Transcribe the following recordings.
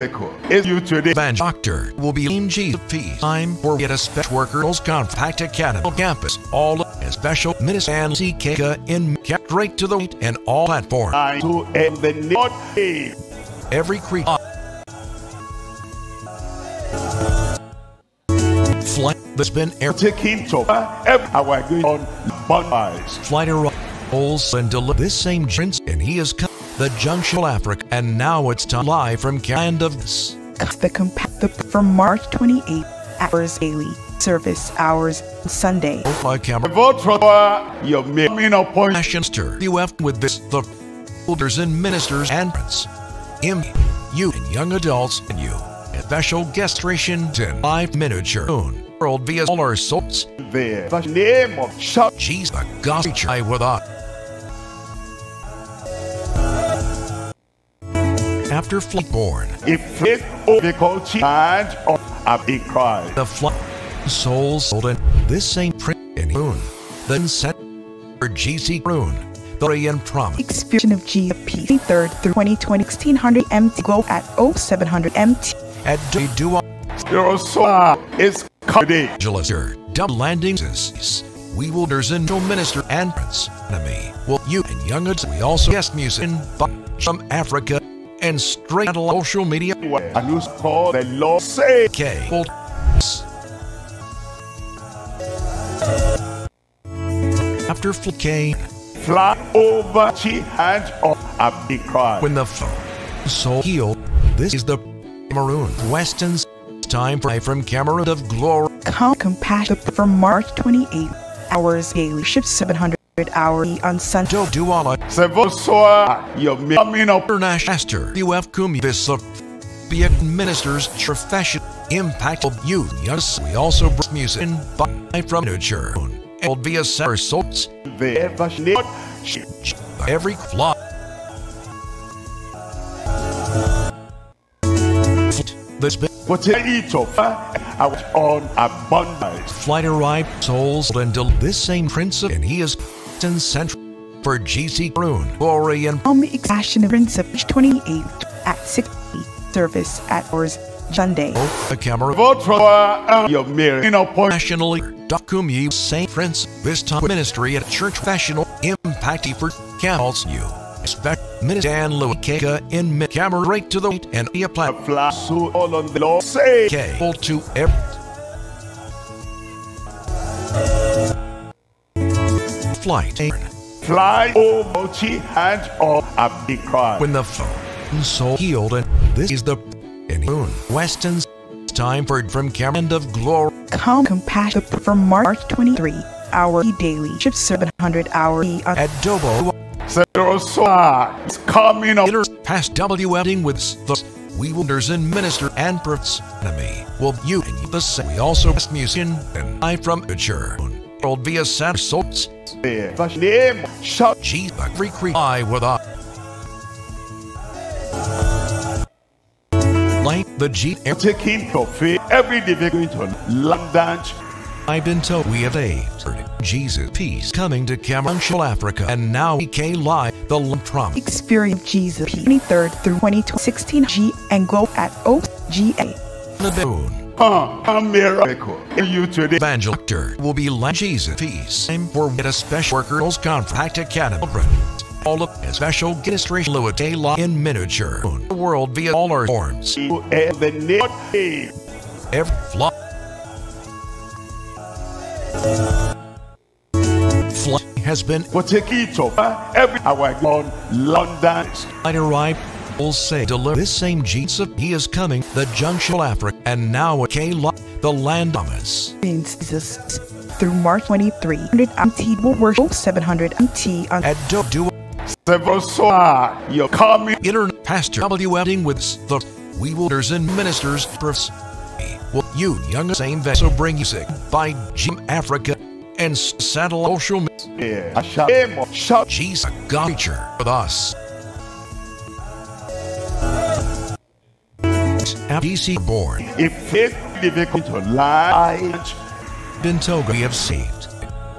Is you today. Van Doctor will be in GP time for get a special workers contact Academy campus. All a special Miss and CK in kept right to the and all platform. I to end the name. Every creature. Ah. Flight that's been air to every hour going on bonfires. flight rolls and deliver this same prince and he is come the junction of Africa and now it's time live from land of the compact the from March 28 hours daily service hours Sunday. My camera Vote for your main appointment. Nationster UF with this the elders and ministers and prince. Him, you and young adults and you. A special guest ration in live miniature moon. World via all our souls. there. The name of shout Jesus the gospel I with us. After Fleetborn, if faith difficulty and of a big cry. the flight souls sold in this same print in moon. Then set for GC Rune, the Rayan promise. Experience of GFP 3rd through 2020 1600 MT go at 0700 MT. At Dua Your soul is coming. Angeles, your double landings is we will and no minister and prince enemy. Will you and young we also guest music in from Africa and straight to social media And you call the Lord say. K. Hold- After Flickane, Fly over the hand of a big cry. when the foe soul healed, this is the Maroon Weston's time for from Cameron of Glory. Com compassion from March 28 hours daily shift 700 hours on Sunday. Duala soul your main up. International be profession impact of yes we also bring music in by from nature and via souls every flaw. This bit. Eat of uh, I was on abundance. flight arrived souls and this same prince and he is in central for GC Rune glory and Passion Prince of 28 at 60 service at hours Sunday. the camera Vote for uh, your main appointment. nationally Dakumi Saint Prince this time ministry at church professional impacty for camels you expect Minister Dan Louis Keka in mid camera right to the right and the platform Fly so all on the Lord say. K full to every flight Fly oh, over the hand of a big cry. when the foe soul healed and this is the in moon Weston's time for from Cameron of glory Come compassion from March 23 hour daily shift 700 hour on at Dobo Zero soul is coming up. Inter past W ending with the we wonders and minister and profs enemy. Will you and the same? We also best musician and I from mature world via Santa Souls. The name shout G every I with a like the G air taking coffee every day we're going to London. I've been told we have a Jesus peace coming to Cameroon, Africa, and now he came live the Lord promise. Experience Jesus 23rd through 2016 G and go at OGA. The boon. Huh, a miracle. You today. Evangelister will be like Jesus peace. Time for a special workers contact academy. All of a special registration Louis law in miniature. The world via all our forms. You are the name. Every flight. Flight has been But take it off every hour on London. flight arrived. Will say deliver this same Jesus he is coming the junction of Africa and now a K law the land promise. Experience Jesus through March 23 100 MT will worship 700 MT on At do do Several soul you're coming. internet pastor W ending with the we wilders and ministers profs. Will you young same vessel bring music by Jim Africa and saddle social Yeah. I shall aim of shout Jesus God teacher with us. DC born if faith difficult to lie. been told we have saved.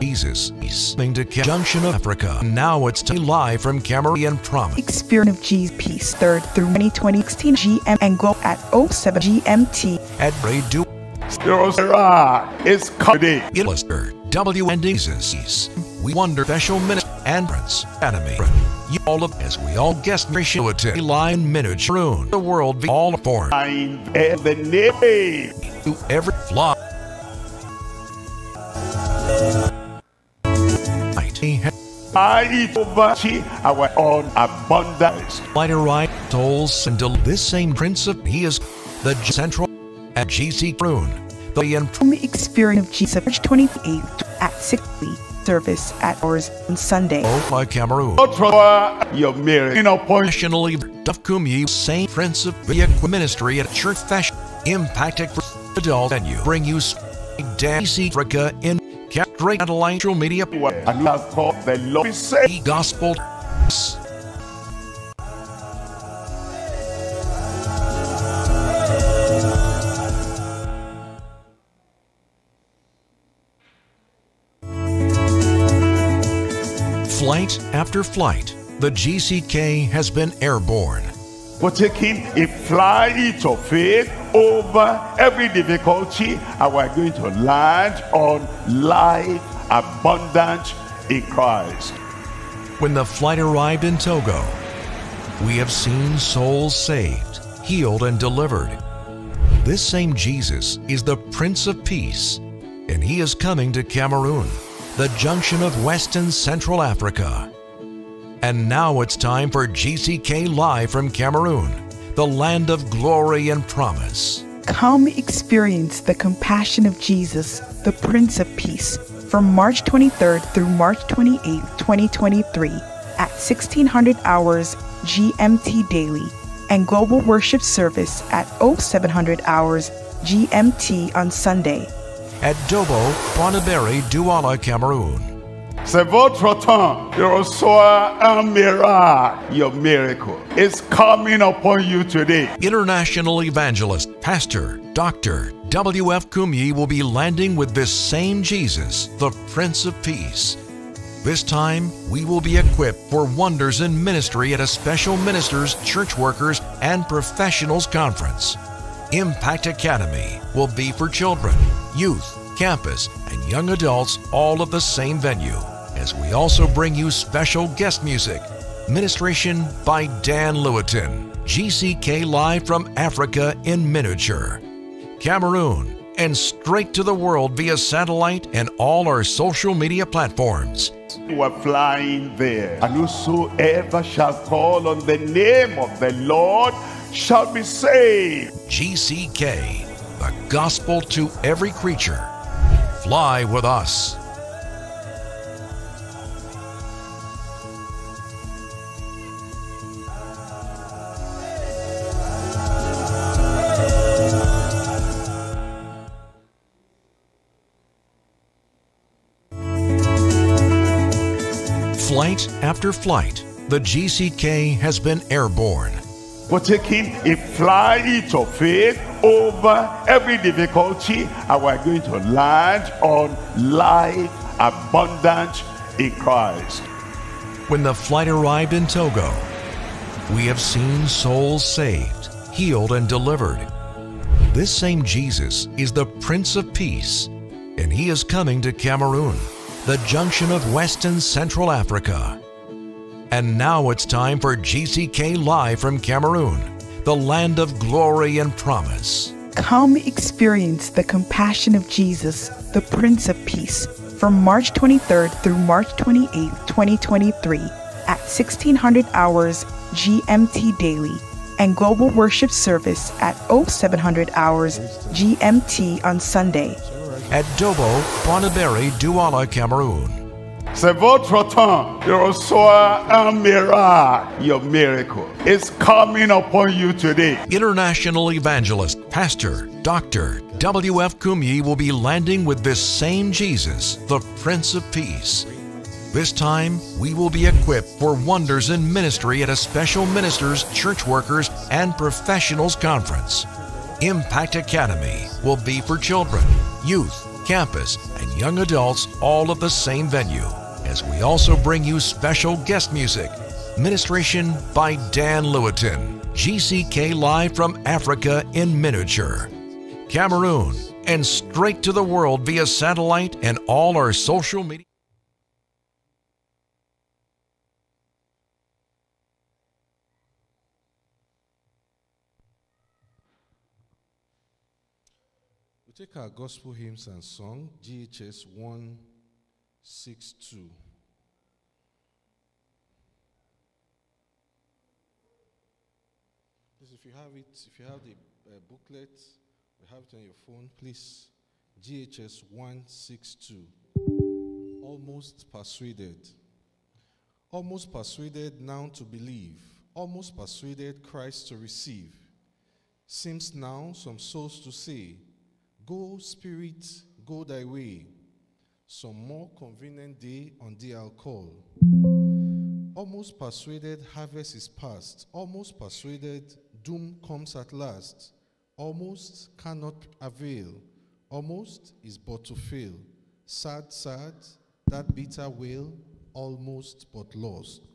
Jesus is coming to Junction of Africa. Now it's to live from Cameroon and Promise. Experience of Jesus Peace 3rd through 2016 GM and go at 07 GMT. At Radio Eurosera is coming. Illustrator W and Jesus. We wonder special minute and Prince Academy. You all of as we all guest ratio to line miniature the world be all form In the name. to every flaw. I oversee our own abundance. Light right souls and del- this same prince of he is the G- central at GC Rune. The in Home Experience of Jesus March 28th at 60 service at hours on Sunday. by Cameroon. Ultra your miracle upon Nationally, Dufkumi Saint Prince of Via Ministry at Church Fashion impacted for adult and you bring you DC Africa in great social media and you have called the Lord gospel. After flight, the GCK has been airborne. We're taking a flight of faith over every difficulty and we're going to land on life abundant in Christ. When the flight arrived in Togo, we have seen souls saved, healed, and delivered. This same Jesus is the Prince of Peace, and he is coming to Cameroon, the junction of West and Central Africa. And now it's time for GCK Live from Cameroon, the land of glory and promise. Come experience the compassion of Jesus, the Prince of Peace, from March 23rd through March 28th, 2023, at 1600 hours GMT daily, and global worship service at 0700 hours GMT on Sunday. At Dobo, Bonaberi, Douala, Cameroon. C'est votre temps. You reçois un miracle. Your miracle is coming upon you today. International evangelist, pastor, Dr. W.F. Kumuyi will be landing with this same Jesus, the Prince of Peace. This time, we will be equipped for wonders in ministry at a special ministers, church workers, and professionals conference. Impact Academy will be for children, youth, campus, and young adults all at the same venue, as we also bring you special guest music. Ministration by Dan Lewitton, GCK Live from Africa in miniature, Cameroon, and straight to the world via satellite and all our social media platforms. You are flying there. And whosoever shall call on the name of the Lord shall be saved. GCK, the gospel to every creature. Fly with us. Flight after flight, the GCK has been airborne. For taking a flight of faith over every difficulty and we're going to land on life abundant in Christ. When the flight arrived in Togo, we have seen souls saved, healed, and delivered. This same Jesus is the Prince of Peace, and he is coming to Cameroon, the junction of West and Central Africa. And now it's time for GCK Live from Cameroon, the land of glory and promise. Come experience the compassion of Jesus, the Prince of Peace, from March 23rd through March 28th, 2023, at 1600 hours GMT daily, and global worship service at 0700 hours GMT on Sunday. At Dobo, Bonaberi, Douala, Cameroon. C'est votre temps. You reçois un miracle. Your miracle is coming upon you today. International evangelist, pastor, Dr. W.F. Kumuyi will be landing with this same Jesus, the Prince of Peace. This time, we will be equipped for wonders in ministry at a special ministers, church workers, and professionals conference. Impact Academy will be for children, youth, campus, and young adults all at the same venue. As we also bring you special guest music, ministration by Dan Lewiton, GCK live from Africa in miniature, Cameroon, and straight to the world via satellite and all our social media. We take our gospel hymns and song, GHS 162. Please, if you have it, if you have the uh, booklet, we have it on your phone, please. GHS 162. Almost persuaded. Almost persuaded now to believe. Almost persuaded Christ to receive. Seems now some souls to say, Go, Spirit, go thy way. Some more convenient day on thee I'll call. Almost persuaded harvest is past. Almost persuaded doom comes at last. Almost cannot avail. Almost is but to fail. Sad, sad, that bitter wail, almost but lost.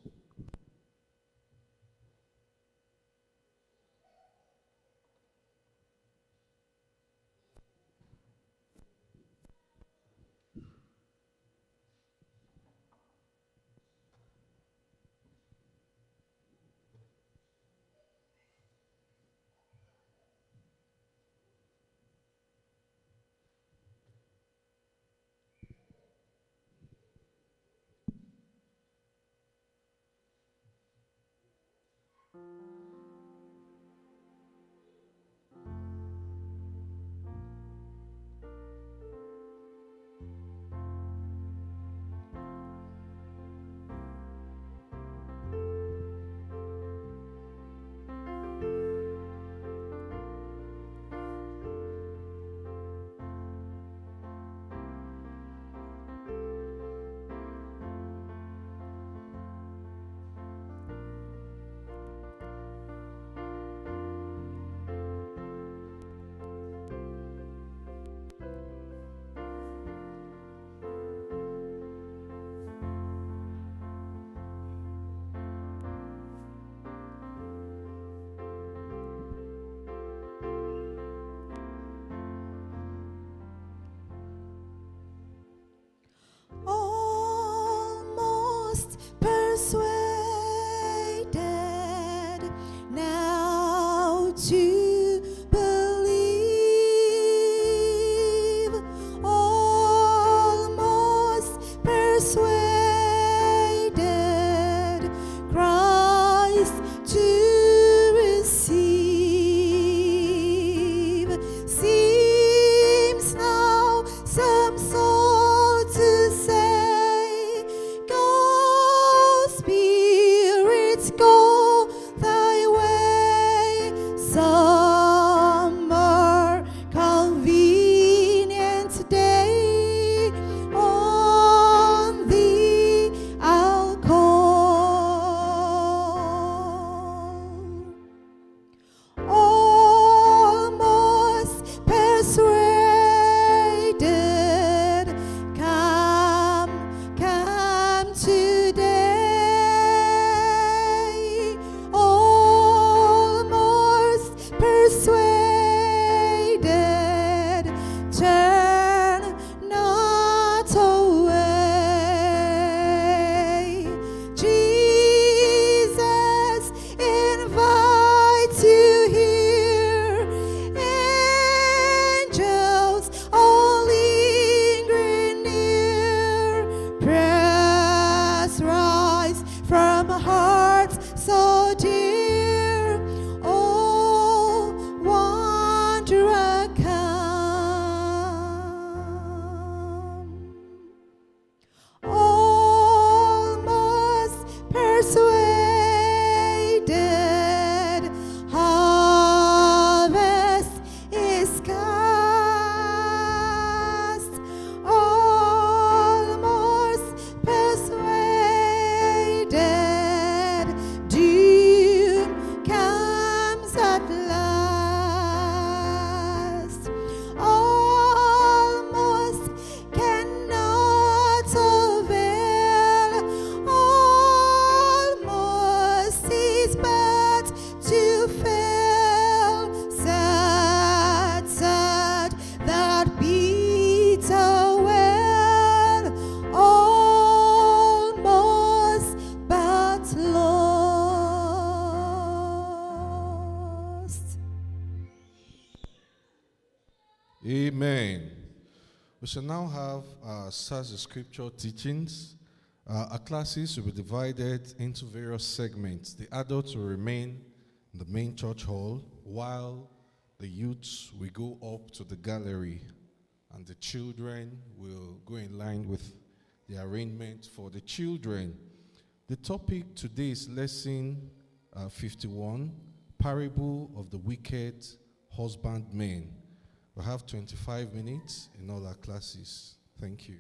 Shall now have our SARS scripture teachings. Uh, our classes will be divided into various segments. The adults will remain in the main church hall, while the youths will go up to the gallery, and the children will go in line with the arrangement for the children. The topic today's lesson uh, 51 Parable of the Wicked Husbandman. We have 25 minutes in all our classes. Thank you.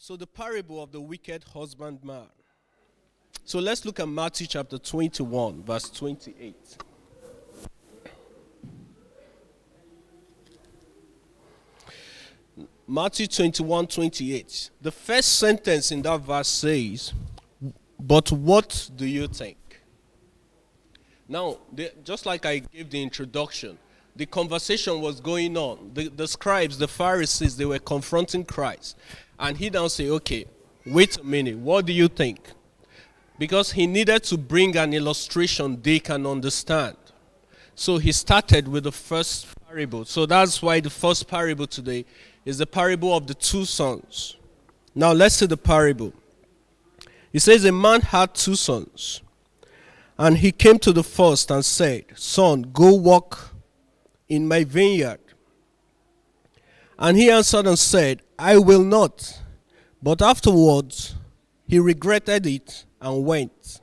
So, the parable of the wicked husbandman. So, let's look at Matthew chapter 21, verse 28. Matthew 21, 28. The first sentence in that verse says, But what do you think? Now, just like I gave the introduction, the conversation was going on. The, the scribes, the Pharisees, they were confronting Christ. And he now say, okay, Wait a minute, what do you think? Because he needed to bring an illustration they can understand. So he started with the first parable. So that's why the first parable today is the parable of the two sons. Now let's see the parable. He says, A man had two sons. And he came to the first and said, Son, go walk in my vineyard. And he answered and said, I will not. But afterwards he regretted it and went.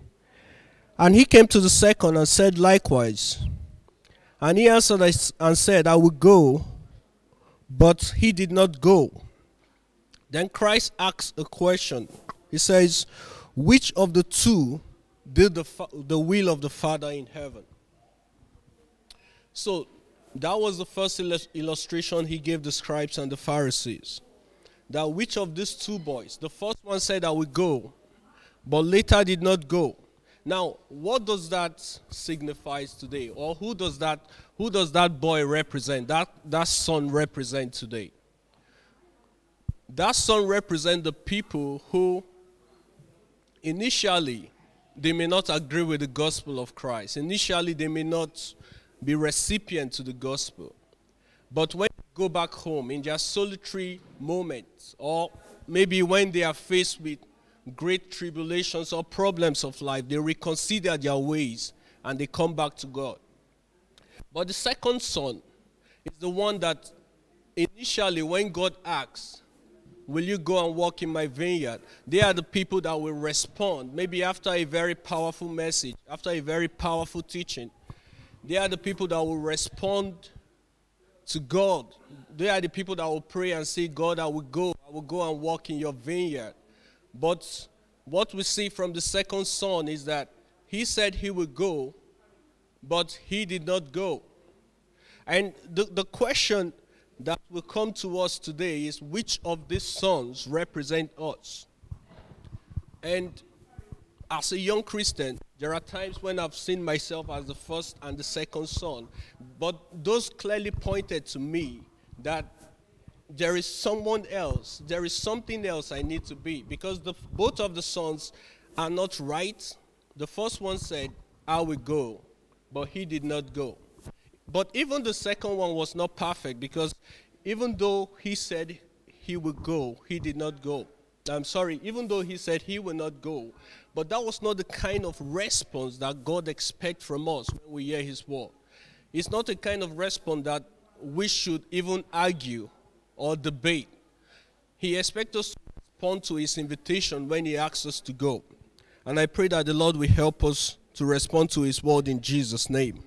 And he came to the second and said likewise. And he answered and said, I will go. But he did not go. Then Christ asks a question. He says, Which of the two did the, the will of the Father in heaven? So that was the first illus- illustration he gave the scribes and the Pharisees. That which of these two boys, the first one said, I will go, but later did not go. Now, what does that signify today? Or who does that who does that boy represent? That that son represent today? That son represent the people who initially they may not agree with the gospel of Christ. Initially they may not be recipient to the gospel. But when they go back home in their solitary moments, or maybe when they are faced with great tribulations or problems of life, they reconsider their ways and they come back to God. But the second son is the one that initially, when God asks, Will you go and walk in my vineyard? They are the people that will respond, maybe after a very powerful message, after a very powerful teaching. They are the people that will respond to God. They are the people that will pray and say, God, I will go. I will go and walk in your vineyard. But what we see from the second son is that he said he would go, but he did not go. And the, the question that will come to us today is which of these sons represent us? And as a young Christian, there are times when I've seen myself as the first and the second son, but those clearly pointed to me that there is someone else, there is something else I need to be because the, both of the sons are not right. The first one said, I will go, but he did not go. But even the second one was not perfect because even though he said he would go, he did not go. I'm sorry, even though he said he will not go, but that was not the kind of response that God expects from us when we hear his word. It's not a kind of response that we should even argue or debate. He expects us to respond to his invitation when he asks us to go. And I pray that the Lord will help us to respond to his word in Jesus' name.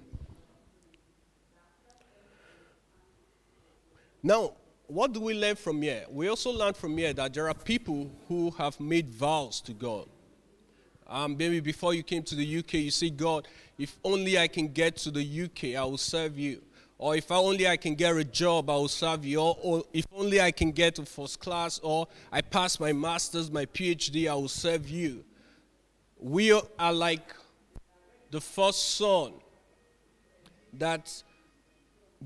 Now, what do we learn from here? We also learn from here that there are people who have made vows to God. Um, maybe before you came to the UK, you say, God, if only I can get to the UK, I will serve you. Or if only I can get a job, I will serve you. Or, or if only I can get to first class, or I pass my master's, my PhD, I will serve you. We are like the first son that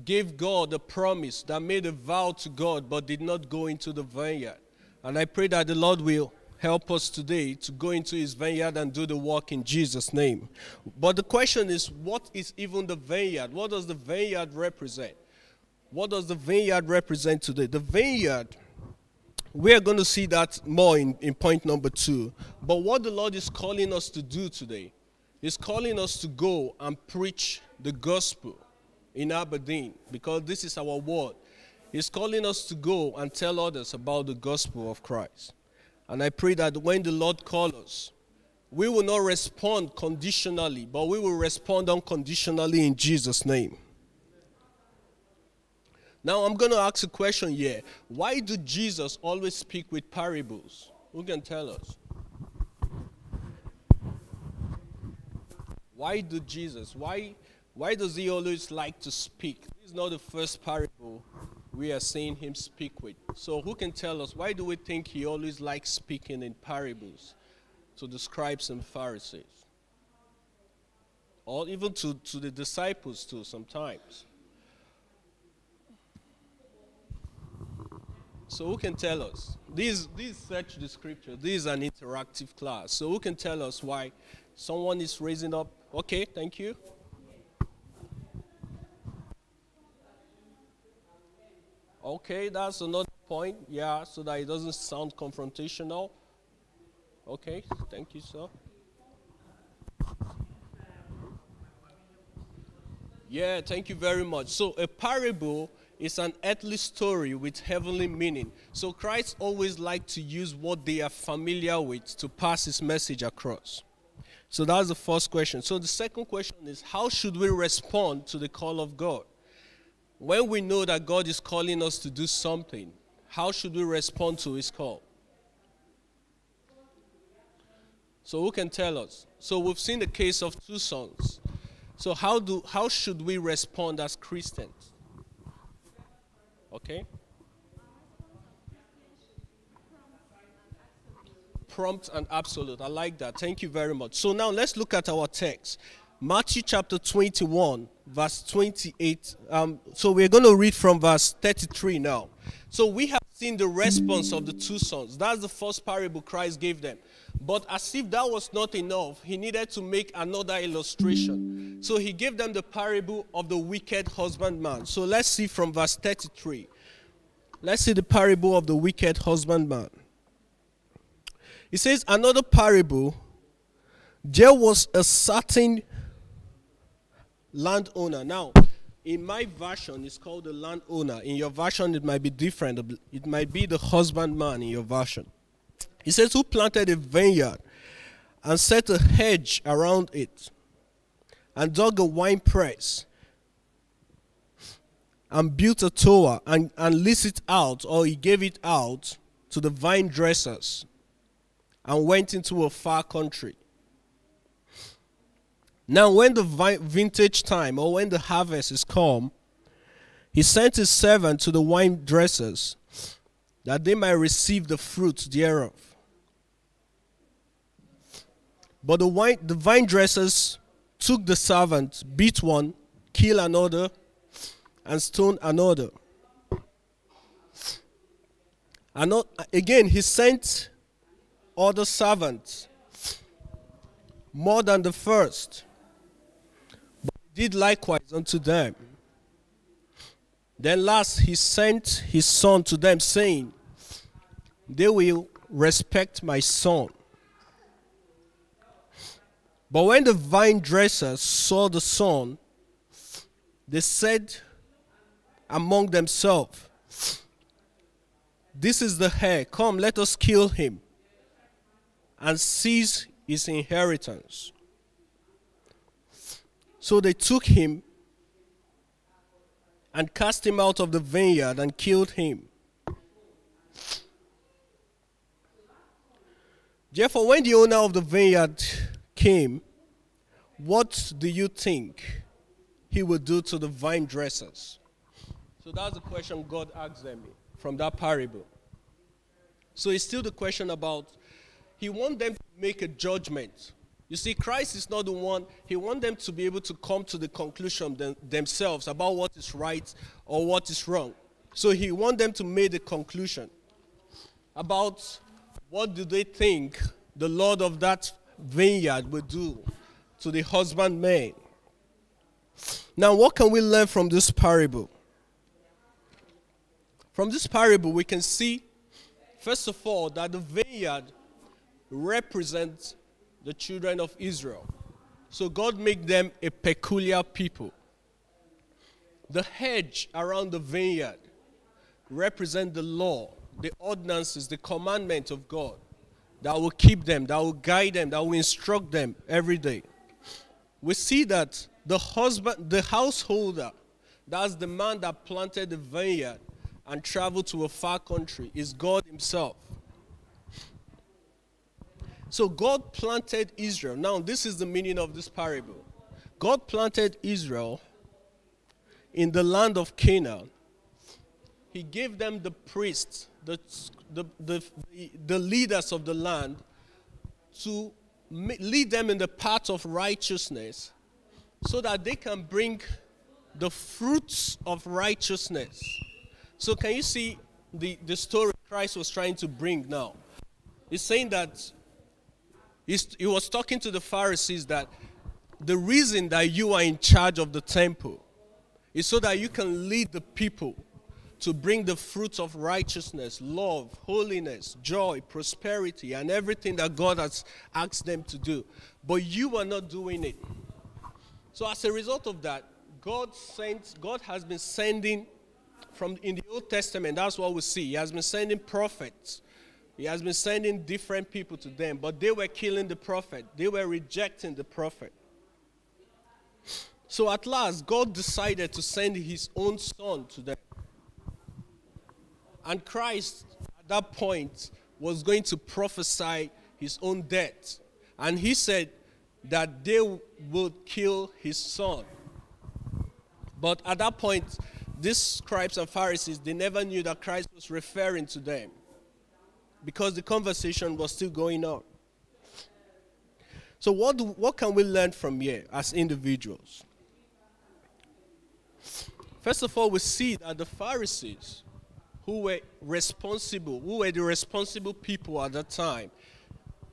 gave God a promise, that made a vow to God, but did not go into the vineyard. And I pray that the Lord will help us today to go into his vineyard and do the work in Jesus' name. But the question is, what is even the vineyard? What does the vineyard represent? What does the vineyard represent today? The vineyard, we are going to see that more in, in point number two. But what the Lord is calling us to do today is calling us to go and preach the gospel in Aberdeen because this is our word. He's calling us to go and tell others about the gospel of Christ. And I pray that when the Lord calls us, we will not respond conditionally, but we will respond unconditionally in Jesus' name. Now, I'm going to ask a question here. Why do Jesus always speak with parables? Who can tell us? Why do Jesus, why, why does he always like to speak? This is not the first parable we are seeing him speak with. So, who can tell us why do we think he always likes speaking in parables to the scribes and Pharisees? Or even to, to the disciples, too, sometimes. So who can tell us? This this search the scripture. This is an interactive class. So who can tell us why someone is raising up? Okay, thank you. Okay, that's another point. Yeah, so that it doesn't sound confrontational. Okay, thank you, sir. Yeah, thank you very much. So, a parable is an earthly story with heavenly meaning. So, Christ always liked to use what they are familiar with to pass his message across. So, that's the first question. So, the second question is how should we respond to the call of God? When we know that God is calling us to do something, how should we respond to his call? So who can tell us? So we've seen the case of two sons. So how do how should we respond as Christians? Okay? Prompt and absolute. I like that. Thank you very much. So now let's look at our text. Matthew chapter 21, verse 28. Um, so we're going to read from verse 33 now. So we have seen the response of the two sons. That's the first parable Christ gave them. But as if that was not enough, he needed to make another illustration. So he gave them the parable of the wicked husbandman. So let's see from verse 33. Let's see the parable of the wicked husbandman. He says, Another parable there was a certain landowner. Now, in my version, it's called the landowner. In your version, it might be different. It might be the husbandman in your version. He says, Who planted a vineyard and set a hedge around it and dug a wine press and built a tower and, and leased it out, or he gave it out to the vine dressers and went into a far country. Now, when the vintage time or when the harvest is come, he sent his servant to the wine dressers that they might receive the fruits thereof. But the wine, the vine dressers took the servant, beat one, kill another, and stone another. And not, again, he sent other servants more than the first, did likewise unto them. Then last he sent his son to them, saying, They will respect my son. But when the vine dressers saw the son, they said among themselves, This is the heir. Come, let us kill him and seize his inheritance. So they took him and cast him out of the vineyard and killed him. Therefore, when the owner of the vineyard came, what do you think he would do to the vine dressers? So that's the question God asked them from that parable. So it's still the question about he wants them to make a judgment. You see, Christ is not the one, he wants them to be able to come to the conclusion them, themselves about what is right or what is wrong. So he wants them to make a conclusion about what do they think the Lord of that vineyard will do to the husbandman. Now, what can we learn from this parable? From this parable, we can see, first of all, that the vineyard represents the children of Israel. So God made them a peculiar people. The hedge around the vineyard represent the law, the ordinances, the commandment of God that will keep them, that will guide them, that will instruct them every day. We see that the husband, the householder, that's the man that planted the vineyard and traveled to a far country, is God Himself. So God planted Israel. Now, this is the meaning of this parable. God planted Israel in the land of Canaan. He gave them the priests, the, the, the, the leaders of the land, to lead them in the path of righteousness so that they can bring the fruits of righteousness. So, can you see the, the story Christ was trying to bring now. He's saying that he was talking to the Pharisees that the reason that you are in charge of the temple is so that you can lead the people to bring the fruits of righteousness, love, holiness, joy, prosperity, and everything that God has asked them to do. But you are not doing it. So as a result of that, God sent, God has been sending from in the Old Testament, that's what we see. He has been sending prophets. He has been sending different people to them, but they were killing the prophet. They were rejecting the prophet. So at last, God decided to send his own son to them. And Christ, at that point, was going to prophesy his own death. And he said that they would kill his son. But at that point, these scribes and Pharisees, they never knew that Christ was referring to them because the conversation was still going on. So, what, do, what can we learn from here as individuals? First of all, we see that the Pharisees, who were responsible, who were the responsible people at that time,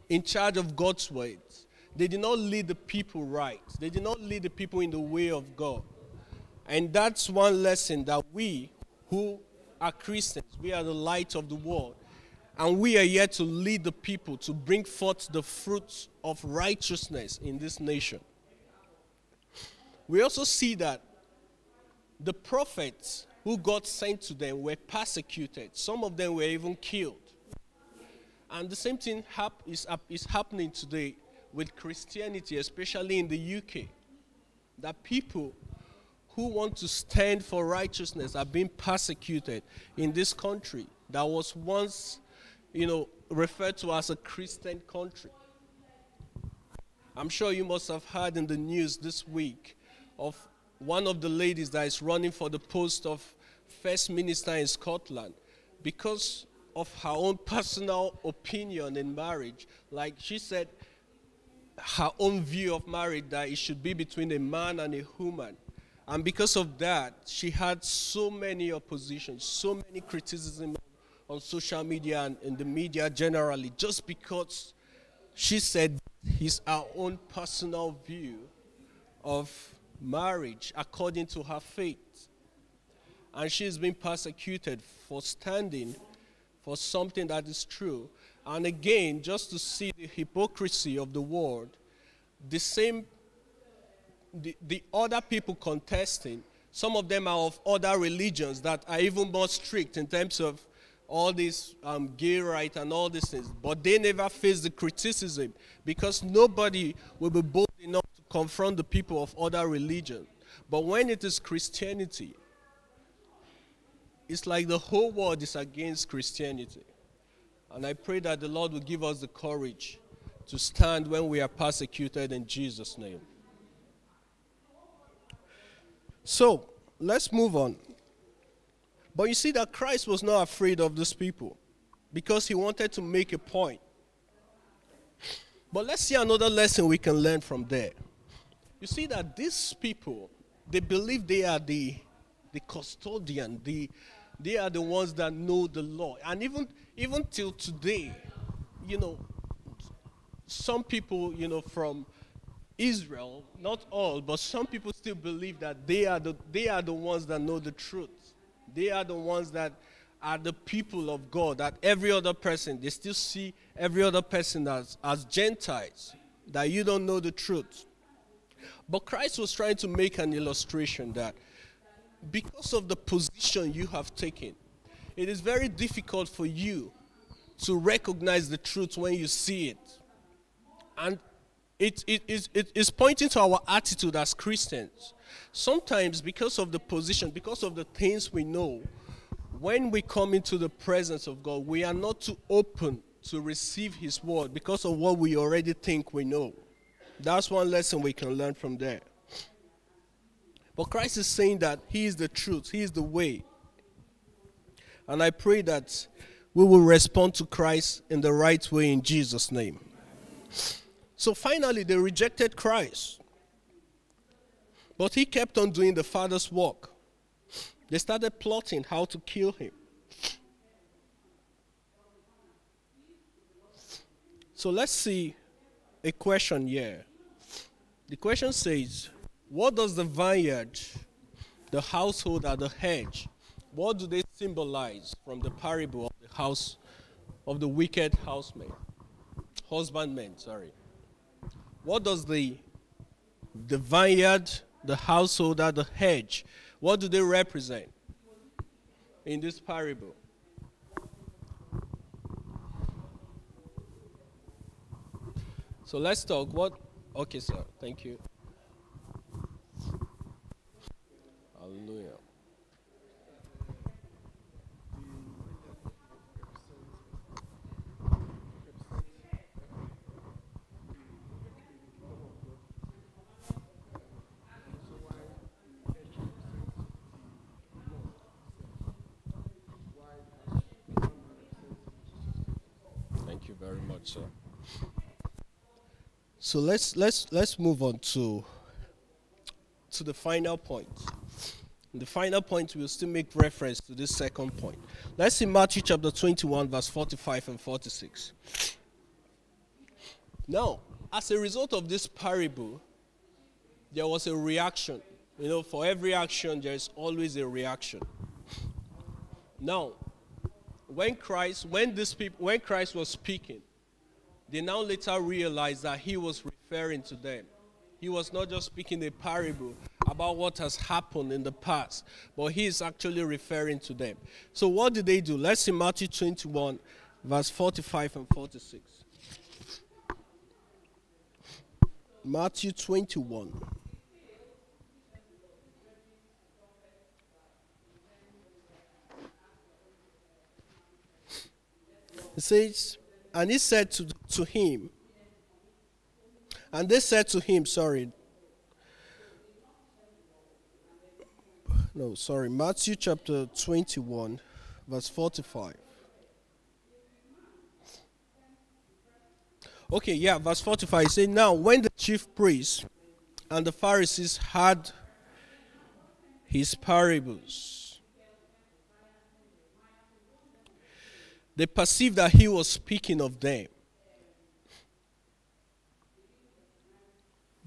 in charge of God's ways, they did not lead the people right. They did not lead the people in the way of God. And that's one lesson that we, who are Christians, we are the light of the world. And we are here to lead the people to bring forth the fruits of righteousness in this nation. We also see that the prophets who God sent to them were persecuted. Some of them were even killed. And the same thing hap- is, is happening today with Christianity, especially in the UK. That people who want to stand for righteousness are being persecuted in this country that was once, you know, referred to as a Christian country. I'm sure you must have heard in the news this week of one of the ladies that is running for the post of first minister in Scotland because of her own personal opinion in marriage. Like she said, her own view of marriage that it should be between a man and a woman. And because of that, she had so many oppositions, so many criticism on social media and in the media generally, just because she said his our own personal view of marriage according to her faith. And she's been persecuted for standing for something that is true. And again, just to see the hypocrisy of the world, the same, the, the other people contesting, some of them are of other religions that are even more strict in terms of all these um, gay rights and all these things, but they never face the criticism because nobody will be bold enough to confront the people of other religions. But when it is Christianity, it's like the whole world is against Christianity. And I pray that the Lord will give us the courage to stand when we are persecuted in Jesus' name. So, let's move on. But you see that Christ was not afraid of these people because he wanted to make a point. But let's see another lesson we can learn from there. You see that these people, they believe they are the, the custodian, the, they are the ones that know the law. And even, even till today, you know, some people, you know, from Israel, not all, but some people still believe that they are the, they are the ones that know the truth. They are the ones that are the people of God, that every other person, they still see every other person as, as Gentiles, that you don't know the truth. But Christ was trying to make an illustration that because of the position you have taken, it is very difficult for you to recognize the truth when you see it. And it, it, it, it is pointing to our attitude as Christians. Sometimes, because of the position, because of the things we know, when we come into the presence of God, we are not too open to receive His word because of what we already think we know. That's one lesson we can learn from there. But Christ is saying that He is the truth, He is the way. And I pray that we will respond to Christ in the right way in Jesus' name. So finally, they rejected Christ. But he kept on doing the Father's work. They started plotting how to kill him. So let's see a question here. The question says, What does the vineyard, the household at the hedge, what do they symbolize from the parable of the house of the wicked houseman? Husbandman, sorry. What does the the vineyard the household, and the hedge, what do they represent in this parable? So let's talk. What? Okay, sir. Thank you. Hallelujah. Thank sir. So let's let's let's move on to to the final point. The final point, we'll still make reference to this second point. Let's see Matthew chapter 21, verse 45 and 46. Now, as a result of this parable, there was a reaction. You know, for every action, there is always a reaction. Now, when Christ, when this people, when Christ was speaking, they now later realized that he was referring to them. He was not just speaking a parable about what has happened in the past, but he is actually referring to them. So, what did they do? Let's see Matthew 21, verse 45 and 46. Matthew 21. It says, and he said to, to him, and they said to him, sorry, no, sorry, Matthew chapter 21, verse 45. Okay, yeah, verse 45. It says, Now, when the chief priests and the Pharisees had his parables, they perceived that he was speaking of them.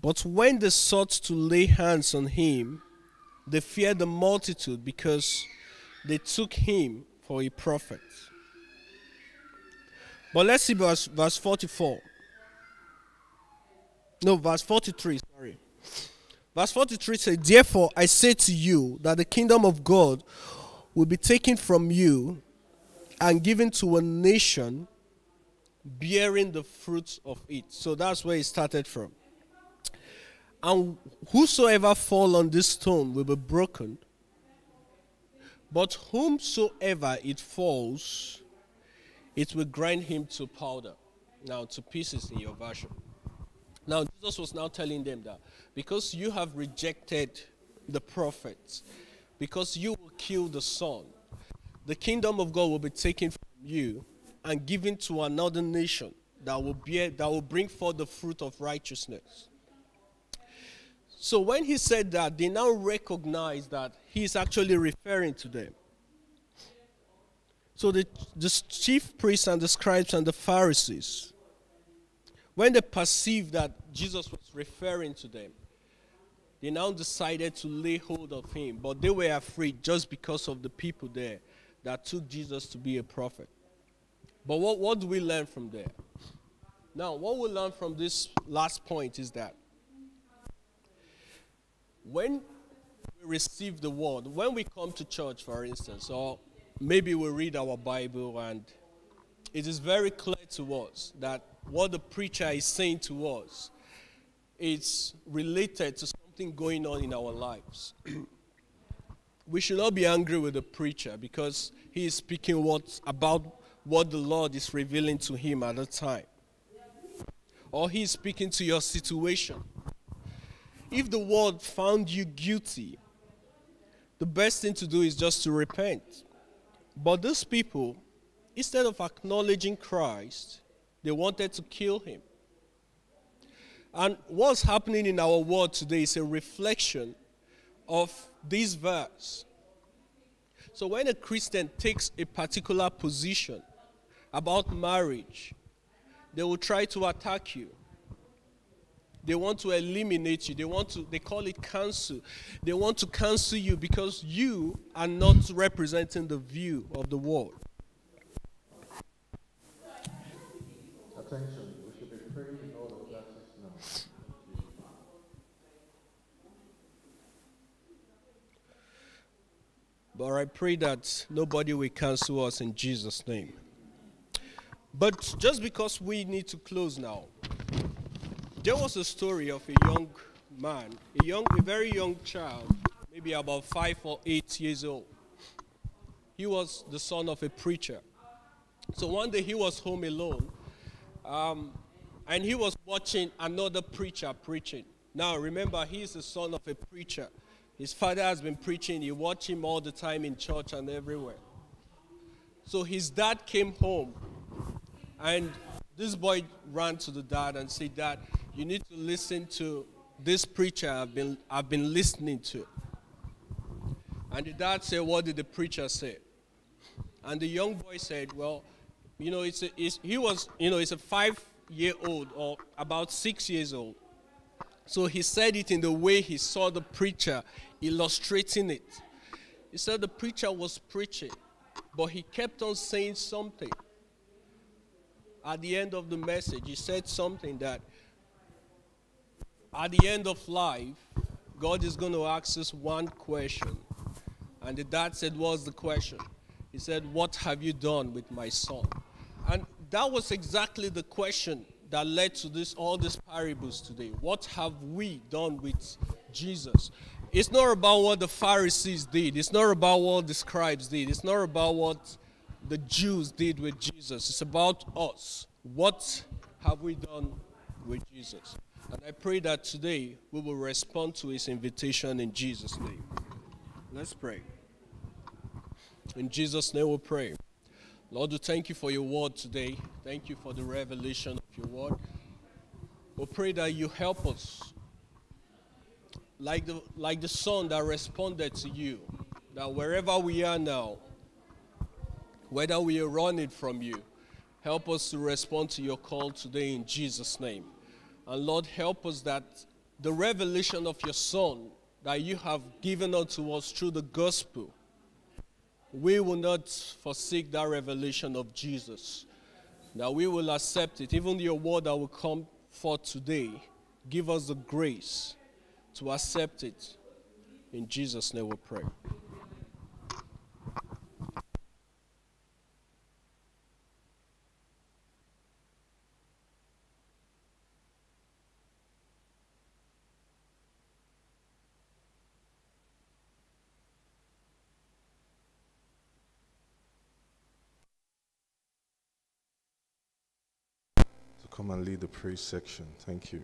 But when they sought to lay hands on him, they feared the multitude because they took him for a prophet. But let's see verse, verse 44. No, verse 43, sorry. Verse 43 says, Therefore I say to you that the kingdom of God will be taken from you and given to a nation bearing the fruits of it. So that's where it started from. And whosoever fall on this stone will be broken, but whomsoever it falls, it will grind him to powder. Now, to pieces in your version. Now, Jesus was now telling them that because you have rejected the prophets, because you will kill the Son, the kingdom of God will be taken from you and given to another nation that will bear, that will bring forth the fruit of righteousness. So when he said that, they now recognize that he is actually referring to them. So the, the chief priests and the scribes and the Pharisees, when they perceived that Jesus was referring to them, they now decided to lay hold of him. But they were afraid just because of the people there that took Jesus to be a prophet. But what, what do we learn from there? Now, what we learn from this last point is that when we receive the word, when we come to church, for instance, or maybe we read our Bible and it is very clear to us that what the preacher is saying to us is related to something going on in our lives. we should not be angry with the preacher because he is speaking what, about what the Lord is revealing to him at the time. Or he is speaking to your situation. If the world found you guilty, the best thing to do is just to repent. But these people, instead of acknowledging Christ, they wanted to kill him. And what's happening in our world today is a reflection of this verse. So when a Christian takes a particular position about marriage, they will try to attack you. They want to eliminate you. They want to, they call it cancel. They want to cancel you because you are not representing the view of the world. Attention, we should be praying in all the classes now. But I pray that nobody will cancel us in Jesus' name. But just because we need to close now, there was a story of a young man, a young, a very young child, maybe about five or eight years old. He was the son of a preacher. So one day he was home alone, um, and he was watching another preacher preaching. Now remember, he is the son of a preacher. His father has been preaching. You watch him all the time in church and everywhere. So his dad came home, and this boy ran to the dad and said, Dad, you need to listen to this preacher I've been, I've been listening to. And the dad said, What did the preacher say? And the young boy said, Well, you know, it's a, it's, he was, you know, it's a five year old or about six years old. So he said it in the way he saw the preacher illustrating it. He said the preacher was preaching, but he kept on saying something. At the end of the message, he said something that at the end of life, God is going to ask us one question. And the dad said, What's the question? He said, What have you done with my son? And that was exactly the question that led to this all these parables today. What have we done with Jesus? It's not about what the Pharisees did. It's not about what the scribes did. It's not about what the Jews did with Jesus. It's about us. What have we done with Jesus? And I pray that today we will respond to his invitation in Jesus' name. Let's pray. In Jesus' name we pray. Lord, we thank you for your word today. Thank you for the revelation of your word. We pray that you help us, like the, like the son that responded to you, that wherever we are now, whether we are running from you, help us to respond to your call today in Jesus' name. And Lord, help us that the revelation of your son that you have given unto us through the gospel we will not forsake that revelation of Jesus. That we will accept it. Even your word that will come forth today, give us the grace to accept it. In Jesus' name we pray. Come and lead the praise section. Thank you.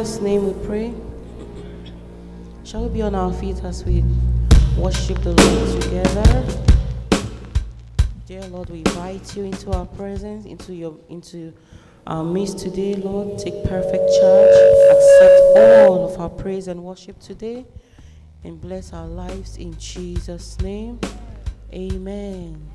Jesus' name we pray. Shall we be on our feet as we worship the Lord together? Dear Lord, we invite you into our presence, into your into our midst today, Lord. Take perfect charge. Accept all of our praise and worship today. And bless our lives in Jesus' name. Amen.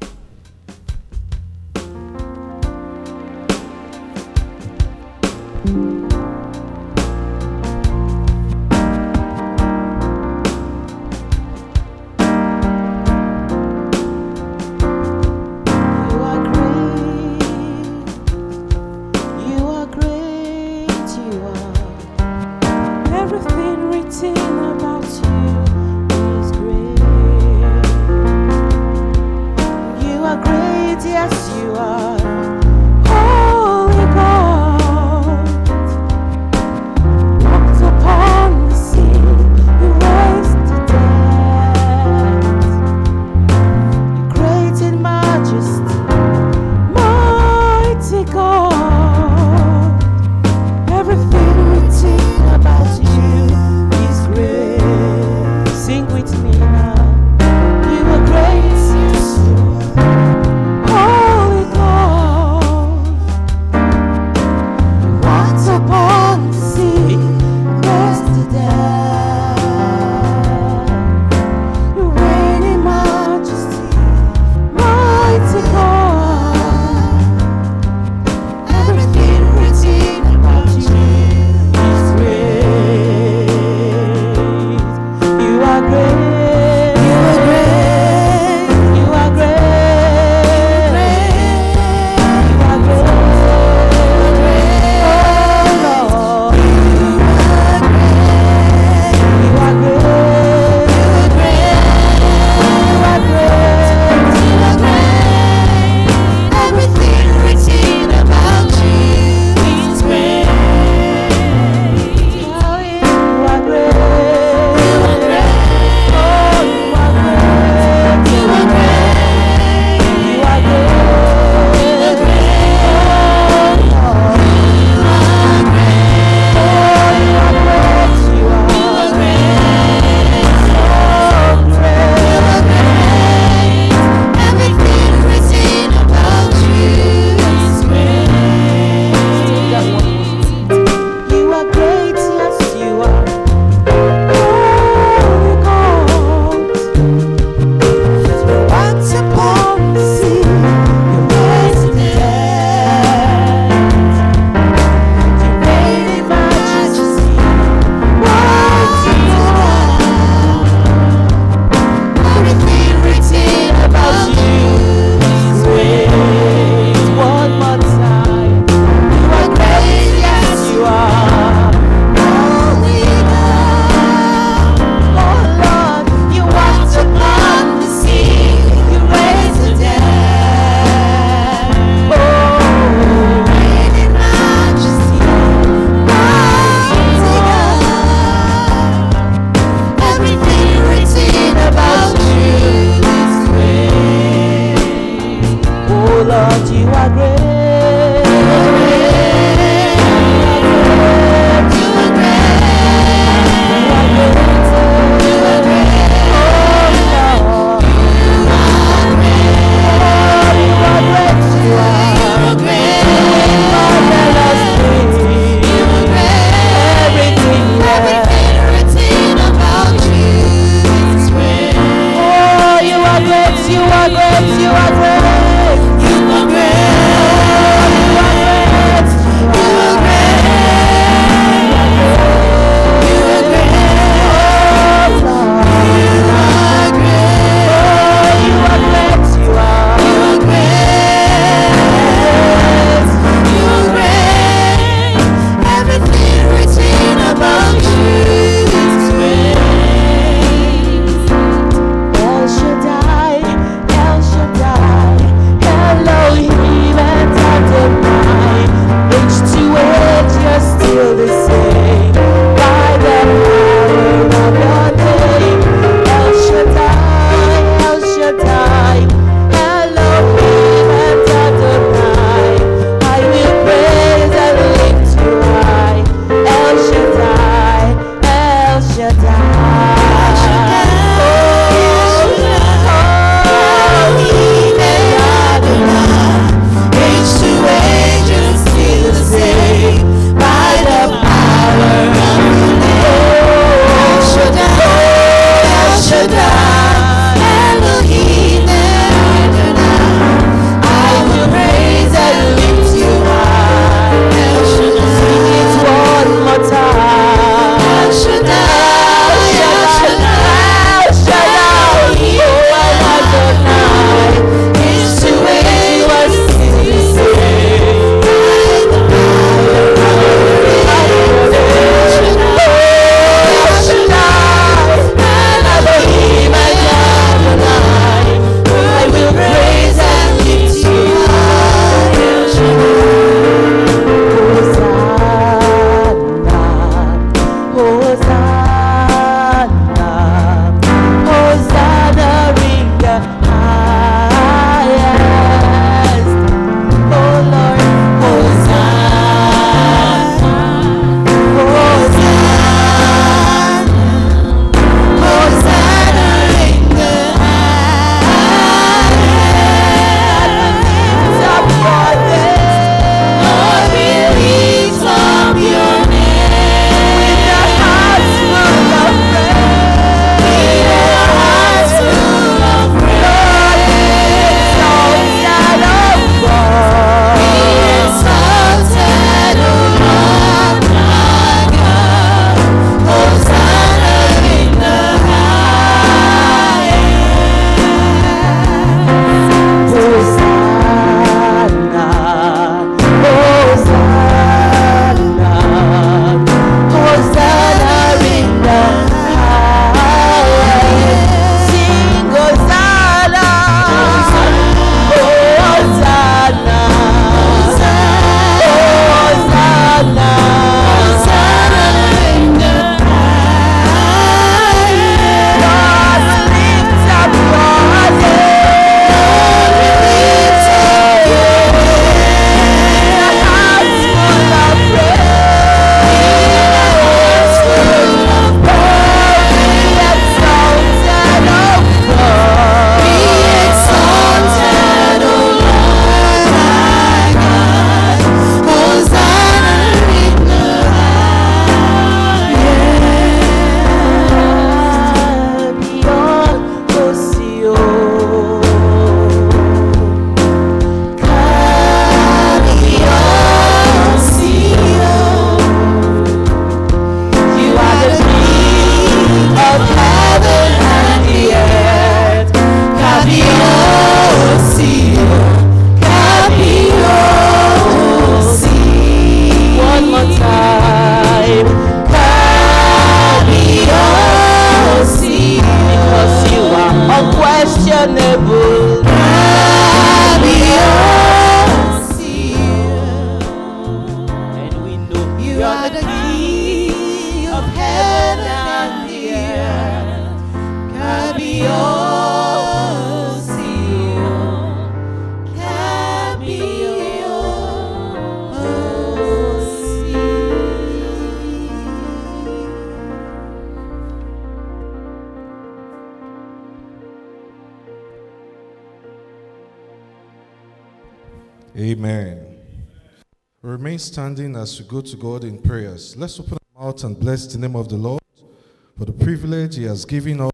Go to God in prayers. Let's open our mouth and bless the name of the Lord for the privilege He has given us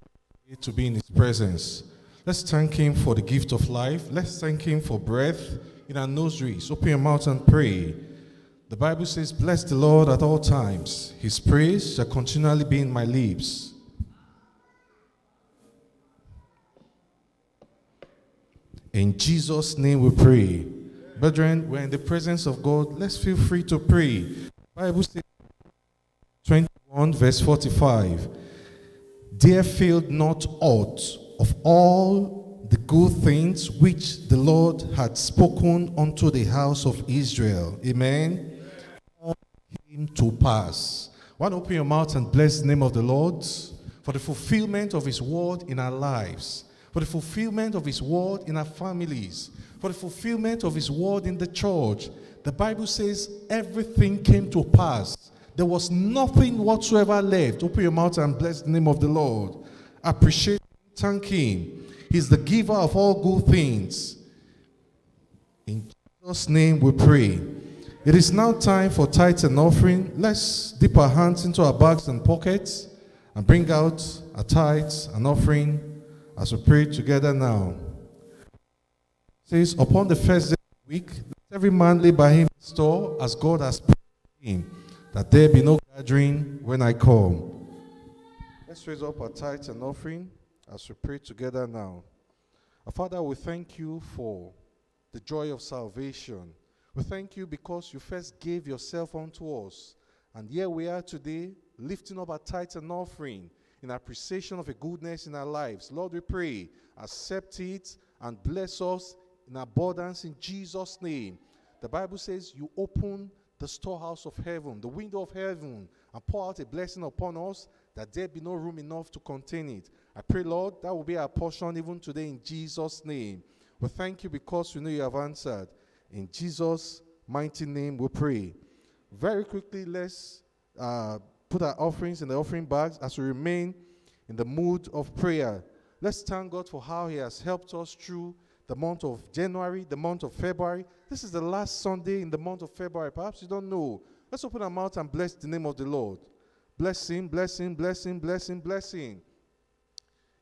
to be in His presence. Let's thank Him for the gift of life. Let's thank Him for breath in our nostrils. Open your mouth and pray. The Bible says, Bless the Lord at all times. His praise shall continually be in my lips. In Jesus' name we pray. Brethren, we're in the presence of God. Let's feel free to pray. Bible says 21 verse 45. There failed not aught of all the good things which the Lord had spoken unto the house of Israel. Amen. All came to pass. Don't open your mouth and bless the name of the Lord for the fulfillment of his word in our lives, for the fulfillment of his word in our families, for the fulfillment of his word in the church. The Bible says everything came to pass. There was nothing whatsoever left. Open your mouth and bless the name of the Lord. Appreciate thank him. He's the giver of all good things. In Jesus' name we pray. It is now time for tithes and offering. Let's dip our hands into our bags and pockets and bring out our tithes and offering as we pray together now. Says, Upon the first day of the week, let every man lay by him store as God has put him, that there be no gathering when I come. Let's raise up our tithes and offering as we pray together now. Our Father, we thank you for the joy of salvation. We thank you because you first gave yourself unto us. And here we are today, lifting up our tithes and offering in appreciation of a goodness in our lives. Lord, we pray, accept it and bless us in abundance in Jesus' name. The Bible says you open the storehouse of heaven, the window of heaven, and pour out a blessing upon us that there be no room enough to contain it. I pray, Lord, that will be our portion even today in Jesus' name. We thank you because we know you have answered. In Jesus' mighty name we pray. Very quickly, let's uh, put our offerings in the offering bags as we remain in the mood of prayer. Let's thank God for how He has helped us through the month of January, the month of February. This is the last Sunday in the month of February. Perhaps you don't know. Let's open our mouth and bless the name of the Lord. Bless Him, bless Him, bless Him, bless Him, bless Him.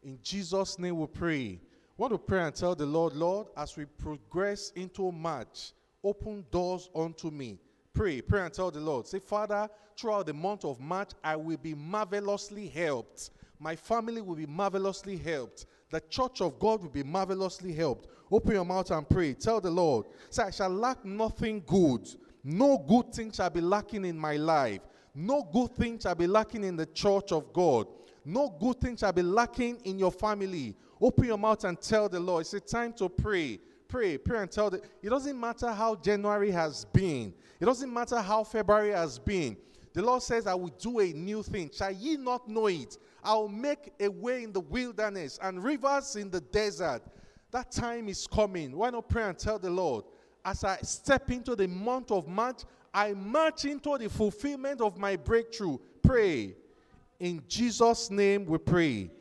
In Jesus' name we pray. I want to pray and tell the Lord, Lord, as we progress into March, open doors unto me. Pray, pray and tell the Lord. Say, Father, throughout the month of March, I will be marvelously helped. My family will be marvelously helped. The church of God will be marvelously helped. Open your mouth and pray. Tell the Lord, say, I shall lack nothing good. No good thing shall be lacking in my life. No good thing shall be lacking in the church of God. No good thing shall be lacking in your family. Open your mouth and tell the Lord. It's a time to pray. Pray, pray and tell the it doesn't matter how January has been, it doesn't matter how February has been. The Lord says, I will do a new thing. Shall ye not know it? I will make a way in the wilderness and rivers in the desert. That time is coming. Why not pray and tell the Lord? As I step into the month of March, I march into the fulfillment of my breakthrough. Pray. In Jesus' name we pray.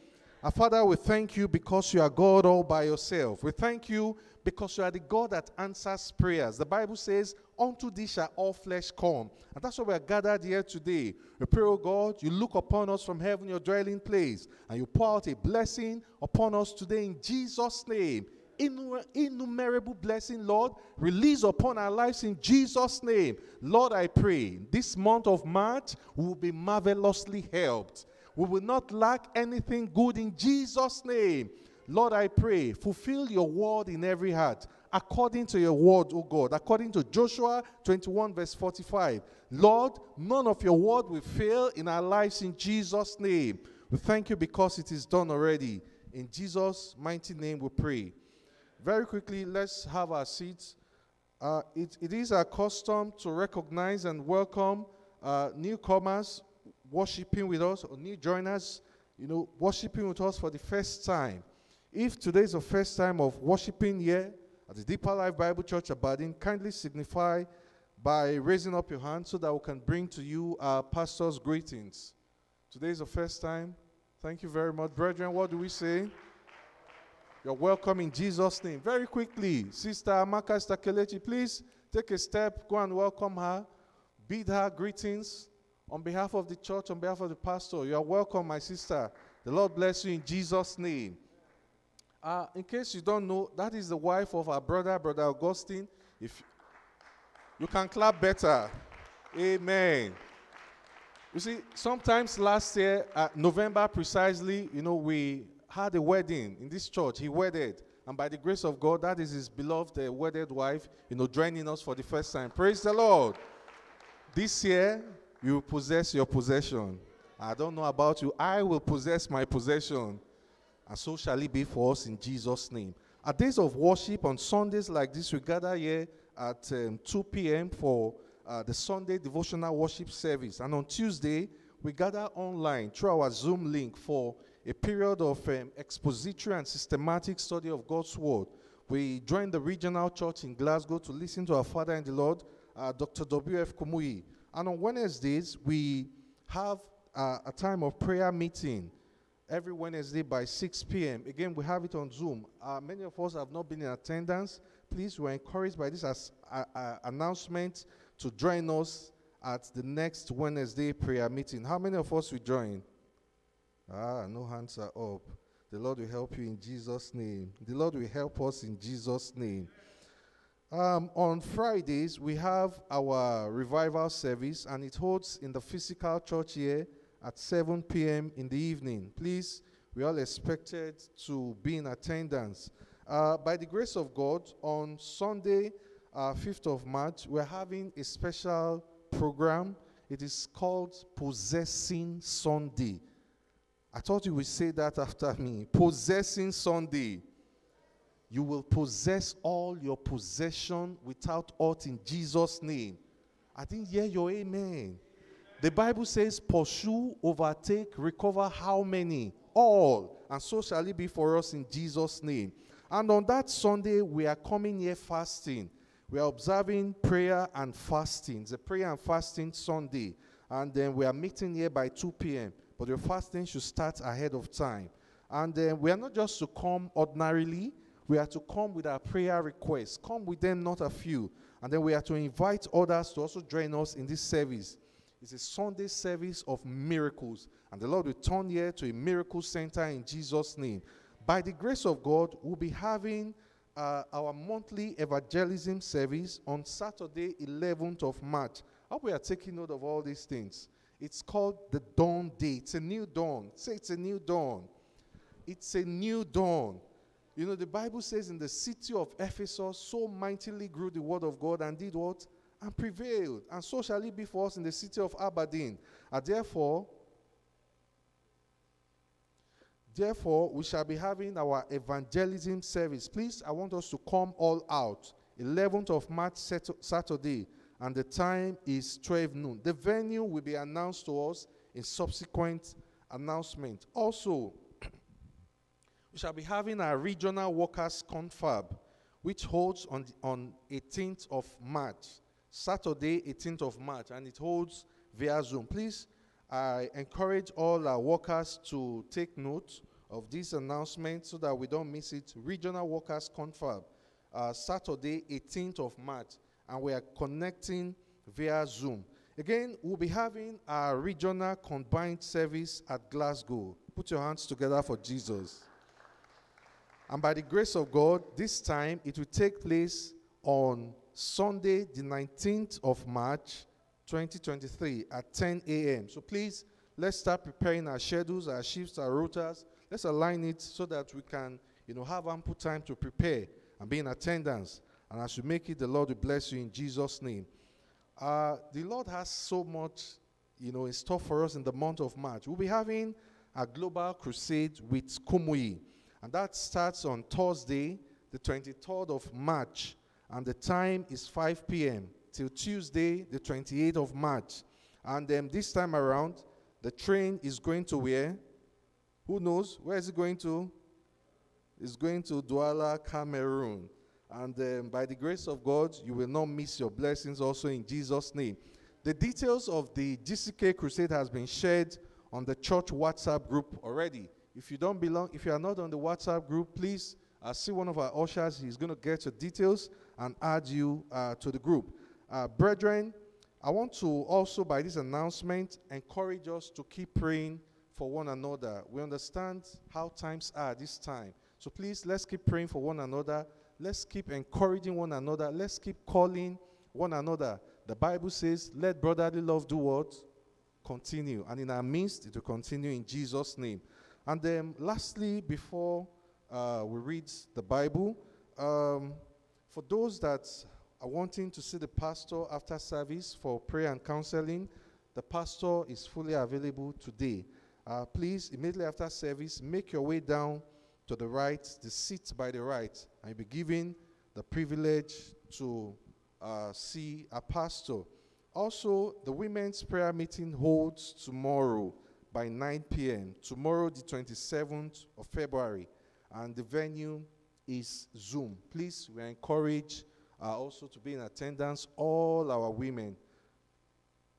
Our Father, we thank you because you are God all by yourself. We thank you because you are the God that answers prayers. The Bible says, Unto thee shall all flesh come. And that's why we are gathered here today. We pray, O God, you look upon us from heaven, your dwelling place, and you pour out a blessing upon us today in Jesus' name. Innu- Innumerable blessing, Lord, release upon our lives in Jesus' name. Lord, I pray this month of March we will be marvelously helped. We will not lack anything good in Jesus' name. Lord, I pray, fulfill your word in every heart, according to your word, O God, according to Joshua 21, verse 45. Lord, none of your word will fail in our lives in Jesus' name. We thank you because it is done already. In Jesus' mighty name we pray. Very quickly, let's have our seats. Uh, it, it is our custom to recognize and welcome uh, newcomers worshiping with us or new joiners, you know, worshiping with us for the first time. If today is the first time of worshiping here at the Deeper Life Bible Church Aberdeen, kindly signify by raising up your hand so that we can bring to you our pastor's greetings. Today is the first time. Thank you very much. Brethren, what do we say? You're welcome in Jesus' name. Very quickly, Sister Amaka Stakelechi, please take a step, go and welcome her, bid her greetings on behalf of the church, on behalf of the pastor. You are welcome, my sister. The Lord bless you in Jesus' name. Uh, in case you don't know, that is the wife of our brother, Brother Augustine. If you can clap better, Amen. You see, sometimes last year, uh, November precisely, you know, we had a wedding in this church. He wedded. And by the grace of God, that is his beloved uh, wedded wife, you know, joining us for the first time. Praise the Lord. This year, you possess your possession. I don't know about you. I will possess my possession. And so shall it be for us in Jesus' name. At days of worship on Sundays like this, we gather here at um, 2 p.m. for uh, the Sunday devotional worship service. And on Tuesday, we gather online through our Zoom link for a period of um, expository and systematic study of God's Word. We joined the regional church in Glasgow to listen to our Father in the Lord, uh, Dr. W.F. Kumuyi. And on Wednesdays, we have uh, a time of prayer meeting every Wednesday by 6 p.m. Again, we have it on Zoom. Uh, many of us have not been in attendance. Please, we're encouraged by this as, uh, uh, announcement to join us at the next Wednesday prayer meeting. How many of us will join? Ah, no hands are up. The Lord will help you in Jesus' name. The Lord will help us in Jesus' name. Um, on Fridays, we have our revival service, and it holds in the physical church here at 7 p.m. in the evening. Please, we all expected to be in attendance. Uh, by the grace of God, on Sunday, uh, 5th of March, we're having a special program. It is called Possessing Sunday. I thought you would say that after me. Possessing Sunday. You will possess all your possession without aught in Jesus' name. I didn't hear your amen. The Bible says, pursue, overtake, recover how many? All. And so shall it be for us in Jesus' name. And on that Sunday, we are coming here fasting. We are observing prayer and fasting. It's a prayer and fasting Sunday. And then we are meeting here by 2 p.m. But your fasting should start ahead of time. And then we are not just to come ordinarily, we are to come with our prayer requests. Come with them, not a few. And then we are to invite others to also join us in this service. It's a Sunday service of miracles. And the Lord will turn here to a miracle center in Jesus' name. By the grace of God, we'll be having uh, our monthly evangelism service on Saturday, 11th of March. I hope we are taking note of all these things. It's called the dawn day. It's a new dawn. Say it's a new dawn. It's a new dawn. You know, the Bible says in the city of Ephesus, so mightily grew the word of God and did what? And prevailed. And so shall it be for us in the city of Aberdeen. And therefore, therefore, we shall be having our evangelism service. Please, I want us to come all out. 11th of March, Saturday, and the time is 12 noon. The venue will be announced to us in subsequent announcement. Also, we shall be having our regional workers confab, which holds on, the, on 18th of March, Saturday, 18th of March, and it holds via Zoom. Please, I encourage all our workers to take note of this announcement so that we don't miss it. Regional workers confab, uh, Saturday, 18th of March, and we are connecting via Zoom. Again, we'll be having our regional combined service at Glasgow. Put your hands together for Jesus. And by the grace of God, this time it will take place on Sunday, the 19th of March, 2023, at 10 a.m. So please, let's start preparing our schedules, our shifts, our rotas. Let's align it so that we can, you know, have ample time to prepare and be in attendance. And as you make it, the Lord will bless you in Jesus' name. Uh, the Lord has so much, you know, in store for us in the month of March. We'll be having a global crusade with Kumuyi. And that starts on Thursday, the 23rd of March, and the time is 5 p.m. till Tuesday, the 28th of March. And then this time around, the train is going to where? Who knows? Where is it going to? It's going to Douala, Cameroon. And um, by the grace of God, you will not miss your blessings also in Jesus' name. The details of the GCK crusade has been shared on the church WhatsApp group already. If you don't belong, if you are not on the WhatsApp group, please uh, see one of our ushers. He's going to get your details and add you uh, to the group. Uh, brethren, I want to also, by this announcement, encourage us to keep praying for one another. We understand how times are this time. So please, let's keep praying for one another. Let's keep encouraging one another. Let's keep calling one another. The Bible says, let brotherly love do what? Continue. And in our midst, it will continue in Jesus' name. And then, lastly, before uh, we read the Bible, um, for those that are wanting to see the pastor after service for prayer and counseling, the pastor is fully available today. Uh, please, immediately after service, make your way down to the right, the seat by the right, and be given the privilege to uh, see a pastor. Also, the women's prayer meeting holds tomorrow by 9 p.m. Tomorrow, the 27th of February, and the venue is Zoom. Please, we encourage uh, also to be in attendance. All our women,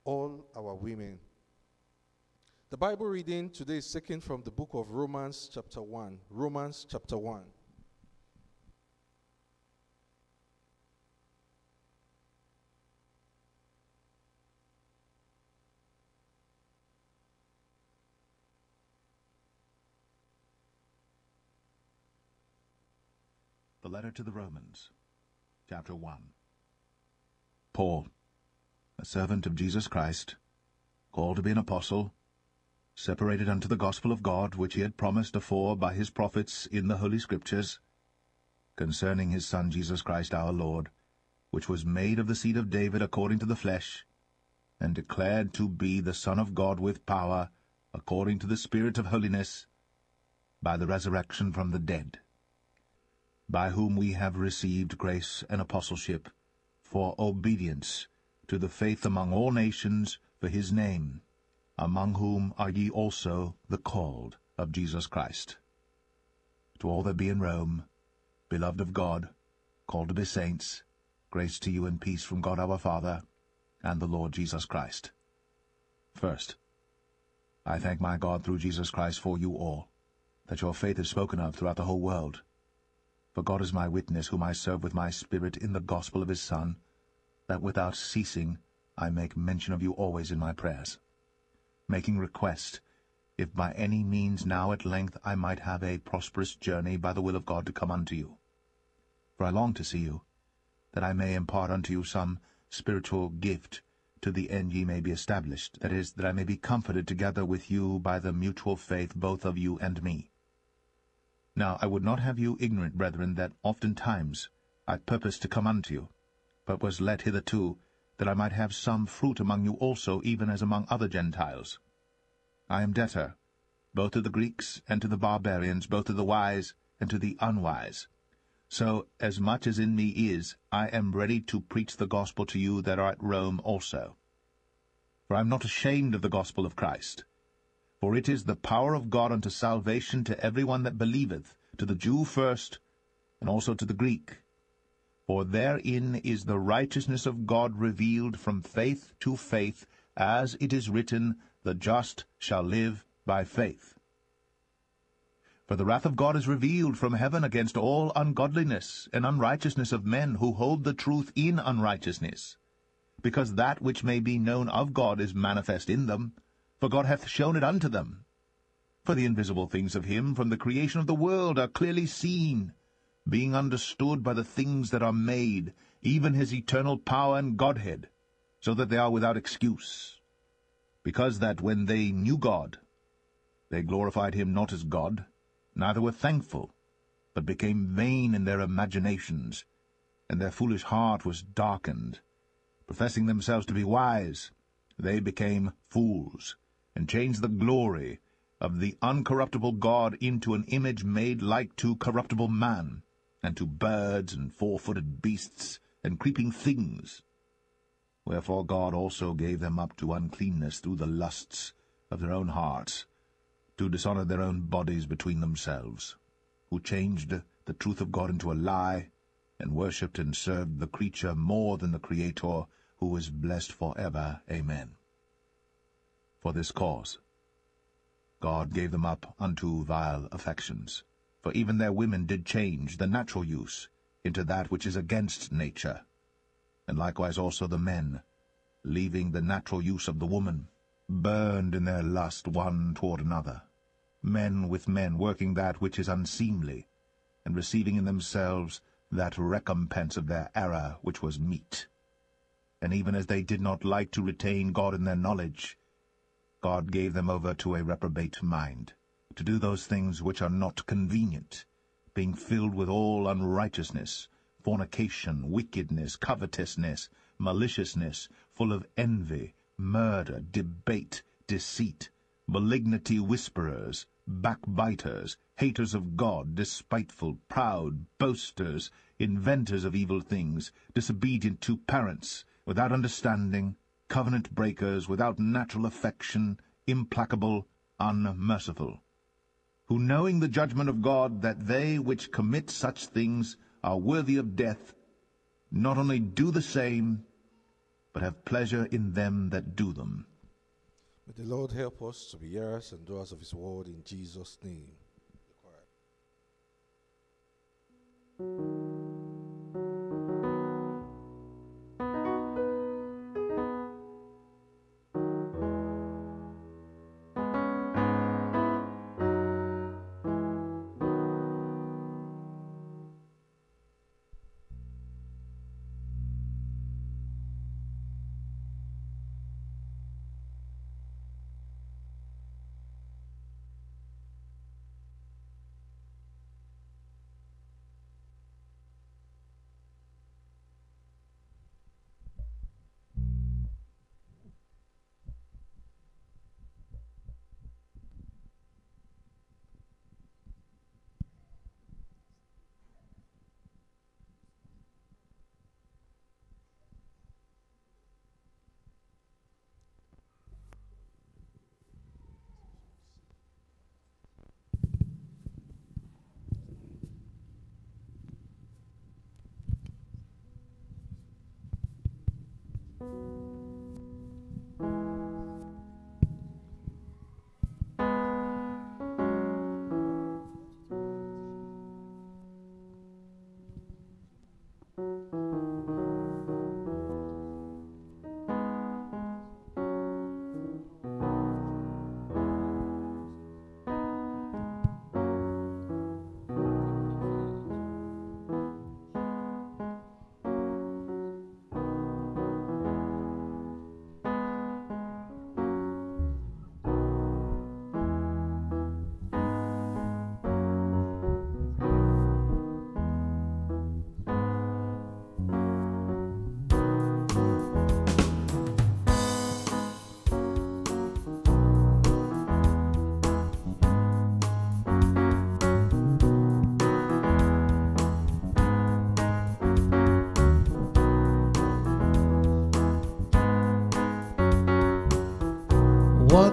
all our women. The Bible reading today is taken from the book of Romans, chapter 1. Romans, chapter 1. The letter to the Romans, chapter 1. Paul, a servant of Jesus Christ, called to be an apostle, separated unto the gospel of God, which he had promised afore by his prophets in the Holy Scriptures, concerning his Son Jesus Christ our Lord, which was made of the seed of David according to the flesh, and declared to be the Son of God with power, according to the Spirit of holiness, by the resurrection from the dead by whom we have received grace and apostleship, for obedience to the faith among all nations for his name, among whom are ye also the called of Jesus Christ. To all that be in Rome, beloved of God, called to be saints, grace to you and peace from God our Father and the Lord Jesus Christ. First, I thank my God through Jesus Christ for you all, that your faith is spoken of throughout the whole world, for God is my witness, whom I serve with my spirit in the gospel of his Son, that without ceasing I make mention of you always in my prayers, making request, if by any means now at length I might have a prosperous journey by the will of God to come unto you. For I long to see you, that I may impart unto you some spiritual gift, to the end ye may be established, that is, that I may be comforted together with you by the mutual faith both of you and me. Now I would not have you ignorant, brethren, that oftentimes I purposed to come unto you, but was let hitherto, that I might have some fruit among you also, even as among other Gentiles. I am debtor, both to the Greeks and to the barbarians, both to the wise and to the unwise. So, as much as in me is, I am ready to preach the gospel to you that are at Rome also. For I am not ashamed of the gospel of Christ, for it is the power of God unto salvation to every one that believeth, to the Jew first, and also to the Greek. For therein is the righteousness of God revealed from faith to faith, as it is written, The just shall live by faith. For the wrath of God is revealed from heaven against all ungodliness and unrighteousness of men who hold the truth in unrighteousness, because that which may be known of God is manifest in them, for God hath shown it unto them. For the invisible things of him from the creation of the world are clearly seen, being understood by the things that are made, even his eternal power and Godhead, so that they are without excuse. Because that when they knew God, they glorified him not as God, neither were thankful, but became vain in their imaginations, and their foolish heart was darkened. Professing themselves to be wise, they became fools, and changed the glory of the uncorruptible God into an image made like to corruptible man, and to birds and four-footed beasts and creeping things. Wherefore God also gave them up to uncleanness through the lusts of their own hearts, to dishonor their own bodies between themselves, who changed the truth of God into a lie, and worshipped and served the creature more than the Creator, who is blessed for ever. Amen for this cause. God gave them up unto vile affections, for even their women did change the natural use into that which is against nature, and likewise also the men, leaving the natural use of the woman, burned in their lust one toward another, men with men working that which is unseemly, and receiving in themselves that recompense of their error which was meet. And even as they did not like to retain God in their knowledge, God gave them over to a reprobate mind, to do those things which are not convenient, being filled with all unrighteousness, fornication, wickedness, covetousness, maliciousness, full of envy, murder, debate, deceit, malignity whisperers, backbiters, haters of God, despiteful, proud, boasters, inventors of evil things, disobedient to parents, without understanding, covenant breakers, without natural affection, implacable, unmerciful, who knowing the judgment of God, that they which commit such things are worthy of death, not only do the same, but have pleasure in them that do them. May the Lord help us to be hearers and doers of His word in Jesus' name.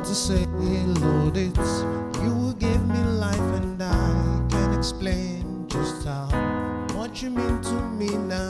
To say, Lord, it's you who gave me life, and I can't explain just how much you mean to me now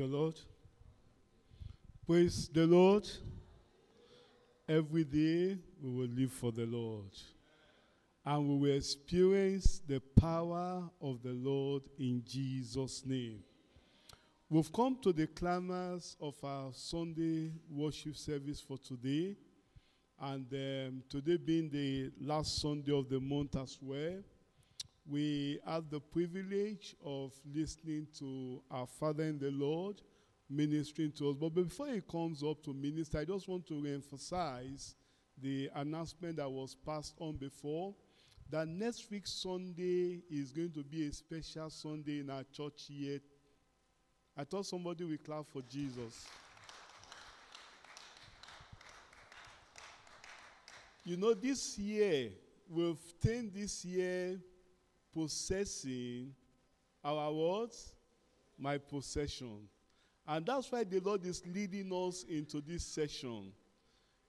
the Lord. Praise the Lord. Every day we will live for the Lord. And we will experience the power of the Lord in Jesus' name. We've come to the climax of our Sunday worship service for today. And um, today being the last Sunday of the month as well, we have the privilege of listening to our Father in the Lord ministering to us. But before he comes up to minister, I just want to emphasize the announcement that was passed on before that next week Sunday is going to be a special Sunday in our church here. I thought somebody will clap for Jesus. You know, this year, we've taken this year possessing our words, my possession. And that's why the Lord is leading us into this session.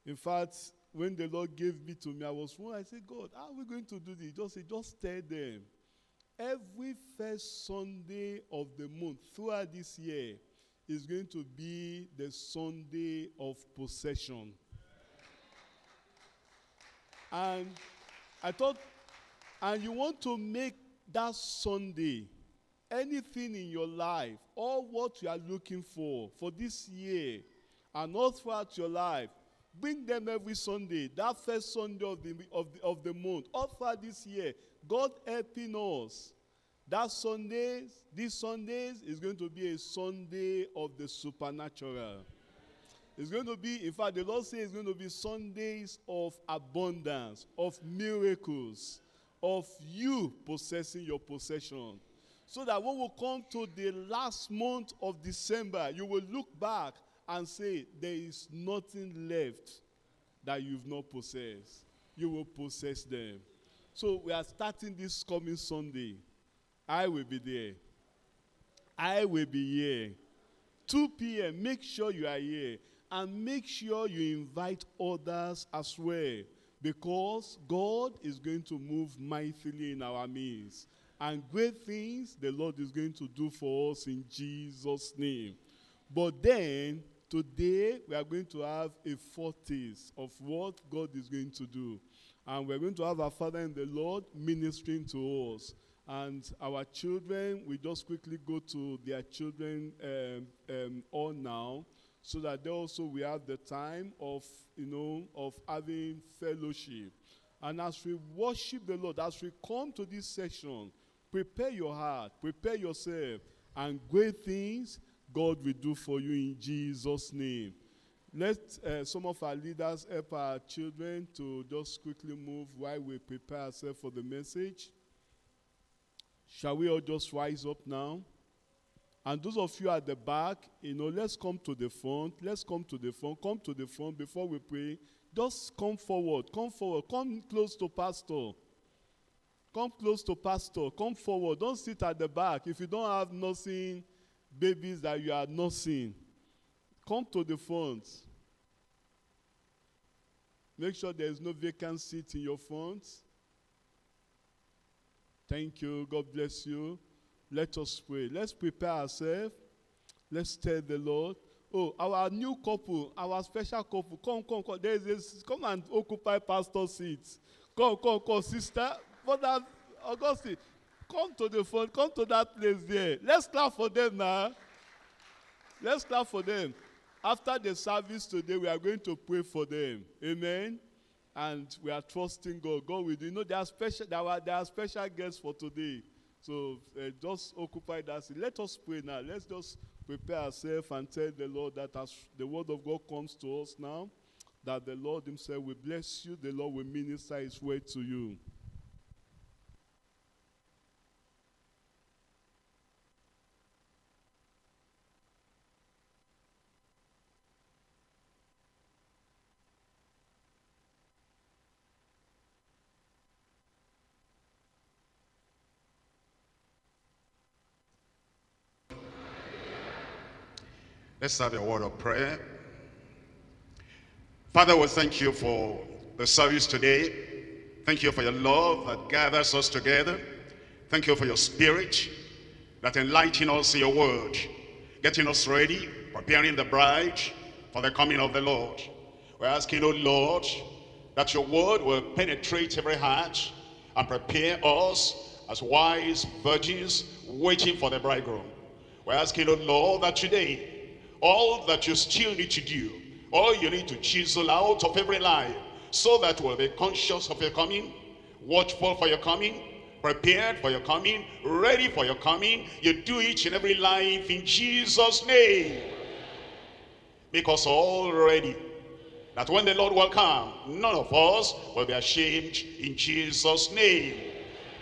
In fact, when the Lord gave me to me, I was wondering, I said, God, how are we going to do this? Just just tell them. Every first Sunday of the month throughout this year is going to be the Sunday of possession. And I thought, and you want to make that Sunday anything in your life, all what you are looking for for this year and all throughout your life, bring them every Sunday, that first Sunday of the, of the, of the month, all throughout this year. God helping us. That Sundays, these Sundays is going to be a Sunday of the supernatural. It's going to be, in fact, the Lord says it's going to be Sundays of abundance, of miracles, of you possessing your possession. So that when we come to the last month of December, you will look back and say, There is nothing left that you've not possessed. You will possess them. So we are starting this coming Sunday. I will be there. I will be here. 2 p.m. Make sure you are here. And make sure you invite others as well. Because God is going to move mightily in our midst. And great things the Lord is going to do for us in Jesus' name. But then, today, we are going to have a foretaste of what God is going to do. And we're going to have our Father in the Lord ministering to us. And our children, we just quickly go to their children um, um, all now, so that they also we have the time of, you know, of having fellowship. And as we worship the Lord, as we come to this session, prepare your heart, prepare yourself, and great things God will do for you in Jesus' name. Let uh, some of our leaders help our children to just quickly move while we prepare ourselves for the message. Shall we all just rise up now? And those of you at the back, you know, let's come to the front. Let's come to the front. Come to the front before we pray. Just come forward. Come forward. Come close to pastor. Come close to pastor. Come forward. Don't sit at the back. If you don't have nursing babies that you are nursing, come to the front. Make sure there is no vacant seat in your front. Thank you. God bless you. Let us pray. Let's prepare ourselves. Let's tell the Lord. Oh, our new couple, our special couple, come, come, come. There is come and occupy pastor seats. Come, come, come, sister. Brother Augustine, come to the front, come to that place there. Let's clap for them now. Let's clap for them. After the service today, we are going to pray for them. Amen. And we are trusting God. God will do. You know, there are special, there are, there are special guests for today. So uh, just occupy that. Let us pray now. Let's just prepare ourselves and tell the Lord that as the word of God comes to us now, that the Lord Himself will bless you, the Lord will minister His word to you. Let's have a word of prayer. Father, we thank you for the service today. Thank you for your love that gathers us together. Thank you for your spirit that enlightens us in your word, getting us ready, preparing the bride for the coming of the Lord. We're asking, oh Lord, that your word will penetrate every heart and prepare us as wise virgins waiting for the bridegroom. We're asking, oh Lord, that today all that you still need to do, all you need to chisel out of every life, so that we'll be conscious of your coming, watchful for your coming, prepared for your coming, ready for your coming. You do each and every life in Jesus' name. Because already. That when the Lord will come, none of us will be ashamed in Jesus' name.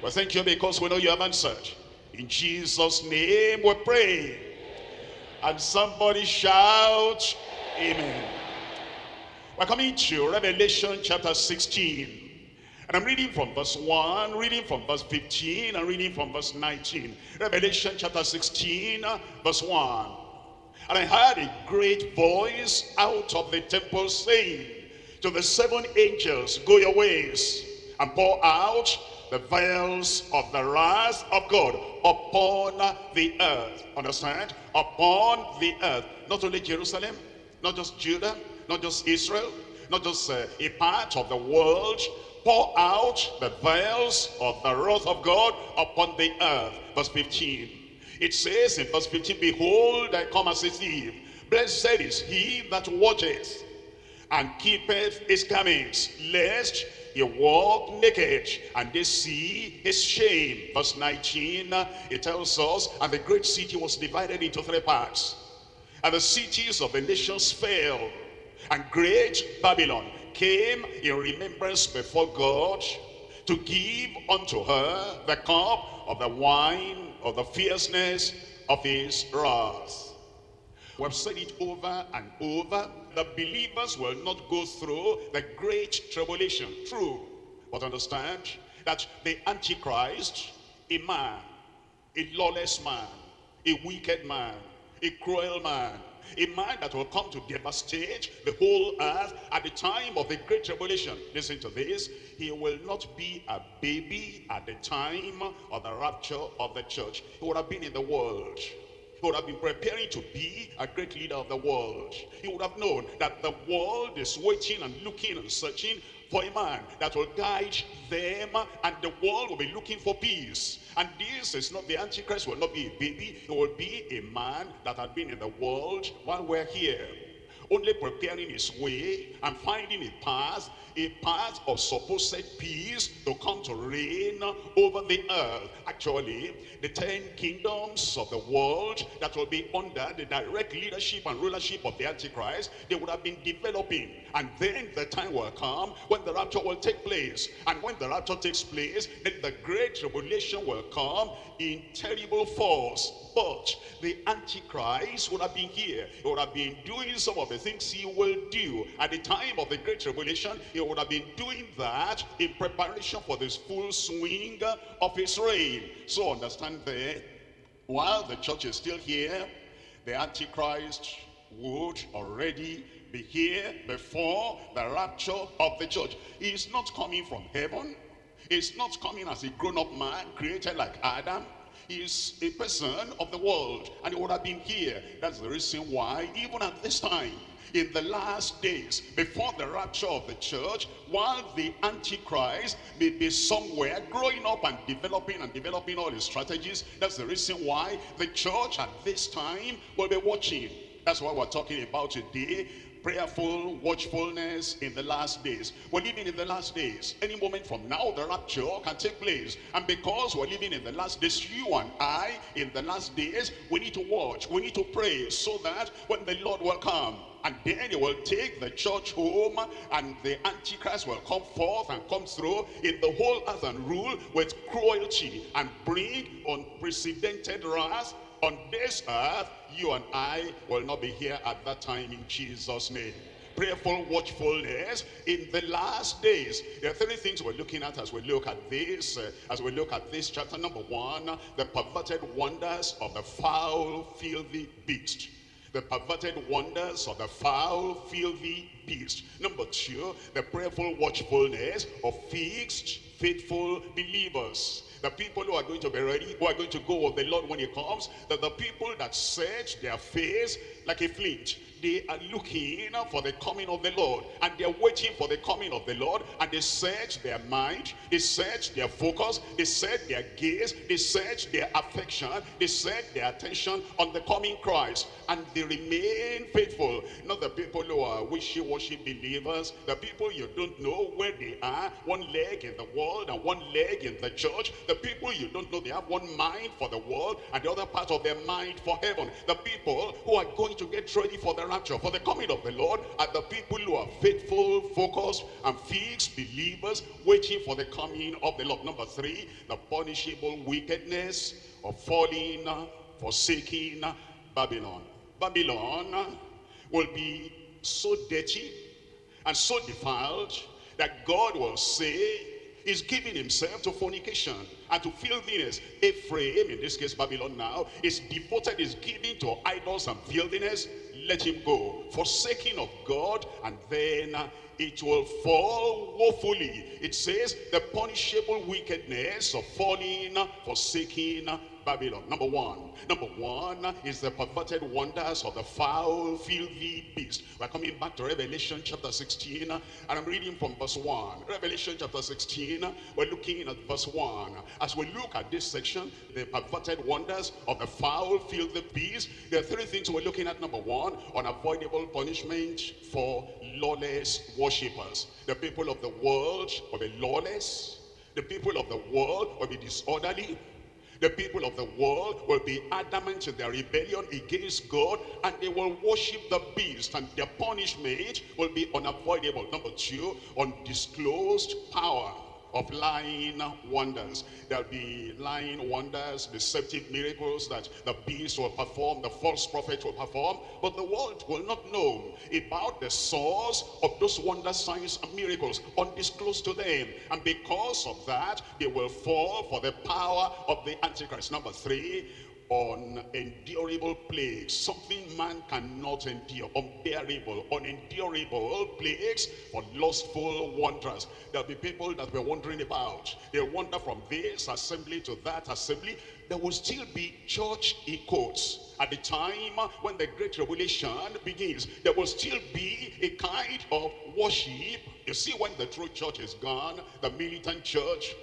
Well, thank you because we know you have answered. In Jesus' name we pray. And somebody shout, Amen. We're coming to Revelation chapter 16. And I'm reading from verse 1, reading from verse 15, and reading from verse 19. Revelation chapter 16, verse 1. And I heard a great voice out of the temple saying, To the seven angels, go your ways, and pour out the vials of the wrath of God upon the earth. Understand? Upon the earth. Not only Jerusalem, not just Judah, not just Israel, not just uh, a part of the world. Pour out the vials of the wrath of God upon the earth. Verse 15. It says in verse 15, Behold, I come as a thief. Blessed is he that watcheth and keepeth his comings, lest he walked naked and they see his shame. Verse 19, it tells us, and the great city was divided into three parts. And the cities of the nations fell, and great Babylon came in remembrance before God to give unto her the cup of the wine of the fierceness of his wrath. We've said it over and over. The believers will not go through the great tribulation. True. But understand that the Antichrist, a man, a lawless man, a wicked man, a cruel man, a man that will come to devastate the whole earth at the time of the great tribulation. Listen to this. He will not be a baby at the time of the rapture of the church. He would have been in the world. He would have been preparing to be a great leader of the world. He would have known that the world is waiting and looking and searching for a man that will guide them and the world will be looking for peace. And this is not the Antichrist, will not be a baby. It will be a man that had been in the world while we're here. Only preparing his way and finding a path a path of supposed peace to come to reign over the earth. Actually, the ten kingdoms of the world that will be under the direct leadership and rulership of the Antichrist, they would have been developing. And then the time will come when the rapture will take place. And when the rapture takes place, then the great tribulation will come in terrible force. But the Antichrist would have been here. He would have been doing some of the things he will do. At the time of the great tribulation, he would have been doing that in preparation for this full swing of his reign. So understand that while the church is still here, the Antichrist would already be here before the rapture of the church. He is not coming from heaven. He's not coming as a grown-up man created like Adam. He is a person of the world and he would have been here. That's the reason why even at this time in the last days before the rapture of the church while the antichrist may be somewhere growing up and developing and developing all his strategies that's the reason why the church at this time will be watching that's what we're talking about today prayerful watchfulness in the last days. We're living in the last days. Any moment from now, the rapture can take place. And because we're living in the last days, you and I, in the last days, we need to watch. We need to pray so that when the Lord will come, and then he will take the church home and the antichrist will come forth and come through in the whole earth and rule with cruelty and bring unprecedented wrath on this earth you and I will not be here at that time in Jesus name prayerful watchfulness in the last days. There are three things we're looking at as we look at this, uh, as we look at this chapter. Number one, the perverted wonders of the foul, filthy beast. The perverted wonders of the foul, filthy beast. Number two, the prayerful watchfulness of fixed, faithful believers the people who are going to be ready, who are going to go with the Lord when he comes, that the people that set their face like a flint, they are looking for the coming of the Lord and they're waiting for the coming of the Lord and they search their mind, they search their focus, they search their gaze, they search their affection, they set their attention on the coming Christ and they remain faithful. Not the people who are wishy-washy believers, the people you don't know where they are, one leg in the world and one leg in the church, the people you don't know they have one mind for the world and the other part of their mind for heaven. The people who are going to get ready for the rapture, for the coming of the Lord, are the people who are faithful, focused, and fixed believers, waiting for the coming of the Lord. Number three, the punishable wickedness of falling, forsaking Babylon. Babylon will be so dirty and so defiled that God will say he's giving himself to fornication and to filthiness. Ephraim, in this case Babylon now, is devoted, is giving to idols and filthiness. Let him go, forsaking of God, and then it will fall woefully. It says the punishable wickedness of falling, forsaking Babylon. Number one. Number one is the perverted wonders of the foul, filthy beast. We're coming back to Revelation chapter 16, and I'm reading from verse 1. Revelation chapter 16, we're looking at verse 1. As we look at this section, the perverted wonders of the foul, filthy beast, there are three things we're looking at. Number one, unavoidable punishment for lawless worshippers. The people of the world will be lawless. The people of the world will be disorderly the people of the world will be adamant in their rebellion against God and they will worship the beast and their punishment will be unavoidable. Number two, undisclosed power. Of lying wonders. There'll be lying wonders, deceptive miracles that the beast will perform, the false prophet will perform, but the world will not know about the source of those wonder signs and miracles undisclosed to them. And because of that, they will fall for the power of the Antichrist. Number three, unendurable plagues, something man cannot endure, unbearable, unendurable plagues for lustful wanderers. There'll be people that we're wondering about. They'll wander from this assembly to that assembly. There will still be church echoes. At the time when the Great Revelation begins, there will still be a kind of worship. You see, when the true church is gone, the militant church,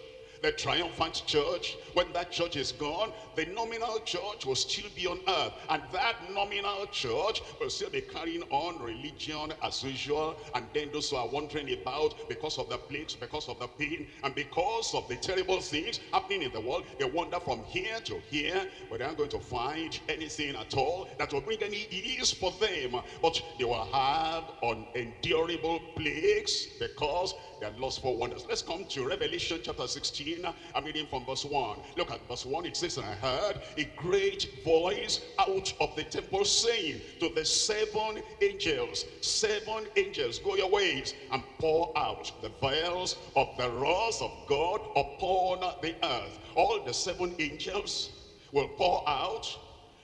the triumphant church, when that church is gone, the nominal church will still be on earth. And that nominal church will still be carrying on religion as usual. And then those who are wondering about because of the plagues, because of the pain, and because of the terrible things happening in the world, they wander from here to here, but they aren't going to find anything at all that will bring any ease for them. But they will have unendurable plagues because they are lustful wonders. Let's come to Revelation chapter 16. I'm reading from verse 1. Look at verse 1. It says, I heard a great voice out of the temple saying to the seven angels, Seven angels, go your ways and pour out the vials of the wrath of God upon the earth. All the seven angels will pour out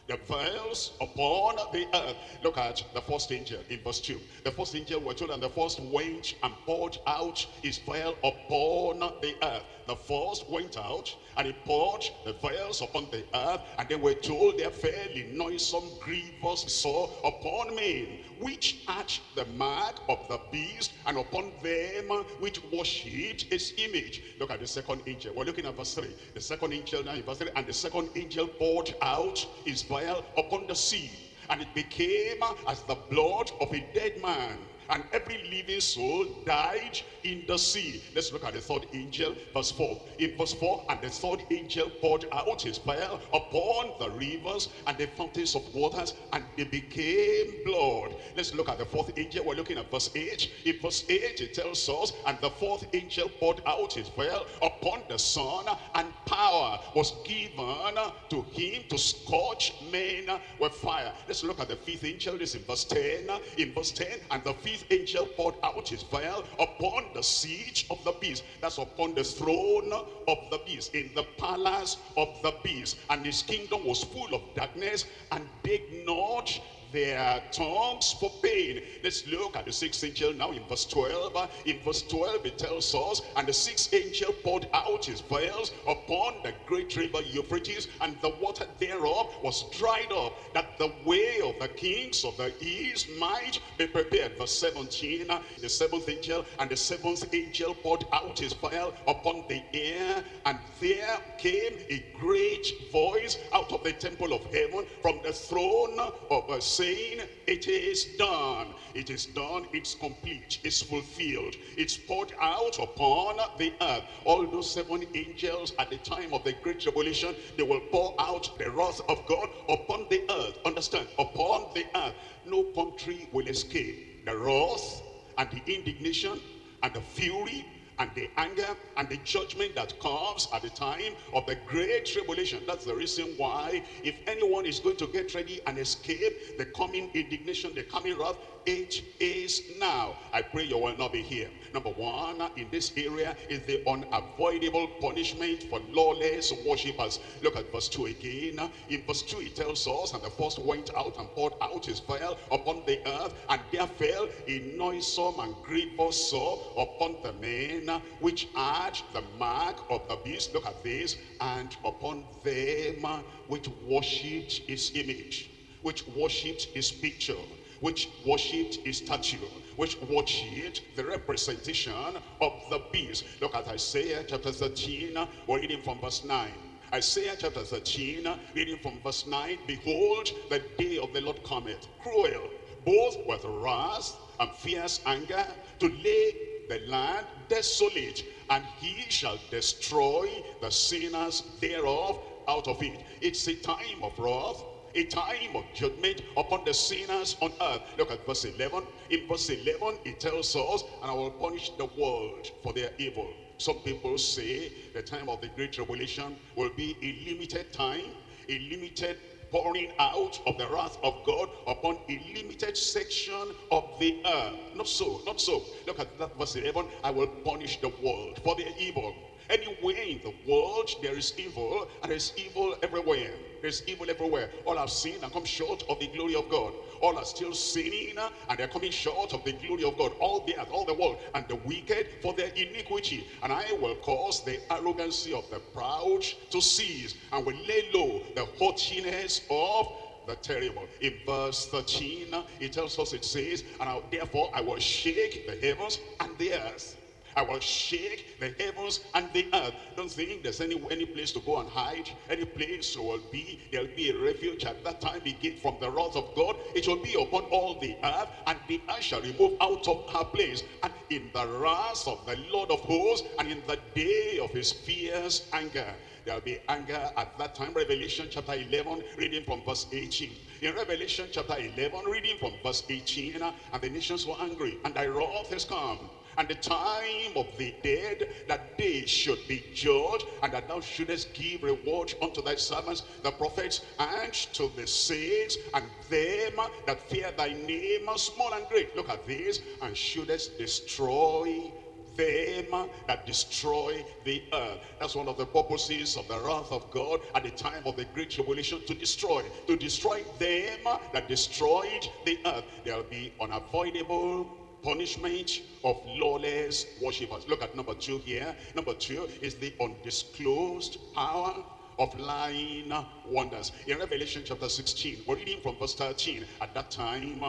the vials upon the earth. Look at the first angel in verse 2. The first angel we're told, and the first went and poured out his vial upon the earth. The first went out and he poured the vials upon the earth, and they we're told there fell a noisome, grievous sore upon men, which had the mark of the beast, and upon them which worshipped his image. Look at the second angel. We're looking at verse 3. The second angel now in verse 3, and the second angel poured out his vial upon the sea, and it became as the blood of a dead man and every living soul died in the sea. Let's look at the third angel, verse 4. In verse 4, and the third angel poured out his fire upon the rivers and the fountains of waters, and they became blood. Let's look at the fourth angel. We're looking at verse 8. In verse 8, it tells us, and the fourth angel poured out his fire upon the sun, and power was given to him to scorch men with fire. Let's look at the fifth angel. This in verse 10. In verse 10, and the fifth angel poured out his fire upon the siege of the beast. That's upon the throne of the beast, in the palace of the beast. And his kingdom was full of darkness, and did not their tongues for pain. Let's look at the sixth angel now in verse 12. In verse 12 it tells us, and the sixth angel poured out his vials upon the great river Euphrates, and the water thereof was dried up, that the way of the kings of the east might be prepared. Verse 17, the seventh angel and the seventh angel poured out his vial upon the air, and there came a great voice out of the temple of heaven from the throne of a saying, it is done. It is done, it's complete, it's fulfilled. It's poured out upon the earth. All those seven angels at the time of the great tribulation, they will pour out the wrath of God upon the earth. Understand? Upon the earth. No country will escape the wrath and the indignation and the fury and the anger and the judgment that comes at the time of the great tribulation. That's the reason why if anyone is going to get ready and escape the coming indignation, the coming wrath, it is now. I pray you will not be here. Number one, in this area is the unavoidable punishment for lawless worshippers. Look at verse 2 again. In verse 2 it tells us, and the first went out and poured out his vial upon the earth, and there fell a noisome and grievous sore upon the men which had the mark of the beast. Look at this. And upon them which worshipped his image, which worshipped his picture, which worshipped his statue, which worshipped the representation of the beast. Look at Isaiah chapter 13, we're reading from verse 9. Isaiah chapter 13, reading from verse 9, Behold, the day of the Lord cometh, cruel, both with wrath and fierce anger, to lay the land desolate, and he shall destroy the sinners thereof out of it. It's a time of wrath, a time of judgment upon the sinners on earth. Look at verse 11. In verse 11, it tells us, and I will punish the world for their evil Some people say the time of the Great Tribulation will be a limited time, a limited pouring out of the wrath of God upon a limited section of the earth. Not so, not so. Look at that verse 11. I will punish the world for their evil. Anywhere in the world there is evil, and there's evil everywhere. There's evil everywhere. All have sinned and come short of the glory of God. All are still sinning, and they're coming short of the glory of God. All the earth, all the world, and the wicked for their iniquity. And I will cause the arrogancy of the proud to cease, and will lay low the haughtiness of the terrible. In verse 13, it tells us, it says, And I, therefore I will shake the heavens and the earth. I will shake the heavens and the earth. Don't think there's any, any place to go and hide. Any place will be, there'll be a refuge at that time begin from the wrath of God. It will be upon all the earth, and the earth shall remove out of her place. And in the wrath of the Lord of hosts, and in the day of his fierce anger, there'll be anger at that time. Revelation chapter 11, reading from verse 18. In Revelation chapter 11, reading from verse 18, and the nations were angry, and thy wrath has come and the time of the dead, that they should be judged, and that thou shouldest give reward unto thy servants, the prophets, and to the saints, and them that fear thy name, small and great. Look at this, and shouldest destroy them that destroy the earth. That's one of the purposes of the wrath of God at the time of the great tribulation to destroy. To destroy them that destroyed the earth. There'll be unavoidable punishment of lawless worshippers. Look at number two here. Number two is the undisclosed power of lying wonders. In Revelation chapter 16, we're reading from verse 13. At that time,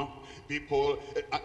people,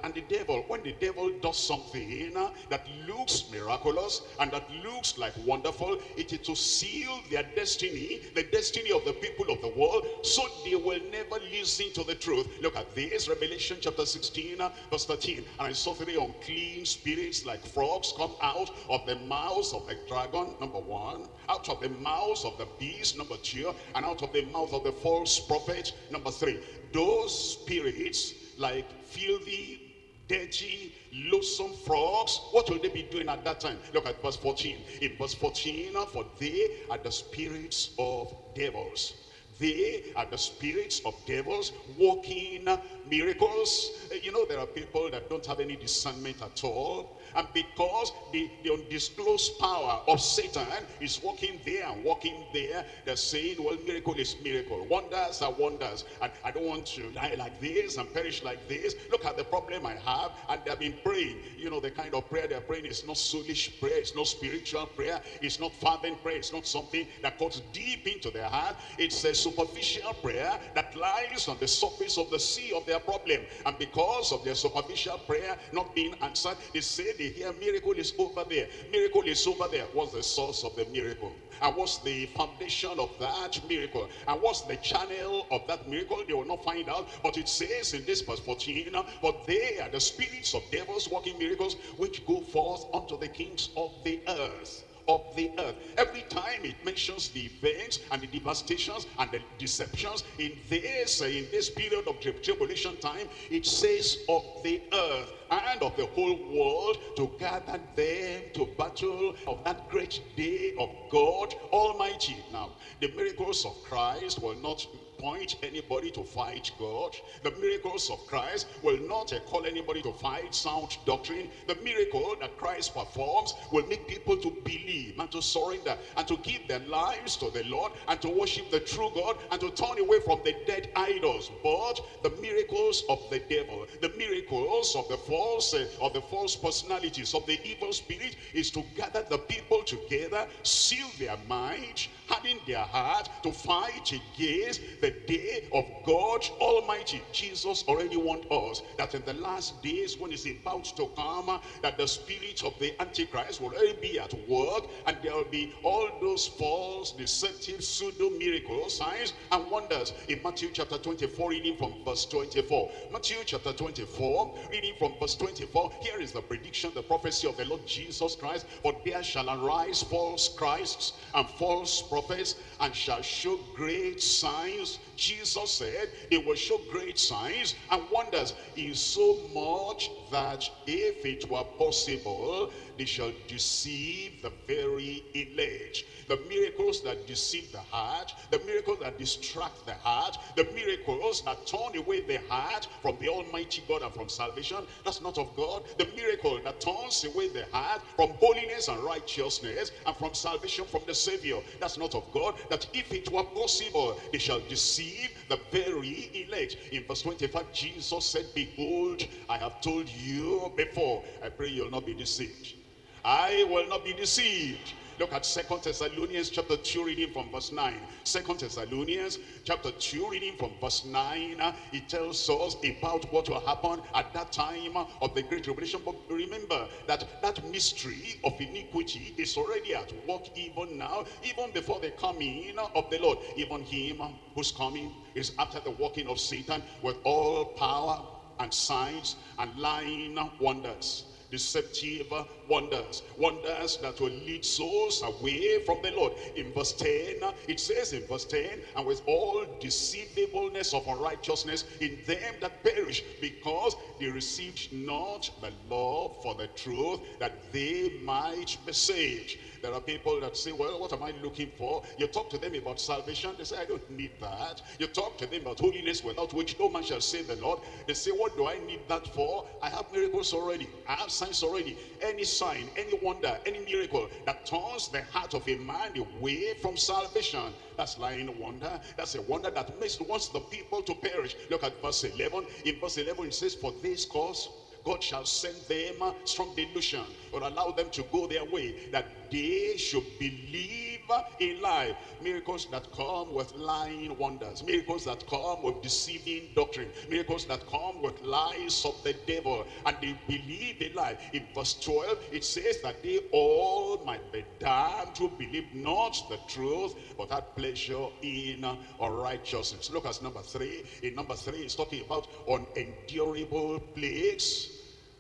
and the devil, when the devil does something that looks miraculous and that looks like wonderful, it is to seal their destiny, the destiny of the people of the world, so they will never listen to the truth. Look at this, Revelation chapter 16, uh, verse 13. And I saw three unclean spirits like frogs come out of the mouths of the dragon, number one, out of the mouths of the beast, number two, and out of the mouth of the false prophet, number three. Those spirits like filthy, dirty, loathsome frogs. What will they be doing at that time? Look at verse 14. In verse 14, for they are the spirits of devils. They are the spirits of devils working miracles. You know, there are people that don't have any discernment at all. And because the, the undisclosed power of Satan is walking there and walking there, they're saying, well, miracle is miracle. Wonders are wonders. And I don't want to die like this and perish like this. Look at the problem I have. And they've been praying. You know, the kind of prayer they're praying is not soulish prayer. It's not spiritual prayer. It's not fervent prayer. It's not something that cuts deep into their heart. It's a superficial prayer that lies on the surface of the sea of their problem. And because of their superficial prayer not being answered, they say hear miracle is over there. Miracle is over there. What's the source of the miracle? And what's the foundation of that miracle? And what's the channel of that miracle? They will not find out. But it says in this verse 14, but they are the spirits of devils working miracles which go forth unto the kings of the earth of the earth. Every time it mentions the events and the devastations and the deceptions in this, uh, in this period of tribulation time, it says of the earth and of the whole world to gather them to battle of that great day of God Almighty. Now, the miracles of Christ will not point anybody to fight God. The miracles of Christ will not call anybody to fight sound doctrine. The miracle that Christ performs will make people to believe and to surrender and to give their lives to the Lord and to worship the true God and to turn away from the dead idols. But the miracles of the devil, the miracles of the false, uh, of the false personalities, of the evil spirit is to gather the people together, seal their mind, harden their heart to fight against the day of God Almighty. Jesus already warned us that in the last days when it's about to come, that the spirit of the Antichrist will already be at work and there will be all those false, deceptive, pseudo miracles, signs and wonders. In Matthew chapter 24, reading from verse 24. Matthew chapter 24, reading from verse 24. Here is the prediction, the prophecy of the Lord Jesus Christ. For there shall arise false Christs and false prophets and shall show great signs. Jesus said they will show great signs and wonders. In so much that if it were possible, they shall deceive the very elect. The miracles that deceive the heart, the miracles that distract the heart, the miracles that turn away the heart from the Almighty God and from salvation, that's not of God. The miracle that turns away the heart from holiness and righteousness and from salvation from the Savior, that's not of God. That if it were possible, they shall deceive the very elect. In verse 25, Jesus said, Behold, I have told you before. I pray you'll not be deceived. I will not be deceived. Look at Second Thessalonians chapter 2 reading from verse 9. Second Thessalonians chapter 2 reading from verse 9. uh, It tells us about what will happen at that time of the great tribulation. But remember that that mystery of iniquity is already at work even now, even before the coming of the Lord. Even him who's coming is after the working of Satan with all power and signs and lying wonders deceptive wonders wonders that will lead souls away from the lord. In verse 10 it says in verse 10 and with all deceivableness of unrighteousness in them that perish because they received not the love for the truth that they might be saved there are people that say, well, what am I looking for? You talk to them about salvation. They say, I don't need that. You talk to them about holiness without which no man shall save the Lord. They say, what do I need that for? I have miracles already. I have signs already. Any sign, any wonder, any miracle that turns the heart of a man away from salvation. That's lying wonder. That's a wonder that makes wants the people to perish. Look at verse 11. In verse 11 it says, for this cause God shall send them strong delusion or allow them to go their way that they should believe in lie. Miracles that come with lying wonders. Miracles that come with deceiving doctrine. Miracles that come with lies of the devil. And they believe in lie. In verse 12 it says that they all might be damned who believe not the truth but had pleasure in unrighteousness look at number three. In number three it's talking about unendurable plagues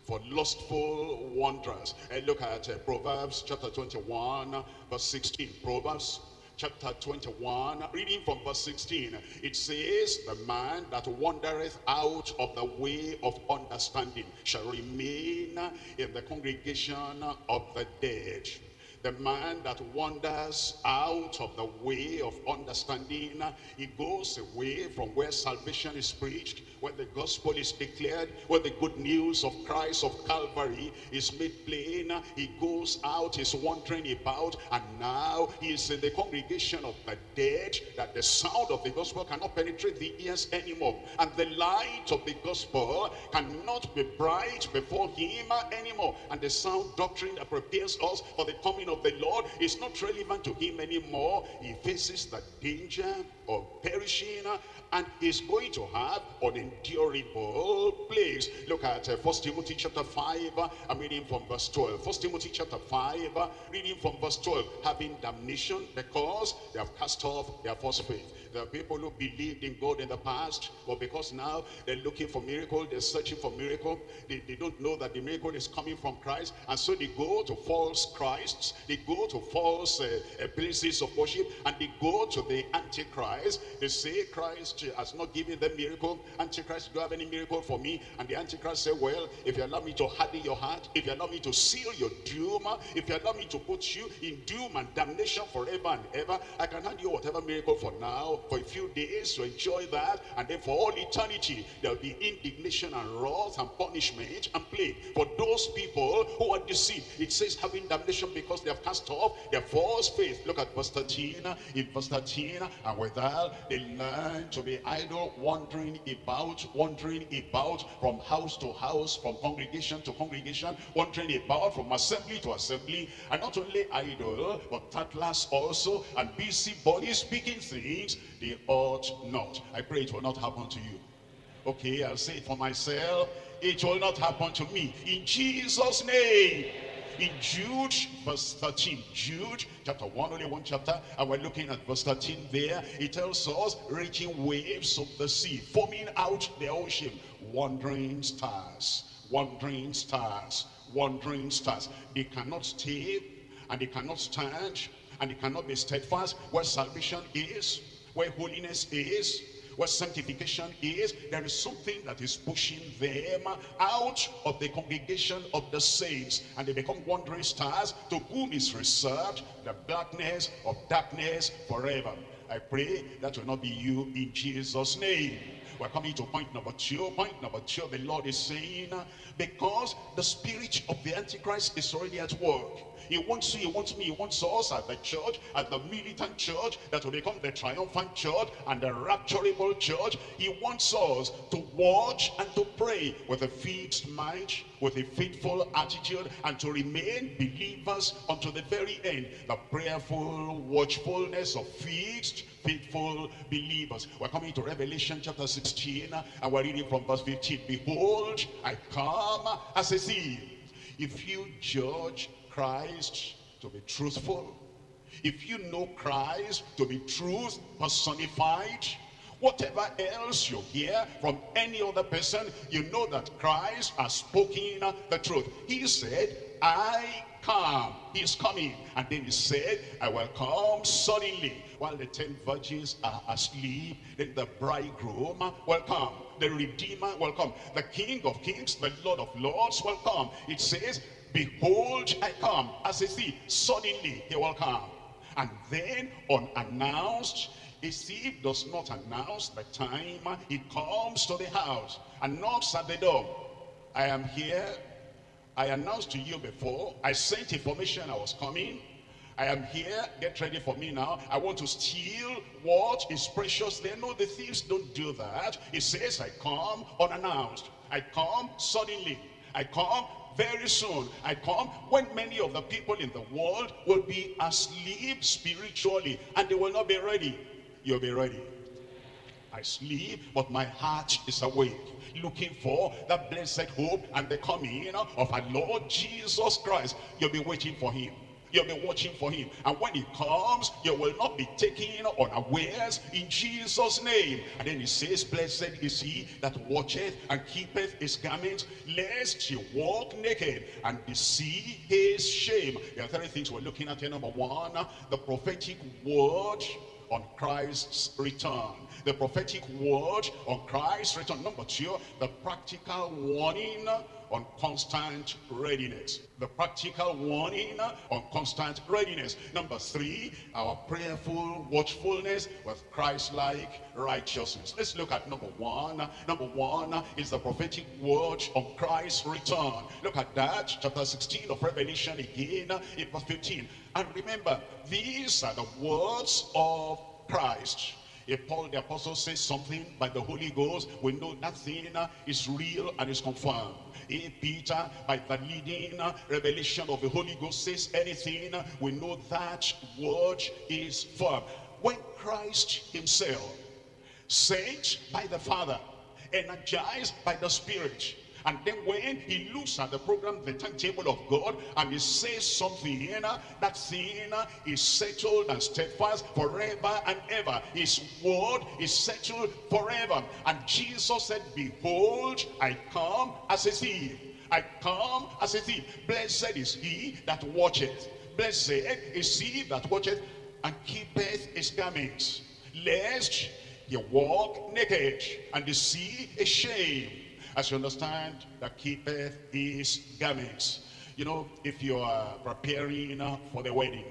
for lustful wanderers. And look at uh, Proverbs chapter 21, verse 16. Proverbs chapter 21, reading from verse 16. It says, The man that wandereth out of the way of understanding shall remain in the congregation of the dead. The man that wanders out of the way of understanding, he goes away from where salvation is preached, where the gospel is declared, where the good news of Christ of Calvary is made plain. He goes out, he's wandering about, and now he is in the congregation of the dead, that the sound of the gospel cannot penetrate the ears anymore. And the light of the gospel cannot be bright before him anymore. And the sound doctrine that prepares us for the coming of the Lord is not relevant to him anymore. He faces the danger of perishing and he's going to have an unendurable plagues. Look at uh, 1 Timothy chapter 5, uh, I'm reading from verse 12. 1 Timothy chapter 5, uh, reading from verse 12. Having damnation because they have cast off their first faith. There are people who believed in God in the past, but because now they're looking for miracle, they're searching for miracle, they, they don't know that the miracle is coming from Christ, and so they go to false Christs, they go to false uh, uh, places of worship, and they go to the Antichrist. They say Christ has not given them miracle. Antichrist, do have any miracle for me? And the Antichrist say, well, if you allow me to harden your heart, if you allow me to seal your doom, if you allow me to put you in doom and damnation forever and ever, I can hand you whatever miracle for now, for a few days to enjoy that, and then for all eternity, there'll be indignation and wrath and punishment and plague for those people who are deceived. It says having damnation because they have cast off their false faith. Look at verse 13. In verse 13, and withal they learn to be idle, wandering about, wandering about from house to house, from congregation to congregation, wandering about from assembly to assembly, and not only idle, but tattlers also, and busy bodies speaking things they ought not. I pray it will not happen to you. Okay, I'll say it for myself. It will not happen to me. In Jesus' name. In Jude, verse 13. Jude, chapter 1, only one chapter. And we're looking at verse 13 there. It tells us, raging waves of the sea, foaming out the ocean, wandering stars, wandering stars, wandering stars. They cannot stay, and they cannot stand, and they cannot be steadfast where salvation is, where holiness is, What sanctification is, there is something that is pushing them out of the congregation of the saints. And they become wandering stars to whom is reserved the darkness of darkness forever. I pray that will not be you in Jesus' name. We're coming to point number two. Point number two, the Lord is saying, because the spirit of the Antichrist is already at work. He wants you, he wants me, he wants us at the church, at the militant church, that will become the triumphant church and the rapturable church. He wants us to watch and to pray with a fixed mind, with a faithful attitude, and to remain believers unto the very end. The prayerful watchfulness of fixed faithful believers. We're coming to Revelation chapter 16 and we're reading from verse 15. Behold, I come as a thief. If you judge Christ to be truthful, if you know Christ to be truth personified, whatever else you hear from any other person, you know that Christ has spoken the truth. He said, I come. He is coming. And then he said, I will come suddenly. While the ten virgins are asleep, then the bridegroom will come. The Redeemer will come. The King of kings, the Lord of lords will come. It says, Behold, I come as a thief. Suddenly he will come. And then unannounced, a thief does not announce the time he comes to the house and knocks at the door. I am here. I announced to you before. I sent information I was coming. I am here. Get ready for me now. I want to steal what is precious. They know the thieves don't do that. It says, I come unannounced. I come suddenly. I come very soon I come when many of the people in the world will be asleep spiritually and they will not be ready. You'll be ready. I sleep, but my heart is awake, looking for that blessed hope and the coming of our Lord Jesus Christ. You'll be waiting for him. You'll be watching for him. And when he comes, you will not be taken unawares in Jesus' name. And then he says, Blessed is he that watcheth and keepeth his garments, lest he walk naked and see his shame. There are three things we're looking at here. Number one, the prophetic word on Christ's return. The prophetic word on Christ's return. Number two, the practical warning on constant readiness. The practical warning on constant readiness. Number three, our prayerful watchfulness with Christ-like righteousness. Let's look at number one. Number one is the prophetic word on Christ's return. Look at that, chapter 16 of Revelation again, in verse 15. And remember, these are the words of Christ. If Paul the apostle says something by the Holy Ghost, we know that thing is real and is confirmed. If Peter, by the leading revelation of the Holy Ghost, says anything, we know that word is firm. When Christ himself, sent by the Father, energized by the Spirit, and then when he looks at the program, the timetable of God, and he says something, that thing is settled and steadfast forever and ever. His word is settled forever. And Jesus said, Behold, I come as a thief. I come as a thief. Blessed is he that watcheth. Blessed is he that watcheth and keepeth his garments, lest he walk naked and see a shame as you understand that keepeth his garments. You know, if you are preparing for the wedding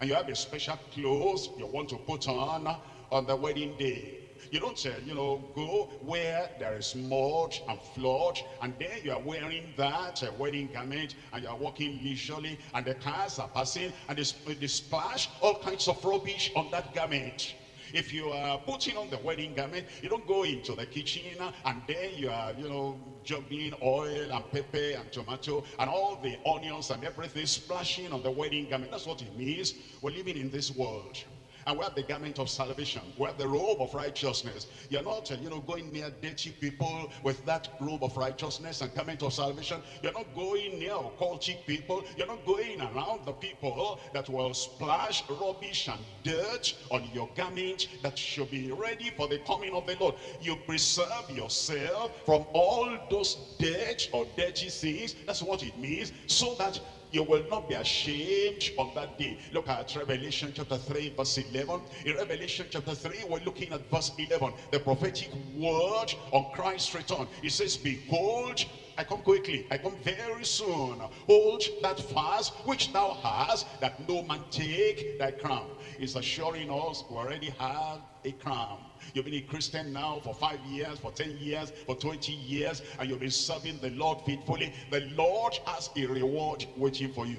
and you have a special clothes you want to put on on the wedding day, you don't, say, you know, go where there is mud and flood, and then you are wearing that uh, wedding garment, and you are walking leisurely, and the cars are passing, and they, they splash all kinds of rubbish on that garment. If you are putting on the wedding garment, you don't go into the kitchen and then you are, you know, juggling oil and pepper and tomato and all the onions and everything splashing on the wedding garment. That's what it means. We're living in this world. And we have the garment of salvation. We have the robe of righteousness. You're not, you know, going near dirty people with that robe of righteousness and garment of salvation. You're not going near occultic people. You're not going around the people that will splash rubbish and dirt on your garment that should be ready for the coming of the Lord. You preserve yourself from all those dirt or dirty things. That's what it means. So that You will not be ashamed on that day. Look at Revelation chapter 3 verse 11. In Revelation chapter 3 we're looking at verse 11. The prophetic word on Christ's return. It says, Behold, I come quickly. I come very soon. Hold that fast which thou hast, that no man take thy crown. It's assuring us we already have a crown. You've been a Christian now for five years, for 10 years, for 20 years, and you've been serving the Lord faithfully. The Lord has a reward waiting for you.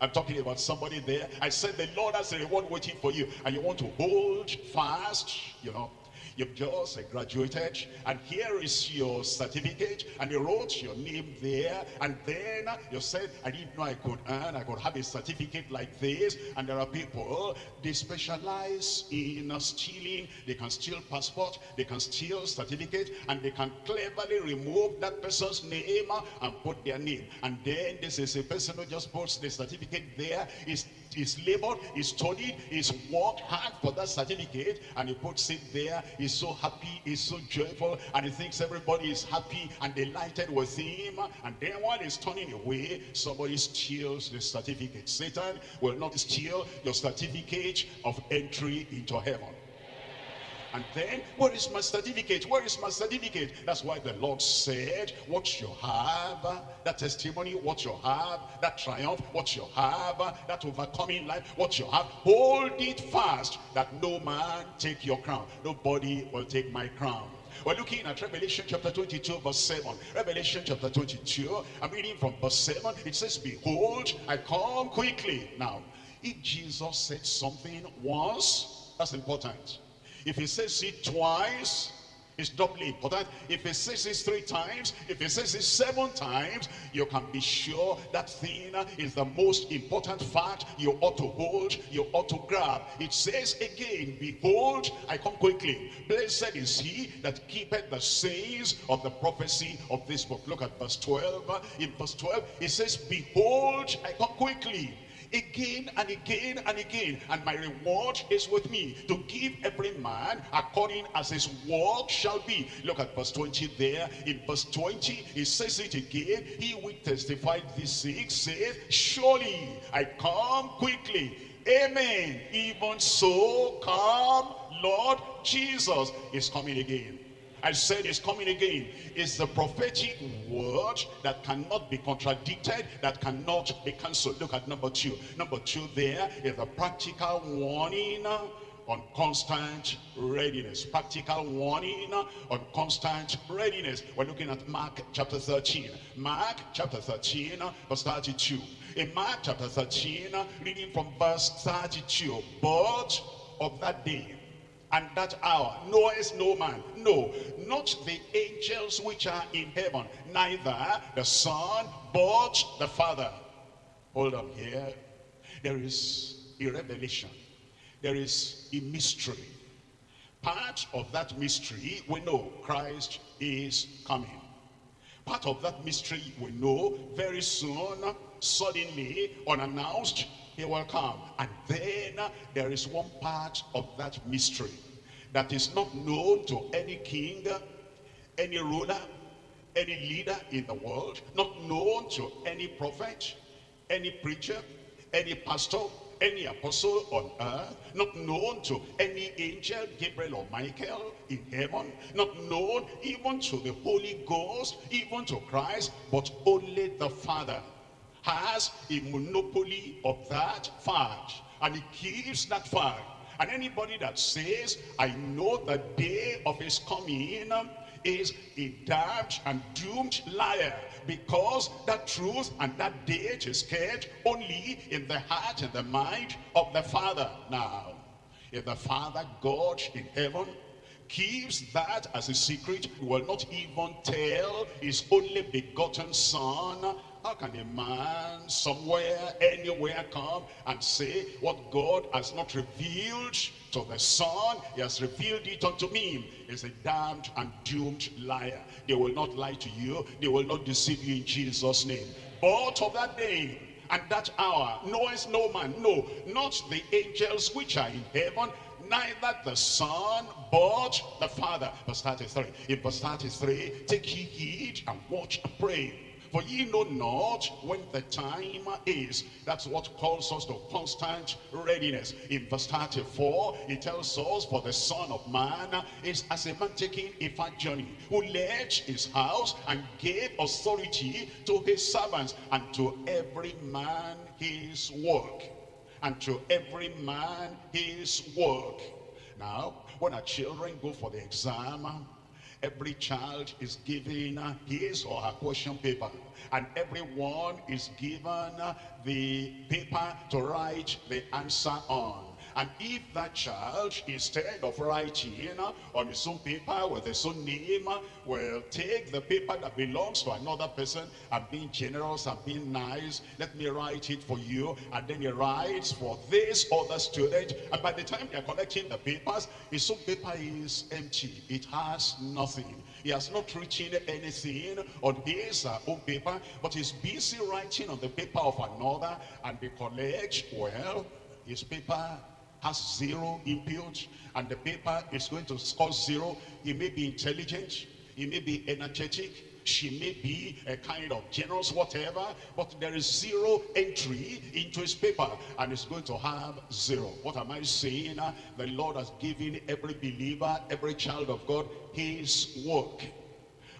I'm talking about somebody there. I said the Lord has a reward waiting for you, and you want to hold fast, you know, You've just graduated and here is your certificate and you wrote your name there and then you said, I didn't know I could earn, I could have a certificate like this. And there are people, they specialize in stealing. They can steal passport, they can steal certificate and they can cleverly remove that person's name and put their name. And then this is a person who just puts the certificate there. Is is labored, is studied, he's worked hard for that certificate, and he puts it there. He's so happy, he's so joyful, and he thinks everybody is happy and delighted with him. And then while he's turning away, somebody steals the certificate. Satan will not steal your certificate of entry into heaven. And then, where is my certificate? Where is my certificate? That's why the Lord said, what you have, that testimony, what you have, that triumph, what you have, that overcoming life, what you have, hold it fast, that no man take your crown. Nobody will take my crown. We're looking at Revelation chapter 22 verse 7. Revelation chapter 22, I'm reading from verse 7. It says, Behold, I come quickly. Now, if Jesus said something once, that's important. If he says it twice, it's doubly important. If he says it three times, if he says it seven times, you can be sure that thing is the most important fact you ought to hold, you ought to grab. It says again, Behold, I come quickly. Blessed is he that keepeth the sayings of the prophecy of this book. Look at verse 12. In verse 12, it says, Behold, I come quickly again and again and again. And my reward is with me to give every man according as his work shall be. Look at verse 20 there. In verse 20, he says it again. He will testify this six says, Surely I come quickly. Amen. Even so, come, Lord Jesus is coming again. I said it's coming again. It's the prophetic word that cannot be contradicted, that cannot be cancelled. Look at number two. Number two there is the practical warning on constant readiness. Practical warning on constant readiness. We're looking at Mark chapter 13. Mark chapter 13, verse 32. In Mark chapter 13, reading from verse 32. But of that day and that hour knowest no man. No not the angels which are in heaven neither the son but the father. Hold on here. There is a revelation. There is a mystery. Part of that mystery we know christ is coming. Part of that mystery we know very soon suddenly unannounced he will come. And then there is one part of that mystery that is not known to any king, any ruler, any leader in the world, not known to any prophet, any preacher, any pastor, any apostle on earth, not known to any angel, Gabriel or Michael in heaven, not known even to the Holy Ghost, even to Christ, but only the Father has a monopoly of that fact and he keeps that fact and anybody that says i know the day of his coming is a damned and doomed liar because that truth and that date is kept only in the heart and the mind of the father. Now if the father god in heaven keeps that as a secret will not even tell his only begotten son how can a man somewhere, anywhere come and say what God has not revealed to the Son, he has revealed it unto me. Is a damned and doomed liar. They will not lie to you. They will not deceive you in Jesus' name. But of that day and that hour knoweth no man, no, not the angels which are in heaven, neither the Son, but the Father. Verse 33. In verse 33, take ye heed and watch and pray For ye know not when the time is. That's what calls us to constant readiness. In verse 34, it tells us, For the Son of Man is as a man taking a far journey, who left his house and gave authority to his servants, and to every man his work. And to every man his work. Now, when our children go for the exam, every child is given his or her question paper. And everyone is given the paper to write the answer on. And if that child, instead of writing on his own paper with his own name, will take the paper that belongs to another person and being generous and being nice, let me write it for you. And then he writes for this other student. And by the time they're collecting the papers, his own paper is empty. It has nothing. He has not written anything on his uh, own paper, but he's busy writing on the paper of another. And they collect, well, his paper has zero input and the paper is going to score zero. He may be intelligent, he may be energetic, she may be a kind of generous whatever, but there is zero entry into his paper and it's going to have zero. What am I saying? The Lord has given every believer, every child of God, his work.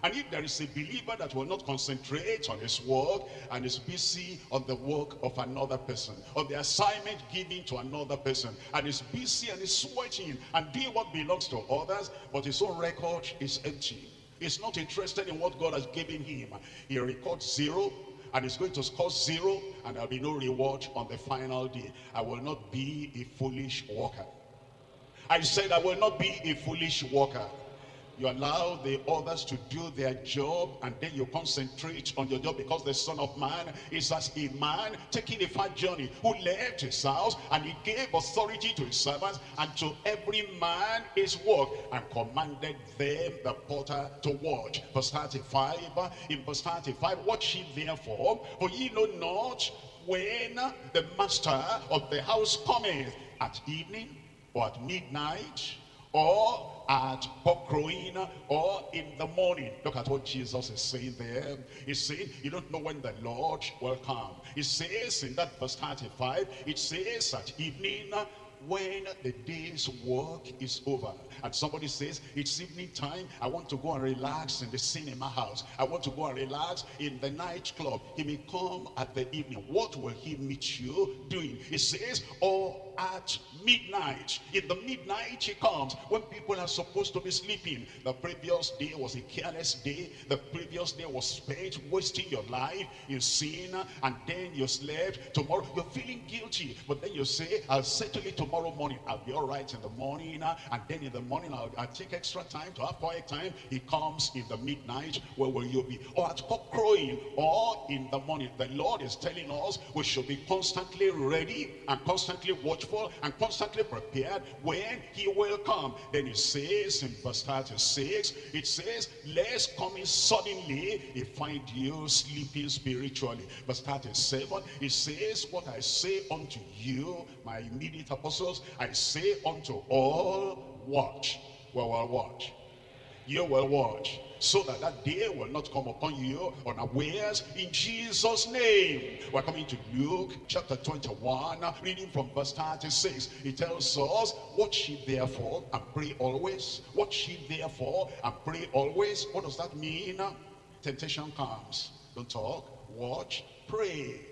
And if there is a believer that will not concentrate on his work and is busy on the work of another person, on the assignment given to another person, and is busy and is sweating and doing what belongs to others, but his own record is empty. He's not interested in what God has given him. He records zero, and he's going to score zero, and there'll be no reward on the final day. I will not be a foolish worker. I said I will not be a foolish worker. You allow the others to do their job and then you concentrate on your job because the Son of Man is as a man taking a far journey who left his house and he gave authority to his servants and to every man his work and commanded them, the porter, to watch. Verse 35, in verse 35, watch ye therefore, for ye know not when the master of the house cometh, at evening or at midnight or at cock crowing or in the morning. Look at what Jesus is saying there. He's saying, you don't know when the Lord will come. He says in that verse 35, it says at evening uh, when the day's work is over and somebody says it's evening time i want to go and relax in the cinema house i want to go and relax in the nightclub he may come at the evening what will he meet you doing he says or at midnight. In the midnight he comes when people are supposed to be sleeping. The previous day was a careless day. The previous day was spent wasting your life in sin and then you slept. Tomorrow you're feeling guilty but then you say i'll settle it tomorrow morning. I'll be all right in the morning and then in the morning i'll, I'll take extra time to have quiet time. He comes in the midnight. Where will you be? Or at cock crowing or in the morning. The lord is telling us we should be constantly ready and constantly watchful and constantly prepared when he will come. Then he says in verse 36 it says lest coming suddenly he find you sleeping spiritually. Verse 37 it says what i say unto you my immediate apostles i say unto all watch. Well well watch. You will watch so that that day will not come upon you unawares. In Jesus name we're coming to Luke chapter 21 reading from verse 36 it tells us watch ye therefore and pray always. Watch ye therefore and pray always. What does that mean? Temptation comes. Don't talk. Watch. Pray.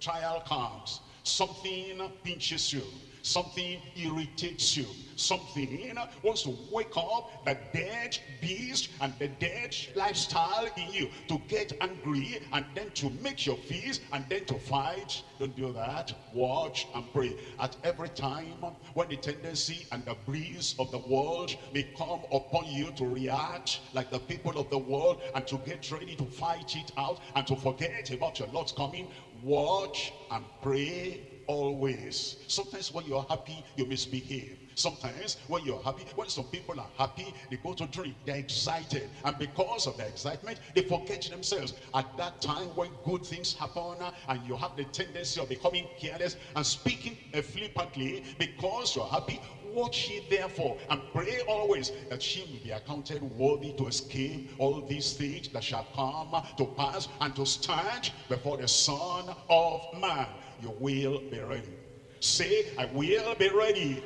Trial comes. Something pinches you something irritates you. Something wants to wake up the dead beast and the dead lifestyle in you to get angry and then to make your feast and then to fight. Don't do that. Watch and pray. At every time when the tendency and the breeze of the world may come upon you to react like the people of the world and to get ready to fight it out and to forget about your Lord's coming watch and pray always. Sometimes when you're happy you misbehave. Sometimes when you're happy when some people are happy they go to drink. They're excited. And because of the excitement they forget themselves. At that time when good things happen uh, and you have the tendency of becoming careless and speaking flippantly because you're happy Watch ye therefore, and pray always that she will be accounted worthy to escape all these things that shall come to pass and to stand before the Son of Man. You will be ready. Say, I will be ready.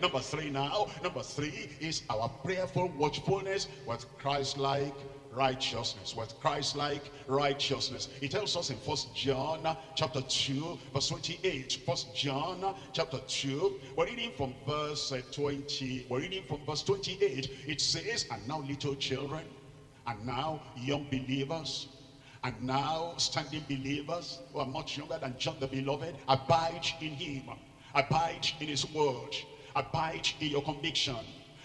Number three now. Number three is our prayerful watchfulness with Christ-like righteousness with Christ-like righteousness. It tells us in First John chapter 2 verse 28. First John chapter 2 we're reading from verse uh, 20. We're reading from verse 28. It says, and now little children and now young believers and now standing believers who are much younger than John the beloved abide in him. Abide in his word. Abide in your conviction.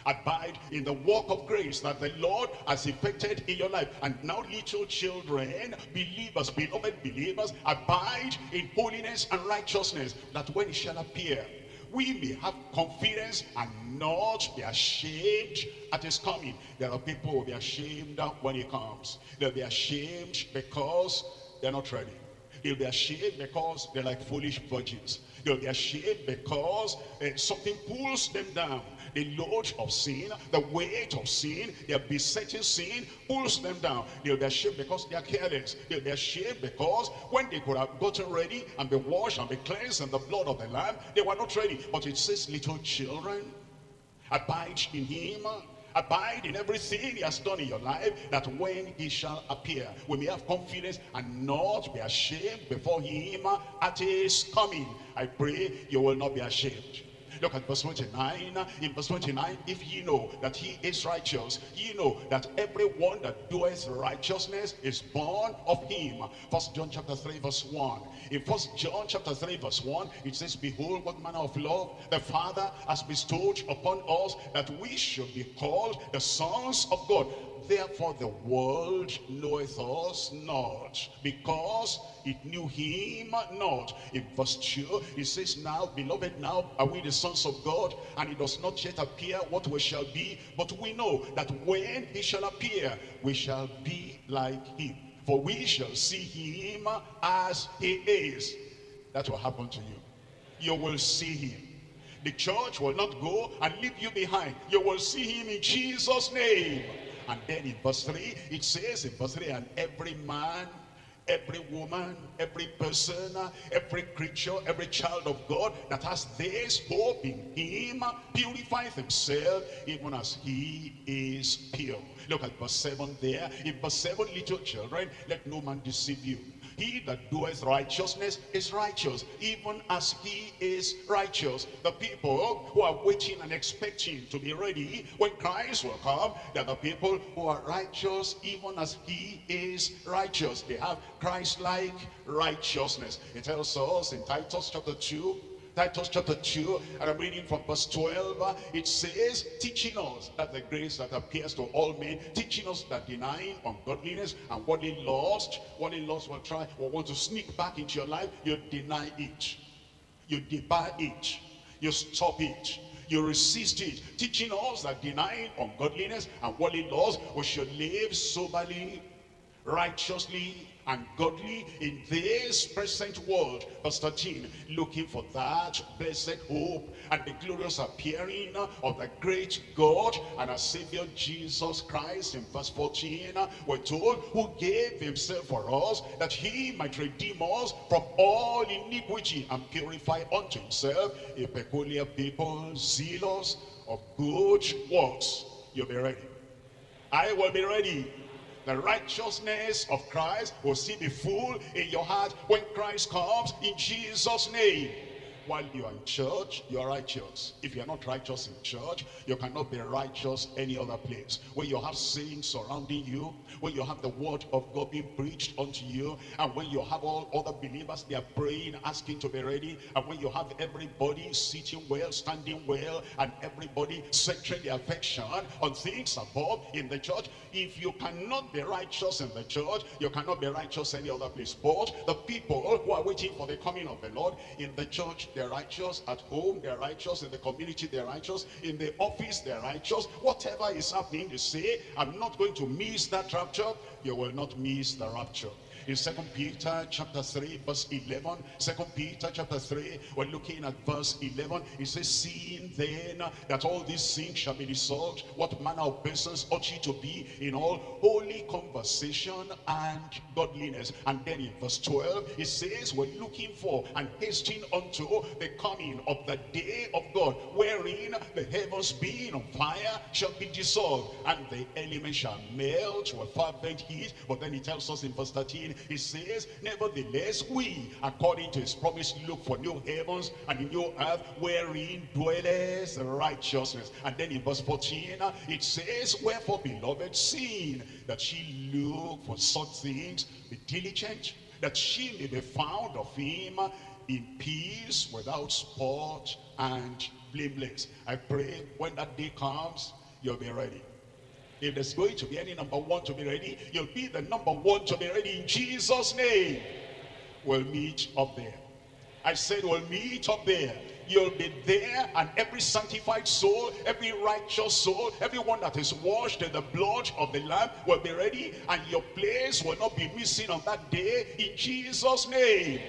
Abide in the work of grace that the Lord has effected in your life. And now little children, believers, beloved believers, abide in holiness and righteousness, that when he shall appear, we may have confidence and not be ashamed at his coming. There are people who will be ashamed when he comes. They'll be ashamed because they're not ready. They'll be ashamed because they're like foolish virgins. They'll be ashamed because uh, something pulls them down the load of sin, the weight of sin, their besetting sin pulls them down. They're ashamed because they are careless. They're ashamed because when they could have gotten ready and be washed and be cleansed in the blood of the Lamb, they were not ready. But it says, little children, abide in him abide in everything he has done in your life that when he shall appear we may have confidence and not be ashamed before him at his coming i pray you will not be ashamed Look at verse 29. In verse 29, if ye know that he is righteous, ye know that everyone that doeth righteousness is born of him. First John chapter 3 verse 1. In First John chapter 3 verse 1, it says, Behold what manner of love the Father has bestowed upon us that we should be called the sons of God. Therefore the world knoweth us not, because it knew him not. In verse 2, it says, Now, beloved, now are we the sons of God, and it does not yet appear what we shall be, but we know that when he shall appear, we shall be like him. For we shall see him as he is. That will happen to you. You will see him. The church will not go and leave you behind. You will see him in Jesus' name. And then in verse 3, it says in verse 3, and every man every woman, every person, every creature, every child of God that has this hope in him purifies himself even as he is pure. Look at verse 7 there. In verse 7, little children, let no man deceive you. He that doeth righteousness is righteous, even as he is righteous. The people who are waiting and expecting to be ready when Christ will come, they're the people who are righteous, even as he is righteous. They have Christ-like righteousness. It tells us in Titus chapter 2, Titus chapter 2, and I'm reading from verse 12. It says, teaching us that the grace that appears to all men, teaching us that denying ungodliness and worldly lust, worldly lust will try, will want to sneak back into your life, you deny it. You debar it. You stop it. You resist it. Teaching us that denying ungodliness and worldly lust, we should live soberly, righteously, and godly in this present world. Verse 13, looking for that blessed hope and the glorious appearing of the great God and our Savior Jesus Christ. In verse 14, we're told, who gave himself for us that he might redeem us from all iniquity and purify unto himself a peculiar people, zealous of good works. You'll be ready. I will be ready the righteousness of Christ will see the full in your heart when Christ comes in Jesus' name. While you are in church, you are righteous. If you are not righteous in church, you cannot be righteous any other place. When you have sin surrounding you, when you have the word of God being preached unto you, and when you have all other believers, they are praying, asking to be ready, and when you have everybody sitting well, standing well, and everybody centering their affection on things above in the church, if you cannot be righteous in the church, you cannot be righteous any other place. But the people who are waiting for the coming of the Lord in the church, they're righteous. At home, they're righteous. In the community, they're righteous. In the office, they're righteous. Whatever is happening, they say, I'm not going to miss that rapture. You will not miss the rapture. In Second Peter chapter 3, verse 11. Second Peter chapter 3, we're looking at verse 11. It says, Seeing then that all these things shall be dissolved, what manner of persons ought ye to be in all holy conversation and godliness. And then in verse 12, it says, We're looking for and hasting unto the coming of the day of God, wherein the heavens being on fire shall be dissolved, and the elements shall melt with fervent heat. But then he tells us in verse 13, he says, Nevertheless, we, according to his promise, look for new heavens and a new earth, wherein dwelleth righteousness. And then in verse 14, it says, Wherefore, beloved, seeing that she look for such things, be diligent, that she may be found of him in peace, without spot and blameless. I pray when that day comes, you'll be ready. If there's going to be any number one to be ready, you'll be the number one to be ready in Jesus' name. We'll meet up there. I said we'll meet up there. You'll be there and every sanctified soul, every righteous soul, everyone that is washed in the blood of the Lamb will be ready and your place will not be missing on that day in Jesus' name.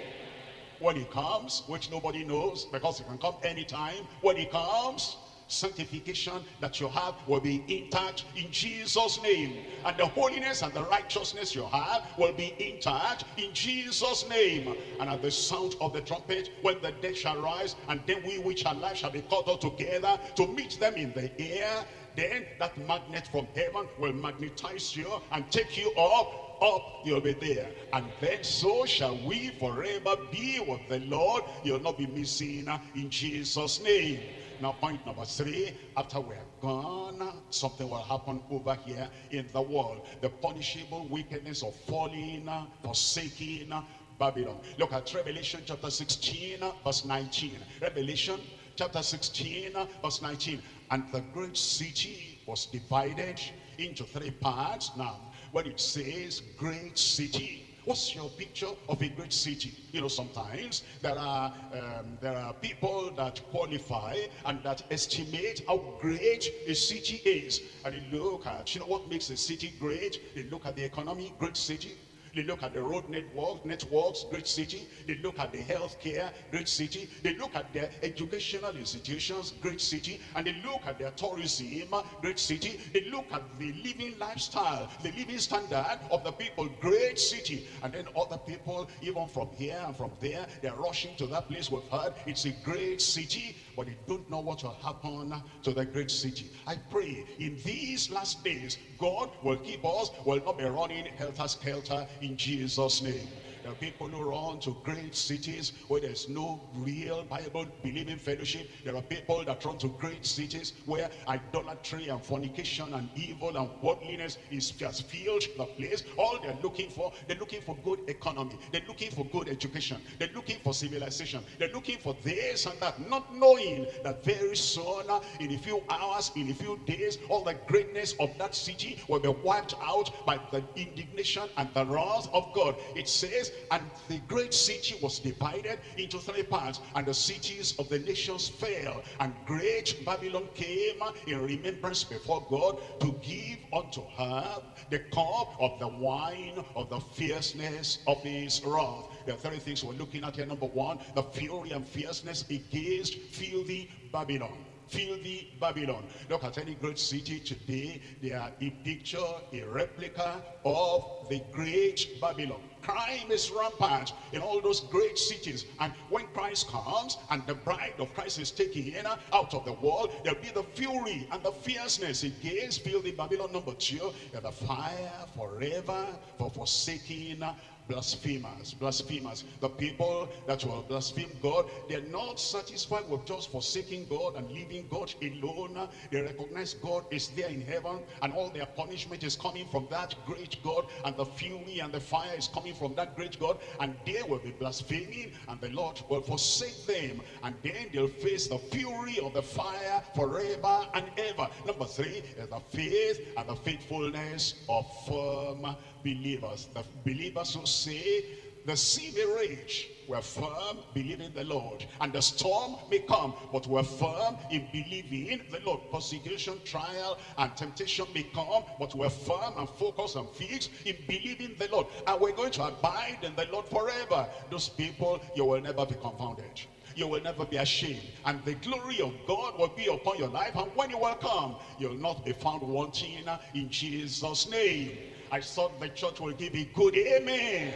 When he comes, which nobody knows because he can come anytime, when he comes, sanctification that you have will be intact in Jesus name and the holiness and the righteousness you have will be intact in Jesus name and at the sound of the trumpet when the dead shall rise and then we which are alive shall be caught up together to meet them in the air then that magnet from heaven will magnetize you and take you up up, you'll be there. And then so shall we forever be with the Lord. You'll not be missing in Jesus' name. Now point number three, after we're gone, something will happen over here in the world. The punishable wickedness of falling, forsaking, Babylon. Look at Revelation chapter 16, verse 19. Revelation chapter 16, verse 19. And the great city was divided into three parts. Now, when it says great city, What's your picture of a great city? You know, sometimes there are um, there are people that qualify and that estimate how great a city is. And they look at, you know, what makes a city great? They look at the economy, great city. They look at the road network, networks, great city. They look at the healthcare, great city. They look at their educational institutions, great city. And they look at their tourism, great city. They look at the living lifestyle, the living standard of the people, great city. And then other people, even from here and from there, they're rushing to that place we've heard. It's a great city, but they don't know what will happen to the great city. I pray in these last days, God will keep us, will not be running helter-skelter in Jesus' name. There are people who run to great cities where there's no real Bible believing fellowship. There are people that run to great cities where idolatry and fornication and evil and worldliness is just filled the place. All they're looking for, they're looking for good economy. They're looking for good education. They're looking for civilization. They're looking for this and that, not knowing that very soon, in a few hours, in a few days, all the greatness of that city will be wiped out by the indignation and the wrath of God. It says, and the great city was divided into three parts, and the cities of the nations fell, and great Babylon came in remembrance before God to give unto her the cup of the wine of the fierceness of his wrath. There are three things we're looking at here. Number one, the fury and fierceness against filthy Babylon filthy Babylon. Look at any great city today. They are a picture, a replica of the great Babylon. Crime is rampant in all those great cities. And when Christ comes and the bride of Christ is taken out of the world, there'll be the fury and the fierceness against filthy Babylon. Number two, And the fire forever for forsaking blasphemers, blasphemers. The people that will blaspheme God, they're not satisfied with just forsaking God and leaving God alone. They recognize God is there in heaven and all their punishment is coming from that great God and the fury and the fire is coming from that great God and they will be blaspheming and the Lord will forsake them and then they'll face the fury of the fire forever and ever. Number three is the faith and the faithfulness of firm believers. The believers who say, The sea may rage, we're firm believing the Lord. And the storm may come, but we're firm in believing the Lord. Persecution, trial, and temptation may come, but we're firm and focused and fixed in believing the Lord. And we're going to abide in the Lord forever. Those people, you will never be confounded you will never be ashamed. And the glory of God will be upon your life. And when you will come, you'll not be found wanting in Jesus' name. I thought the church will give a good amen.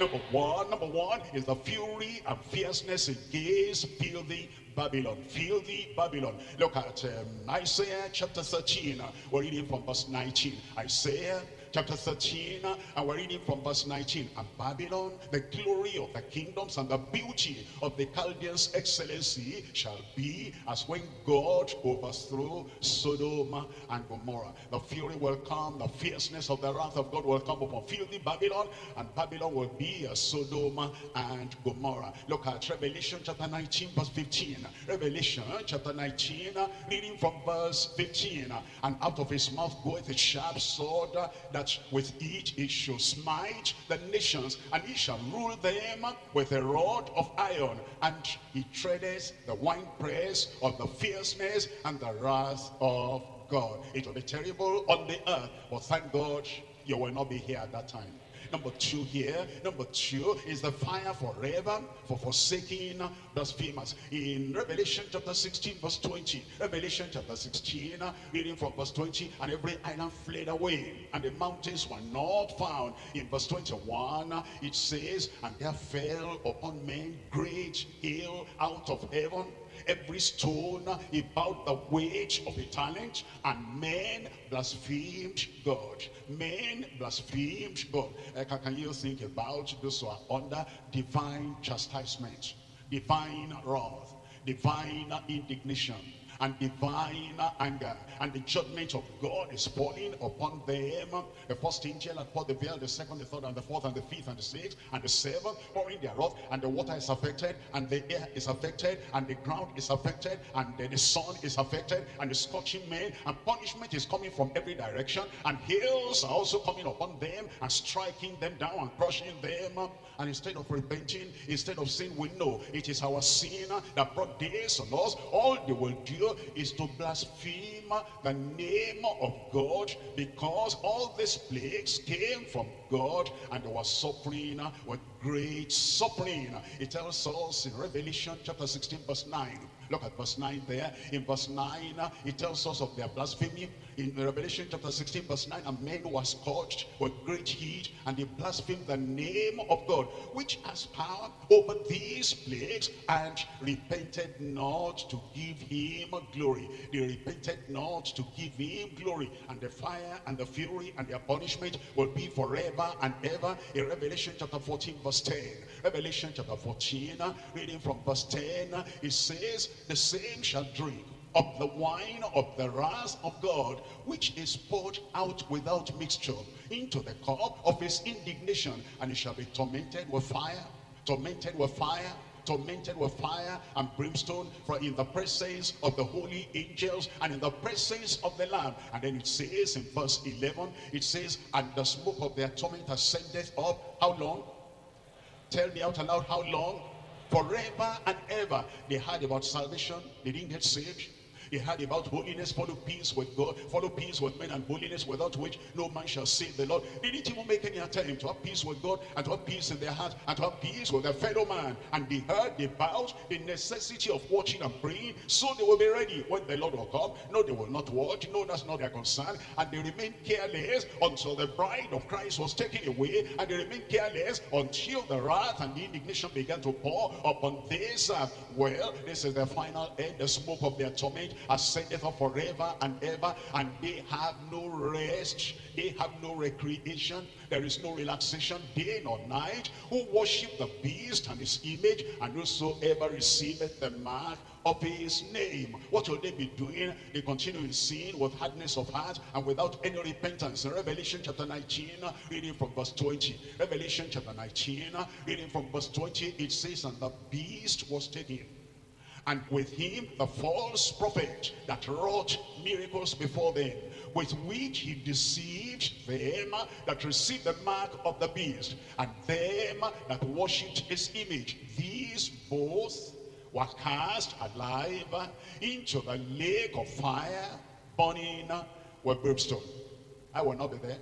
Number one, number one is the fury and fierceness against filthy Babylon. Filthy Babylon. Look at um, Isaiah chapter 13. We're reading from verse 19. Isaiah chapter 13, and we're reading from verse 19. And Babylon, the glory of the kingdoms and the beauty of the Chaldeans' excellency shall be as when God overthrew Sodom and Gomorrah. The fury will come, the fierceness of the wrath of God will come upon filthy Babylon, and Babylon will be as Sodom and Gomorrah. Look at Revelation chapter 19, verse 15. Revelation chapter 19, reading from verse 15. And out of his mouth goeth a sharp sword that that with it he shall smite the nations, and he shall rule them with a rod of iron, and he treadeth the winepress of the fierceness and the wrath of God. It will be terrible on the earth, but thank God you will not be here at that time. Number two here, number two is the fire forever for forsaking blasphemers. In Revelation chapter 16 verse 20, Revelation chapter 16, reading from verse 20, and every island fled away, and the mountains were not found. In verse 21, it says, and there fell upon men great hail out of heaven, every stone about the wage of a talent, and men blasphemed God. Men blasphemed God. Uh, can you think about those who are under divine chastisement, divine wrath, divine indignation, and divine anger and the judgment of God is falling upon them. The first angel had poured the veil the second the third and the fourth and the fifth and the sixth and the seventh pouring their wrath and the water is affected and the air is affected and the ground is affected and the, the sun is affected and the scorching men and punishment is coming from every direction and hills are also coming upon them and striking them down and crushing them. And instead of repenting instead of saying we know it is our sin that brought this on us all they will do is to blaspheme the name of God because all these plagues came from God and they were suffering with great suffering. It tells us in Revelation chapter 16 verse 9 Look at verse 9 there. In verse 9, uh, it tells us of their blasphemy. In Revelation chapter 16, verse 9, a man was scorched with great heat, and they blasphemed the name of God, which has power over these plagues, and repented not to give him glory. They repented not to give him glory. And the fire and the fury and their punishment will be forever and ever. In Revelation chapter 14, verse 10. Revelation chapter 14, reading from verse 10, it says, the same shall drink of the wine of the wrath of God, which is poured out without mixture into the cup of his indignation, and he shall be tormented with fire, tormented with fire, tormented with fire and brimstone. For in the presence of the holy angels and in the presence of the lamb. And then it says in verse 11 it says and the smoke of their torment ascendeth up. How long? Tell me out aloud how long. Forever and ever. They heard about salvation, they didn't get saved. They heard about holiness, follow peace with God, follow peace with men and holiness without which no man shall see the Lord. They didn't even make any attempt to have peace with God and to have peace in their heart and to have peace with their fellow man. And they heard about the necessity of watching and praying so they will be ready when the Lord will come. No, they will not watch. No, that's not their concern. And they remained careless until the bride of Christ was taken away. And they remained careless until the wrath and the indignation began to pour upon this. Uh, well, this is the final end, the smoke of their torment ascendeth up forever and ever, and they have no rest, they have no recreation, there is no relaxation day nor night, who worship the beast and his image, and whosoever receiveth the mark of his name. What will they be doing? They continue in sin with hardness of heart and without any repentance. In Revelation chapter 19, reading from verse 20. Revelation chapter 19, reading from verse 20, it says, And the beast was taken and with him the false prophet that wrought miracles before them, with which he deceived them that received the mark of the beast, and them that worshipped his image. These both were cast alive into the lake of fire, burning with brimstone. I will not be there.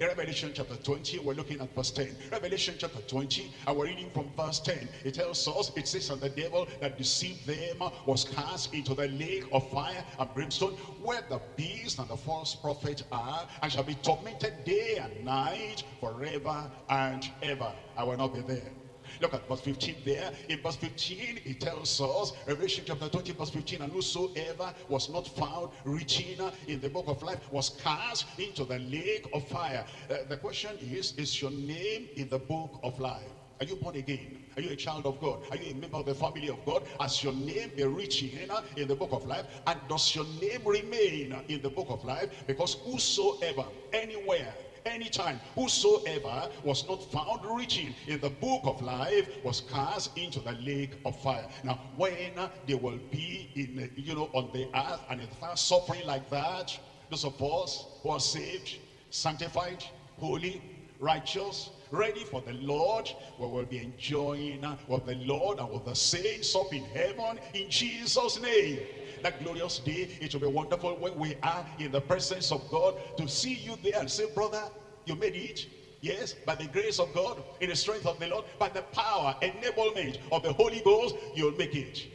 In Revelation chapter 20, we're looking at verse 10. Revelation chapter 20, and we're reading from verse 10. It tells us, it says, and the devil that deceived them was cast into the lake of fire and brimstone, where the beast and the false prophet are, and shall be tormented day and night forever and ever. I will not be there. Look at verse 15 there. In verse 15, it tells us, Revelation chapter 20, verse 15, and whosoever was not found reaching in the book of life was cast into the lake of fire. Uh, the question is, is your name in the book of life? Are you born again? Are you a child of God? Are you a member of the family of God? Has your name been written in the book of life? And does your name remain in the book of life? Because whosoever, anywhere, anytime whosoever was not found written in the book of life was cast into the lake of fire now when they will be in you know on the earth and it starts suffering like that those of us who are saved sanctified holy righteous ready for the Lord, we will be enjoying with the Lord and with the saints up in heaven in Jesus' name. That glorious day, it will be wonderful when we are in the presence of God to see you there and say, brother, you made it. Yes, by the grace of God, in the strength of the Lord, by the power, enablement of the Holy Ghost, you'll make it.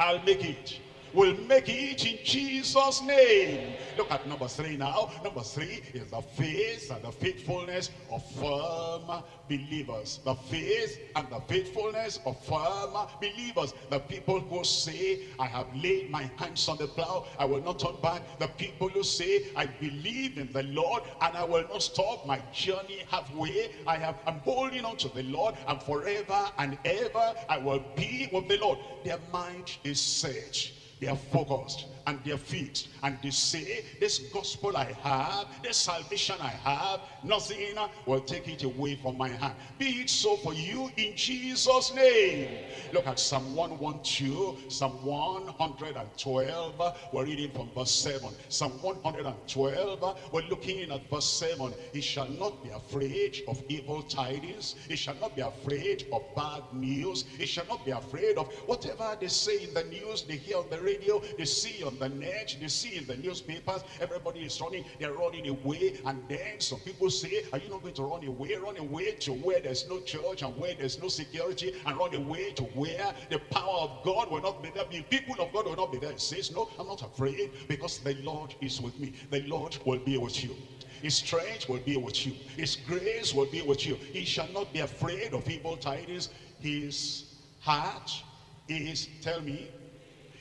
I'll make it will make it in Jesus' name. Look at number three now. Number three is the faith and the faithfulness of firm believers. The faith and the faithfulness of firm believers. The people who say, I have laid my hands on the plow, I will not turn back. The people who say, I believe in the Lord and I will not stop my journey halfway. I have, I'm holding on to the Lord and forever and ever I will be with the Lord. Their mind is set they are focused and they're fixed and they say this gospel I have this salvation I have nothing will take it away from my hand. Be it so for you in Jesus name. Look at Psalm 112 Psalm 112 we're reading from verse 7 Psalm 112 we're looking in at verse 7 he shall not be afraid of evil tidings. He shall not be afraid of bad news. He shall not be afraid of whatever they say in the news. They hear on the radio. They see on the net they see in the newspapers everybody is running they're running away and then some people say are you not going to run away run away to where there's no church and where there's no security and run away to where the power of God will not be there the people of God will not be there it says no I'm not afraid because the Lord is with me the Lord will be with you his strength will be with you. His grace will be with you. He shall not be afraid of evil tidings. His heart is, tell me,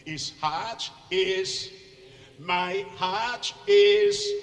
his heart is, my heart is,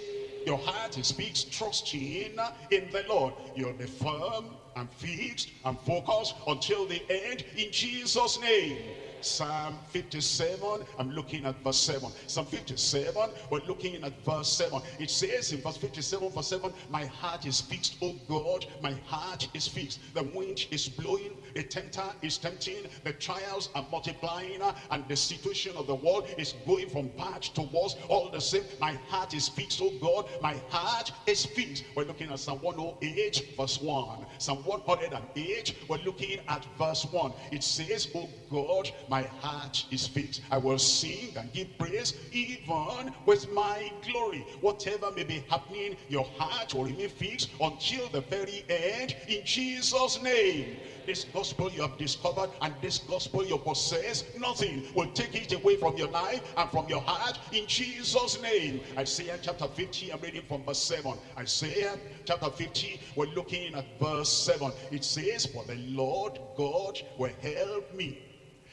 your heart speaks trusting in the Lord. You'll be firm and fixed and focused until the end in Jesus' name. Psalm 57, I'm looking at verse 7. Psalm 57, we're looking at verse 7. It says in verse 57, verse 7, My heart is fixed, oh God, my heart is fixed. The wind is blowing, the tempter is tempting, the trials are multiplying, and the situation of the world is going from bad to worse. All the same, my heart is fixed, oh God, my heart is fixed. We're looking at Psalm 108, verse 1. Psalm 108, we're looking at verse 1. It says, oh God, my heart is fixed. I will sing and give praise even with my glory. Whatever may be happening, your heart will remain fixed until the very end in Jesus' name. This gospel you have discovered and this gospel you possess, nothing will take it away from your life and from your heart in Jesus' name. Isaiah chapter 50, I'm reading from verse 7. Isaiah chapter 50, we're looking at verse 7. It says, For the Lord God will help me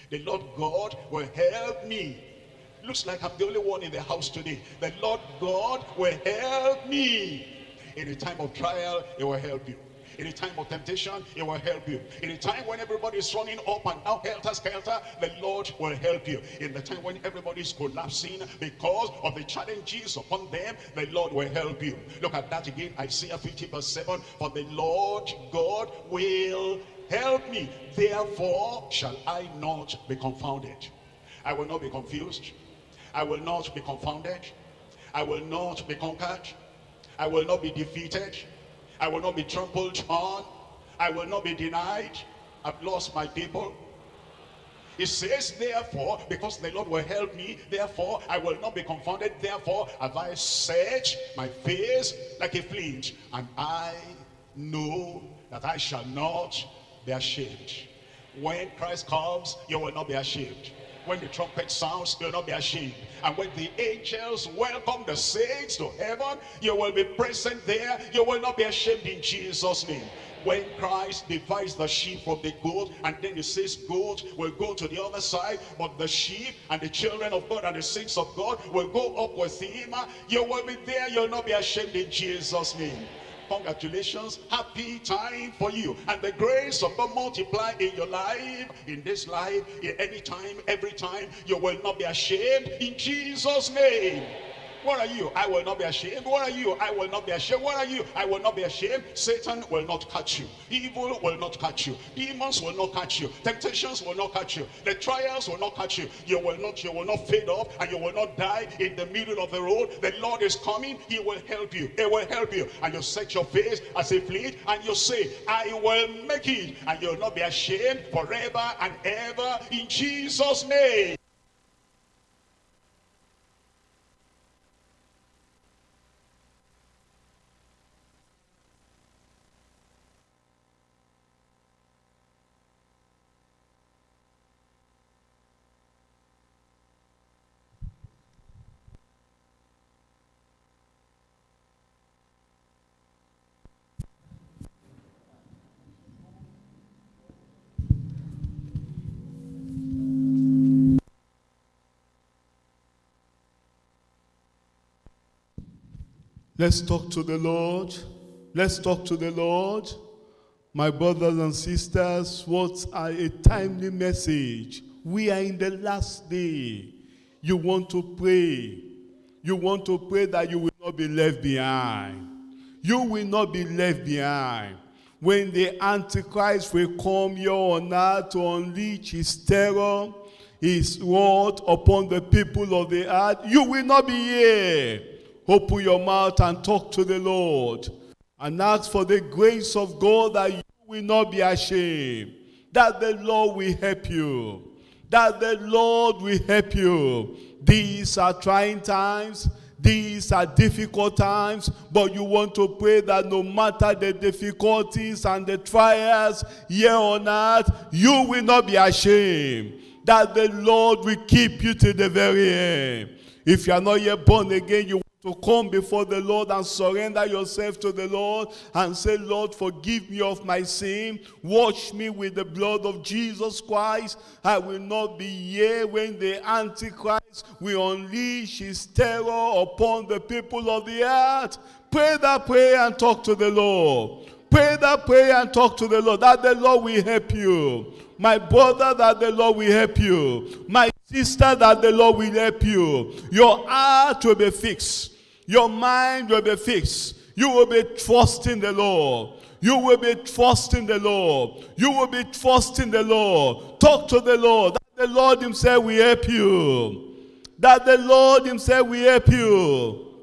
the Lord God will help me. Looks like I'm the only one in the house today. The Lord God will help me. In a time of trial, He will help you. In a time of temptation, He will help you. In a time when everybody is running up and down, helter skelter, the Lord will help you. In the time when everybody is collapsing because of the challenges upon them, the Lord will help you. Look at that again, Isaiah 50 verse 7. For the Lord God will help me. Therefore shall I not be confounded. I will not be confused. I will not be confounded. I will not be conquered. I will not be defeated. I will not be trampled on. I will not be denied. I've lost my people. It says, therefore, because the Lord will help me, therefore I will not be confounded. Therefore have I set my face like a flint, and I know that I shall not be ashamed. When Christ comes, you will not be ashamed. When the trumpet sounds, you will not be ashamed. And when the angels welcome the saints to heaven, you will be present there. You will not be ashamed in Jesus' name when Christ divides the sheep from the goat and then he says goat will go to the other side but the sheep and the children of God and the saints of God will go up with him you will be there you'll not be ashamed in Jesus name congratulations. Happy time for you. And the grace of God multiply in your life in this life in any time every time. You will not be ashamed. In Jesus name what are you? I will not be ashamed. What are you? I will not be ashamed. What are you? I will not be ashamed. Satan will not catch you. Evil will not catch you. Demons will not catch you. Temptations will not catch you. The trials will not catch you. You will not, you will not fade off and you will not die in the middle of the road. The Lord is coming. He will help you. He will help you. And you set your face as a flint and you say, I will make it. And you'll not be ashamed forever and ever in Jesus' name. Let's talk to the Lord. Let's talk to the Lord. My brothers and sisters, what a timely message. We are in the last day. You want to pray. You want to pray that you will not be left behind. You will not be left behind. When the Antichrist will come here on earth to unleash his terror, his word upon the people of the earth, you will not be here. Open your mouth and talk to the Lord. And ask for the grace of God that you will not be ashamed. That the Lord will help you. That the Lord will help you. These are trying times. These are difficult times, but you want to pray that no matter the difficulties and the trials here on earth, you will not be ashamed. That the Lord will keep you to the very end. If you are not yet born again, you to come before the Lord and surrender yourself to the Lord and say, Lord, forgive me of my sin. Wash me with the blood of Jesus Christ. I will not be here when the Antichrist will unleash his terror upon the people of the earth. Pray that prayer and talk to the Lord. Pray that prayer and talk to the Lord. That the Lord will help you. My brother, that the Lord will help you. My sister, that the Lord will help you. Your heart will be fixed. Your mind will be fixed. You will be trusting the Lord. You will be trusting the Lord. You will be trusting the Lord. Talk to the Lord. That the Lord himself will help you. That the Lord himself will help you.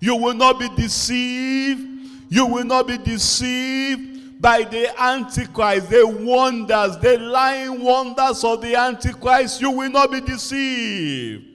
You will not be deceived. You will not be deceived by the Antichrist, the wonders, the lying wonders of the Antichrist. You will not be deceived.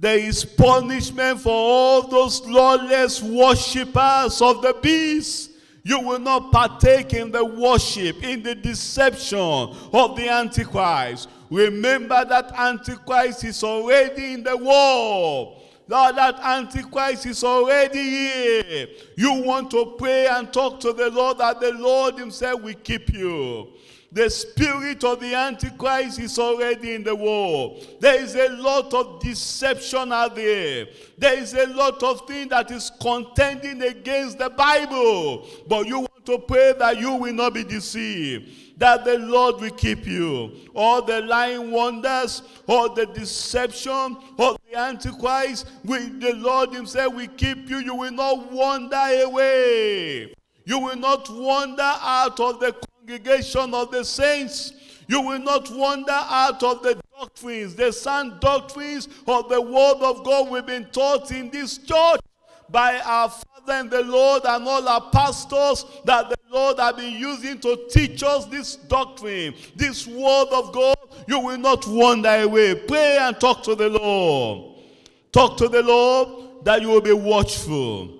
There is punishment for all those lawless worshippers of the beast. You will not partake in the worship, in the deception of the Antichrist. Remember that Antichrist is already in the world. That Antichrist is already here. You want to pray and talk to the Lord that the Lord himself will keep you. The spirit of the Antichrist is already in the world. There is a lot of deception out there. There is a lot of things that is contending against the Bible. But you want to pray that you will not be deceived. That the Lord will keep you. All the lying wonders, all the deception, all the Antichrist, with the Lord himself will keep you. You will not wander away. You will not wander out of the congregation of the saints. You will not wander out of the doctrines, the sound doctrines of the word of God we've been taught in this church. by our Father and the Lord and all our pastors that the Lord have been using to teach us this doctrine, this word of God, you will not wander away. Pray and talk to the Lord. Talk to the Lord that you will be watchful.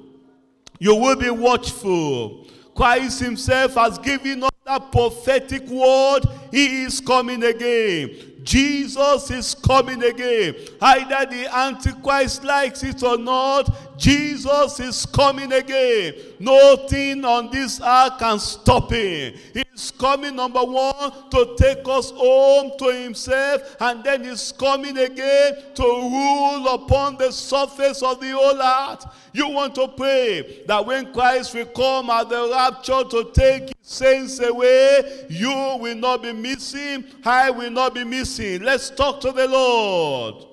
You will be watchful. Christ himself has given us that prophetic word. He is coming again. Jesus is coming again. Either the Antichrist likes it or not, Jesus is coming again. Nothing on this earth can stop him. He's coming, number one, to take us home to himself, and then he's coming again to rule upon the surface of the whole earth. You want to pray that when Christ will come at the rapture to take his saints away, you will not be missing, I will not be missing. Let's talk to the Lord.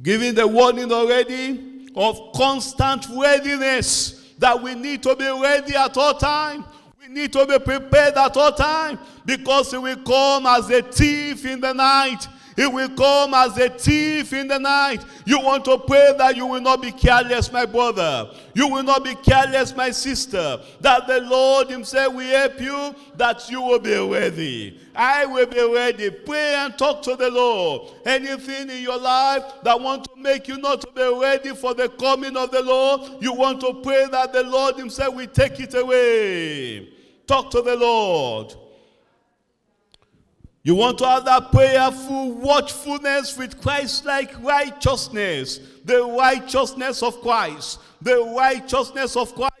Giving the warning already of constant readiness that we need to be ready at all time. We need to be prepared at all time because he will come as a thief in the night. He will come as a thief in the night. You want to pray that you will not be careless, my brother. You will not be careless, my sister. That the Lord himself will help you, that you will be ready. I will be ready. Pray and talk to the Lord. Anything in your life that want to make you not to be ready for the coming of the Lord, you want to pray that the Lord himself will take it away. Talk to the Lord. You want to have that prayerful watchfulness with Christ-like righteousness. The righteousness of Christ. The righteousness of Christ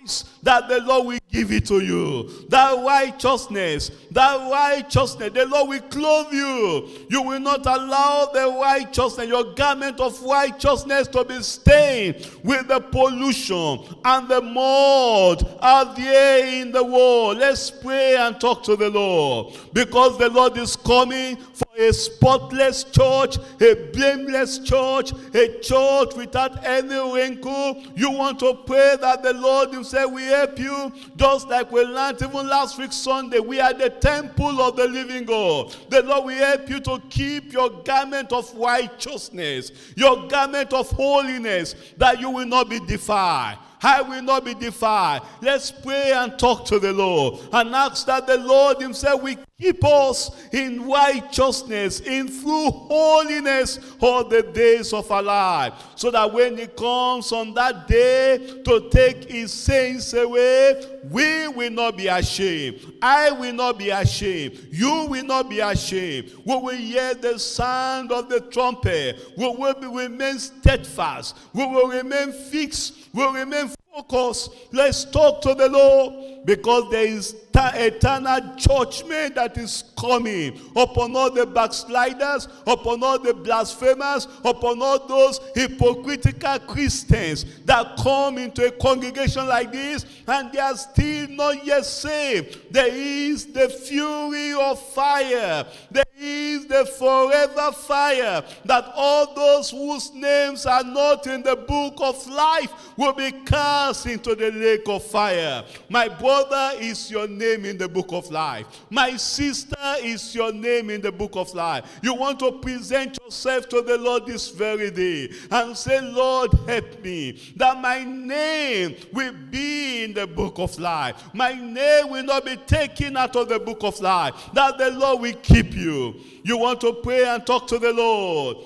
that the Lord will give it to you. That righteousness. That righteousness. The Lord will clothe you. You will not allow the righteousness, your garment of righteousness to be stained with the pollution and the mud out there in the world. Let's pray and talk to the Lord. Because the Lord is coming for a spotless church, a blameless church, a church without any wrinkle. You want to pray that the Lord himself we help you, just like we learned even last week Sunday. We are the temple of the living God. The Lord will help you to keep your garment of righteousness, your garment of holiness, that you will not be defiled. I will not be defiled. Let's pray and talk to the Lord and ask that the Lord himself will keep us in righteousness, in true holiness all the days of our life. So that when he comes on that day to take his saints away, we will not be ashamed. I will not be ashamed. You will not be ashamed. We will hear the sound of the trumpet. We will remain steadfast. We will remain fixed. We will remain focused. Let's talk to the Lord because there is eternal judgment that is coming upon all the backsliders, upon all the blasphemers, upon all those hypocritical Christians that come into a congregation like this and they are still not yet saved. There is the fury of fire. There is the forever fire that all those whose names are not in the book of life will be cast into the lake of fire. My brother is your name in the book of life. My sister is your name in the book of life. You want to present yourself to the Lord this very day and say, Lord, help me that my name will be in the book of life. My name will not be taken out of the book of life. That the Lord will keep you. You want to pray and talk to the Lord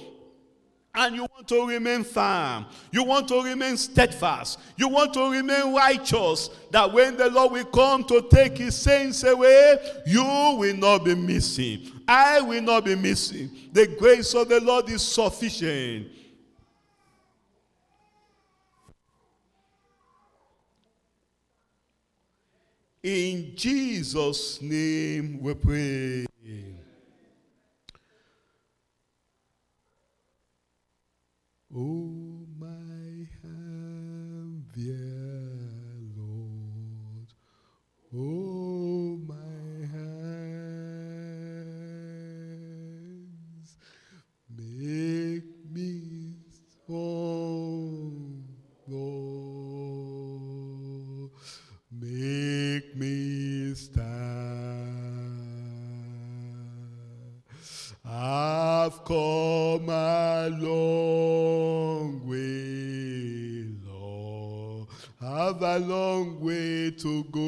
and you want to remain firm. You want to remain steadfast. You want to remain righteous. That when the Lord will come to take his saints away, you will not be missing. I will not be missing. The grace of the Lord is sufficient. In Jesus' name we pray. Oh, my dear Lord. I've come a long way, Lord. Have a long way to go.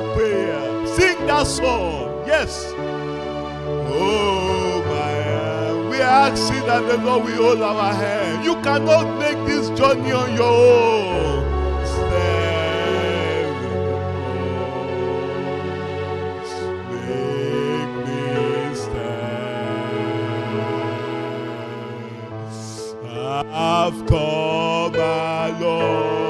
That prayer. Sing that song. Yes. Oh, my, we are asking that the Lord will hold our hand. You cannot make this journey on your own. I've come a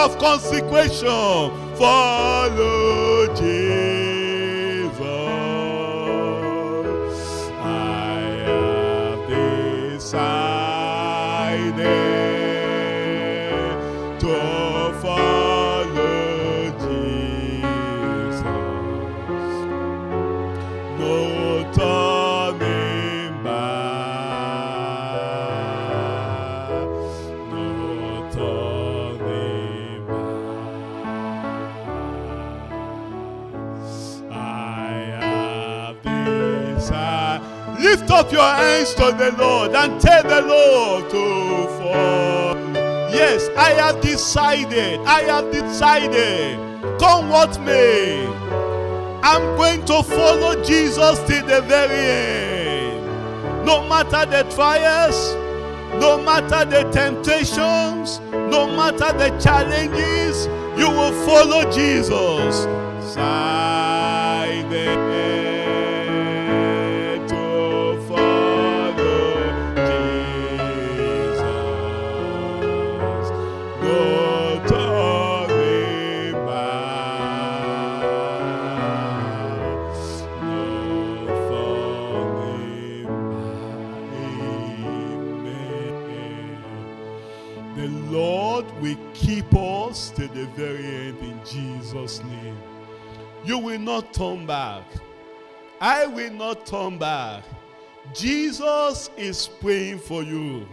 of consecration. Follow Lift up your hands to the Lord and tell the Lord to fall. Yes, I have decided. I have decided. Come what may. I'm going to follow Jesus till the very end. No matter the trials, no matter the temptations, no matter the challenges, you will follow Jesus. Decided You will not turn back. I will not turn back. Jesus is praying for you.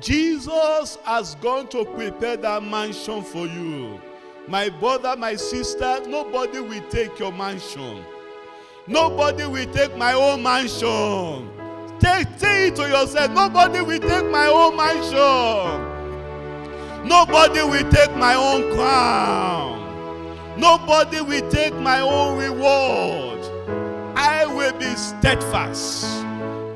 Jesus has gone to prepare that mansion for you. My brother, my sister, nobody will take your mansion. Nobody will take my own mansion. Take, say it to yourself. Nobody will take my own mansion. Nobody will take my own crown. Nobody will take my own reward. I will be steadfast.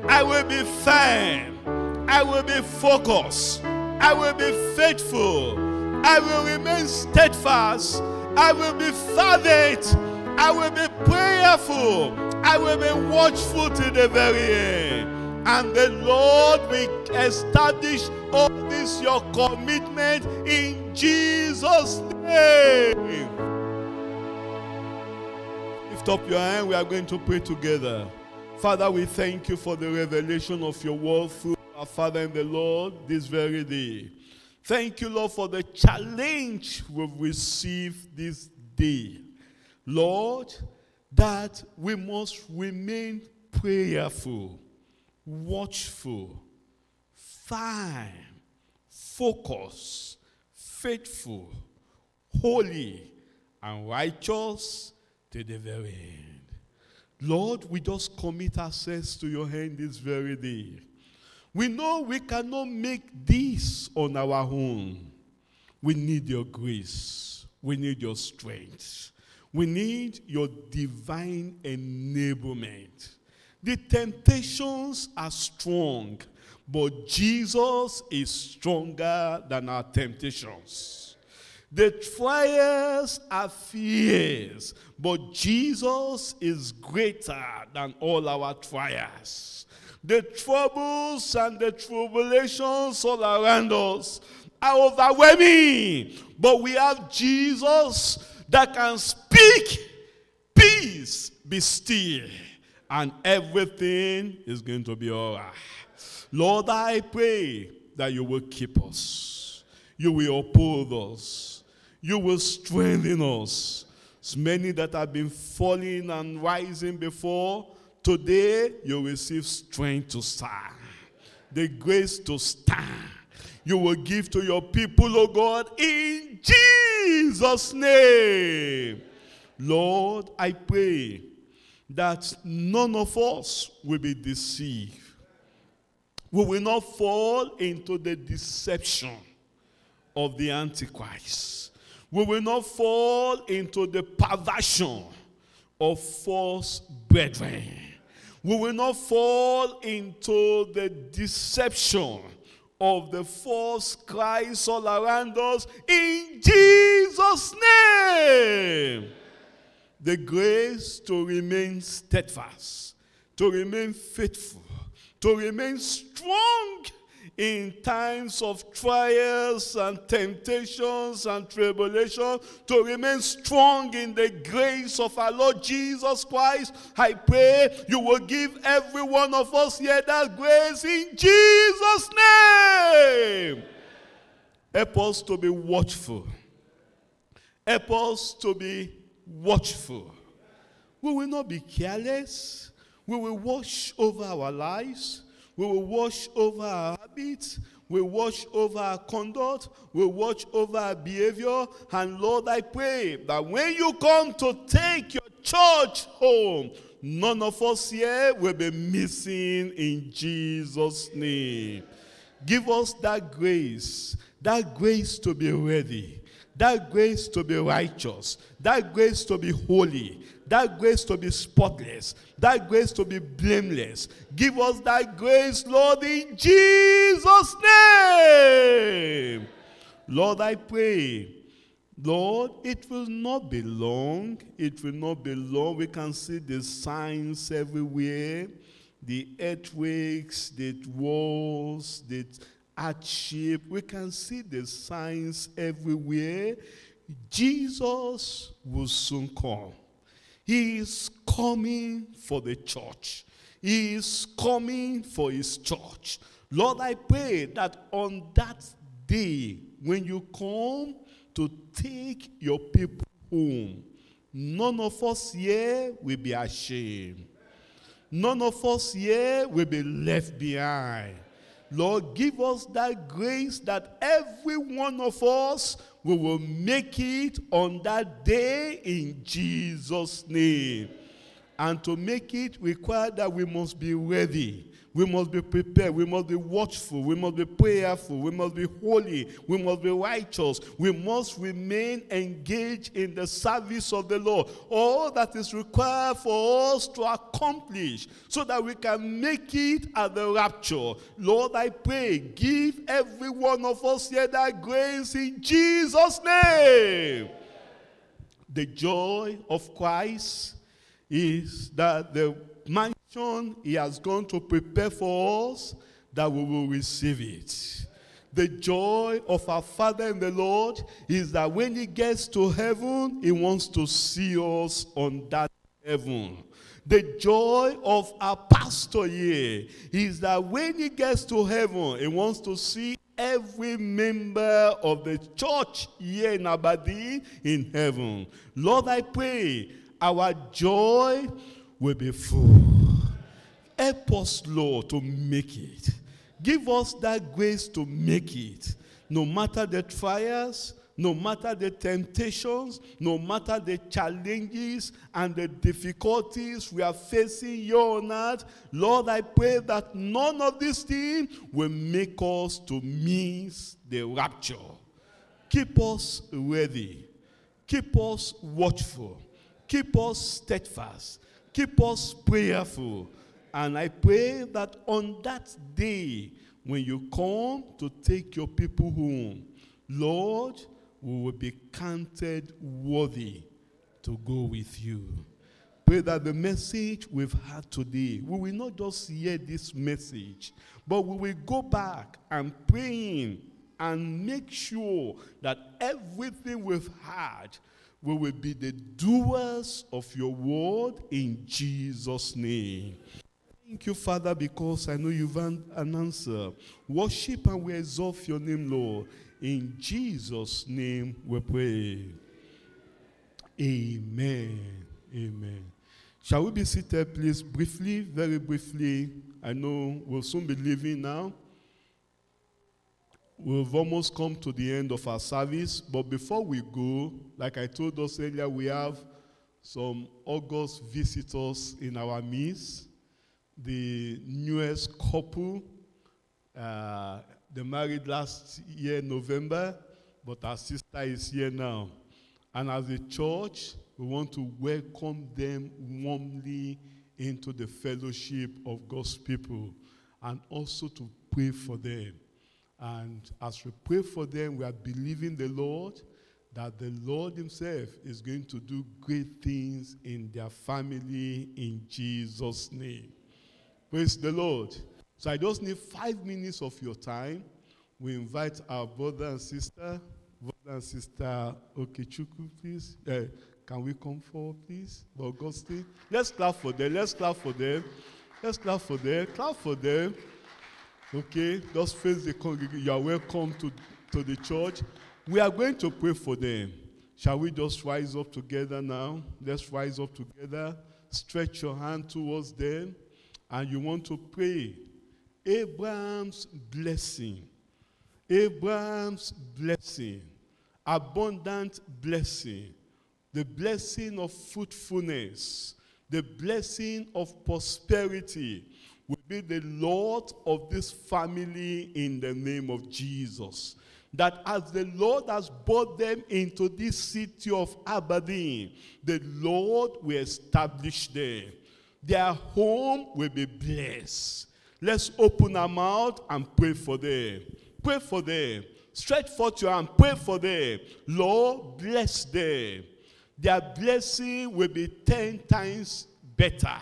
I will be firm. I will be focused. I will be faithful. I will remain steadfast. I will be fervent. I will be prayerful. I will be watchful to the very end. And the Lord will establish all this your commitment in Jesus' name. Lift up your hand. We are going to pray together. Father, we thank you for the revelation of your word through our Father in the Lord this very day. Thank you, Lord, for the challenge we've received this day. Lord, that we must remain prayerful, watchful, firm, focused, faithful, holy, and righteous to the very end. Lord, we just commit ourselves to your hand this very day. We know we cannot make this on our own. We need your grace. We need your strength. We need your divine enablement. The temptations are strong, But Jesus is stronger than our temptations. The trials are fierce, but Jesus is greater than all our trials. The troubles and the tribulations all around us are overwhelming, but we have Jesus that can speak, peace, be still, and everything is going to be all right. Lord, I pray that you will keep us. You will uphold us. You will strengthen us. Many that have been falling and rising before, today you receive strength to stand. The grace to stand. You will give to your people, oh God, in Jesus' name. Lord, I pray that none of us will be deceived. We will not fall into the deception of the Antichrist. We will not fall into the perversion of false brethren. We will not fall into the deception of the false Christ all around us in Jesus' name. The grace to remain steadfast, to remain faithful, to remain strong in times of trials and temptations and tribulation, to remain strong in the grace of our Lord Jesus Christ. I pray you will give every one of us here that grace in Jesus' name. Help us to be watchful. Help us to be watchful. We will not be careless. We will watch over our lives. We will watch over our habits. We watch over our conduct. We watch over our behavior. And Lord, I pray that when you come to take your church home, none of us here will be missing in Jesus' name. Give us that grace, that grace to be ready, that grace to be righteous, that grace to be holy, that grace to be spotless, that grace to be blameless. Give us that grace, Lord, in Jesus' name. Lord, I pray. Lord, it will not be long. It will not be long. We can see the signs everywhere. The earthquakes, the walls, the hardship. We can see the signs everywhere. Jesus will soon come. He is coming for the church. He is coming for his church. Lord, I pray that on that day, when you come to take your people home, none of us here will be ashamed. None of us here will be left behind. Lord, give us that grace that every one of us we will make it on that day in Jesus' name. And to make it require that we must be ready. We must be prepared. We must be watchful. We must be prayerful. We must be holy. We must be righteous. We must remain engaged in the service of the Lord. All that is required for us to accomplish so that we can make it at the rapture. Lord, I pray, give every one of us here that grace in Jesus' name. The joy of Christ is that the mansion he has gone to prepare for us, that we will receive it. The joy of our Father in the Lord is that when he gets to heaven, he wants to see us on that heaven. The joy of our pastor here is that when he gets to heaven, he wants to see every member of the church here in Aberdeen in heaven. Lord, I pray our joy will be full. Help us, Lord, to make it. Give us that grace to make it. No matter the trials, no matter the temptations, no matter the challenges and the difficulties we are facing here on earth, Lord, I pray that none of these things will make us to miss the rapture. Keep us ready. Keep us watchful. Keep us steadfast. Keep us prayerful. And I pray that on that day, when you come to take your people home, Lord, we will be counted worthy to go with you. Pray that the message we've had today, we will not just hear this message, but we will go back and pray and make sure that everything we've had, we will be the doers of your word in Jesus' name. Thank you, Father, because I know you've an, an answer. Worship and we exalt your name, Lord. In Jesus' name we pray. Amen. Amen. Shall we be seated, please, briefly, very briefly? I know we'll soon be leaving now. We've almost come to the end of our service, but before we go, like I told us earlier, we have some August visitors in our midst. The newest couple, uh, they married last year, November, but our sister is here now. And as a church, we want to welcome them warmly into the fellowship of God's people and also to pray for them. And as we pray for them, we are believing the Lord that the Lord Himself is going to do great things in their family in Jesus' name. Praise the Lord. So I just need five minutes of your time. We invite our brother and sister, brother and sister Okechukwu, please. Uh, can we come forward, please? Augustine. Let's clap for them. Let's clap for them. Let's clap for them. Clap for them. Okay, just face the congregation. You are welcome to, to the church. We are going to pray for them. Shall we just rise up together now? Let's rise up together. Stretch your hand towards them. And you want to pray. Abraham's blessing. Abraham's blessing. Abundant blessing. The blessing of fruitfulness. The blessing of prosperity will be the Lord of this family in the name of Jesus. That as the Lord has brought them into this city of Aberdeen, the Lord will establish them. Their home will be blessed. Let's open our mouth and pray for them. Pray for them. Stretch forth your hand. Pray for them. Lord, bless them. Their blessing will be ten times better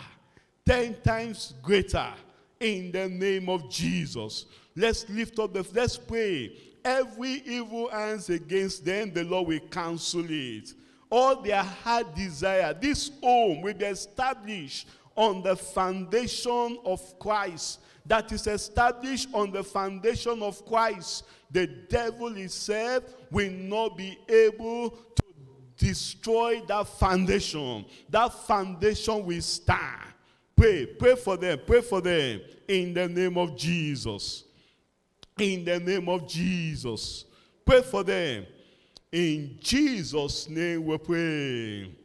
ten times greater in the name of Jesus. Let's lift up the, let's pray. Every evil hands against them, the Lord will cancel it. All their heart desire, this home will be established on the foundation of Christ. That is established on the foundation of Christ. The devil himself will not be able to destroy that foundation. That foundation will stand. Pray, pray for them, pray for them in the name of Jesus. In the name of Jesus. Pray for them. In Jesus' name we pray.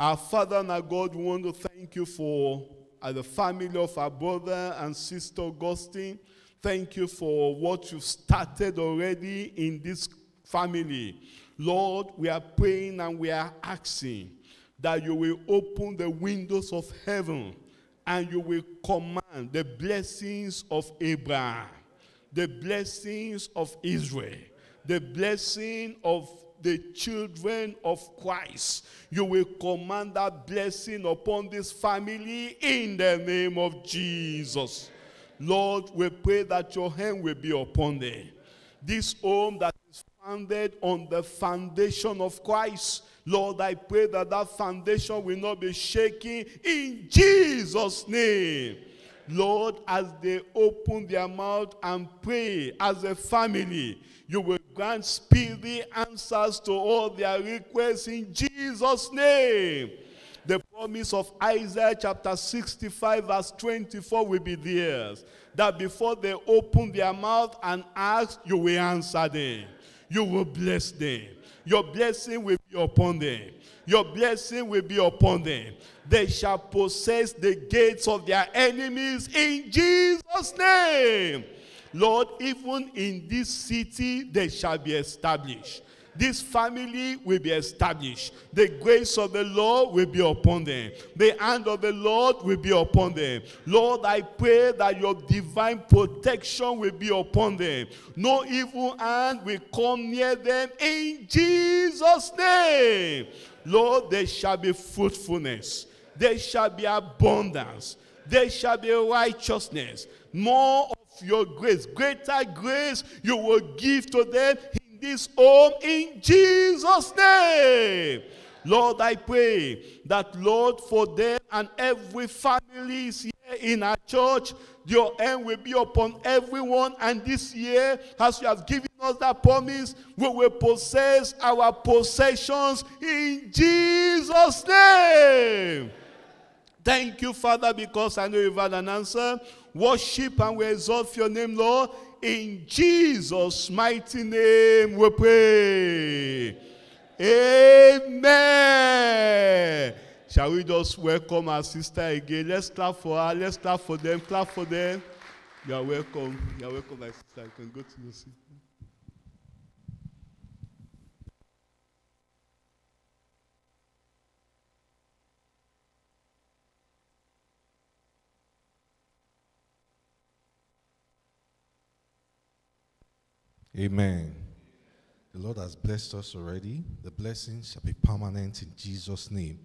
Our Father and our God, we want to thank you for uh, the family of our brother and sister Augustine. Thank you for what you've started already in this family. Lord, we are praying and we are asking that you will open the windows of heaven and you will command the blessings of Abraham, the blessings of Israel, the blessing of the children of Christ. You will command that blessing upon this family in the name of Jesus. Lord, we pray that your hand will be upon them. This home that is founded on the foundation of Christ Lord, I pray that that foundation will not be shaking in Jesus' name. Lord, as they open their mouth and pray as a family, you will grant speedy answers to all their requests in Jesus' name. The promise of Isaiah chapter 65 verse 24 will be theirs. That before they open their mouth and ask, you will answer them. You will bless them. Your blessing will be upon them. Your blessing will be upon them. They shall possess the gates of their enemies in Jesus' name. Lord, even in this city, they shall be established. This family will be established. The grace of the Lord will be upon them. The hand of the Lord will be upon them. Lord, I pray that your divine protection will be upon them. No evil hand will come near them in Jesus' name. Lord, there shall be fruitfulness. There shall be abundance. There shall be righteousness. More of your grace, greater grace you will give to them in this home in Jesus' name. Lord, I pray that, Lord, for them and every family is here in our church, your hand will be upon everyone. And this year, as you have given us that promise, we will possess our possessions in Jesus' name. Thank you, Father, because I know you've had an answer. Worship and we exalt your name, Lord. In Jesus' mighty name we pray. Amen. Shall we just welcome our sister again? Let's clap for her. Let's clap for them. Clap for them. You are welcome. You are welcome, my sister. You can go to your seat. Amen. The Lord has blessed us already. The blessings shall be permanent in Jesus' name.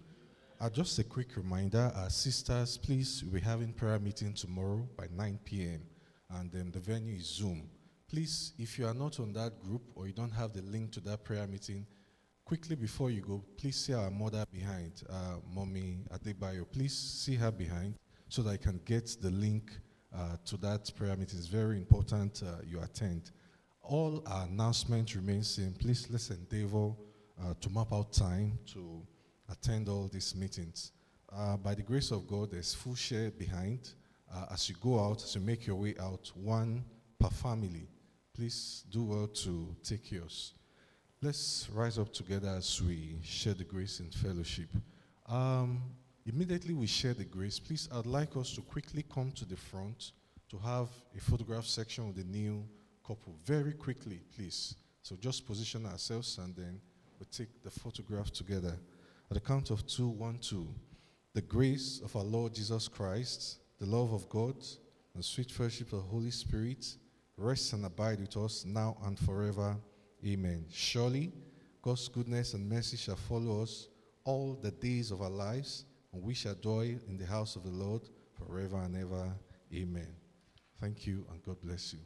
Uh, just a quick reminder, our sisters, please, we'll be having prayer meeting tomorrow by 9 p.m. And then the venue is Zoom. Please, if you are not on that group or you don't have the link to that prayer meeting, quickly before you go, please see our mother behind, uh, Mommy Adebayo. Please see her behind so that I can get the link uh, to that prayer meeting. It's very important uh, you attend. All our announcements remain the same. Please let's endeavor uh, to map out time to attend all these meetings. Uh, by the grace of God, there's full share behind. Uh, as you go out, as you make your way out, one per family. Please do well to take yours. Let's rise up together as we share the grace in fellowship. Um, immediately we share the grace, please, I'd like us to quickly come to the front to have a photograph section with the new couple. Very quickly, please. So just position ourselves and then we take the photograph together. At the count of two, one, two. The grace of our Lord Jesus Christ, the love of God, and the sweet fellowship of the Holy Spirit rest and abide with us now and forever. Amen. Surely God's goodness and mercy shall follow us all the days of our lives, and we shall dwell in the house of the Lord forever and ever. Amen. Thank you, and God bless you.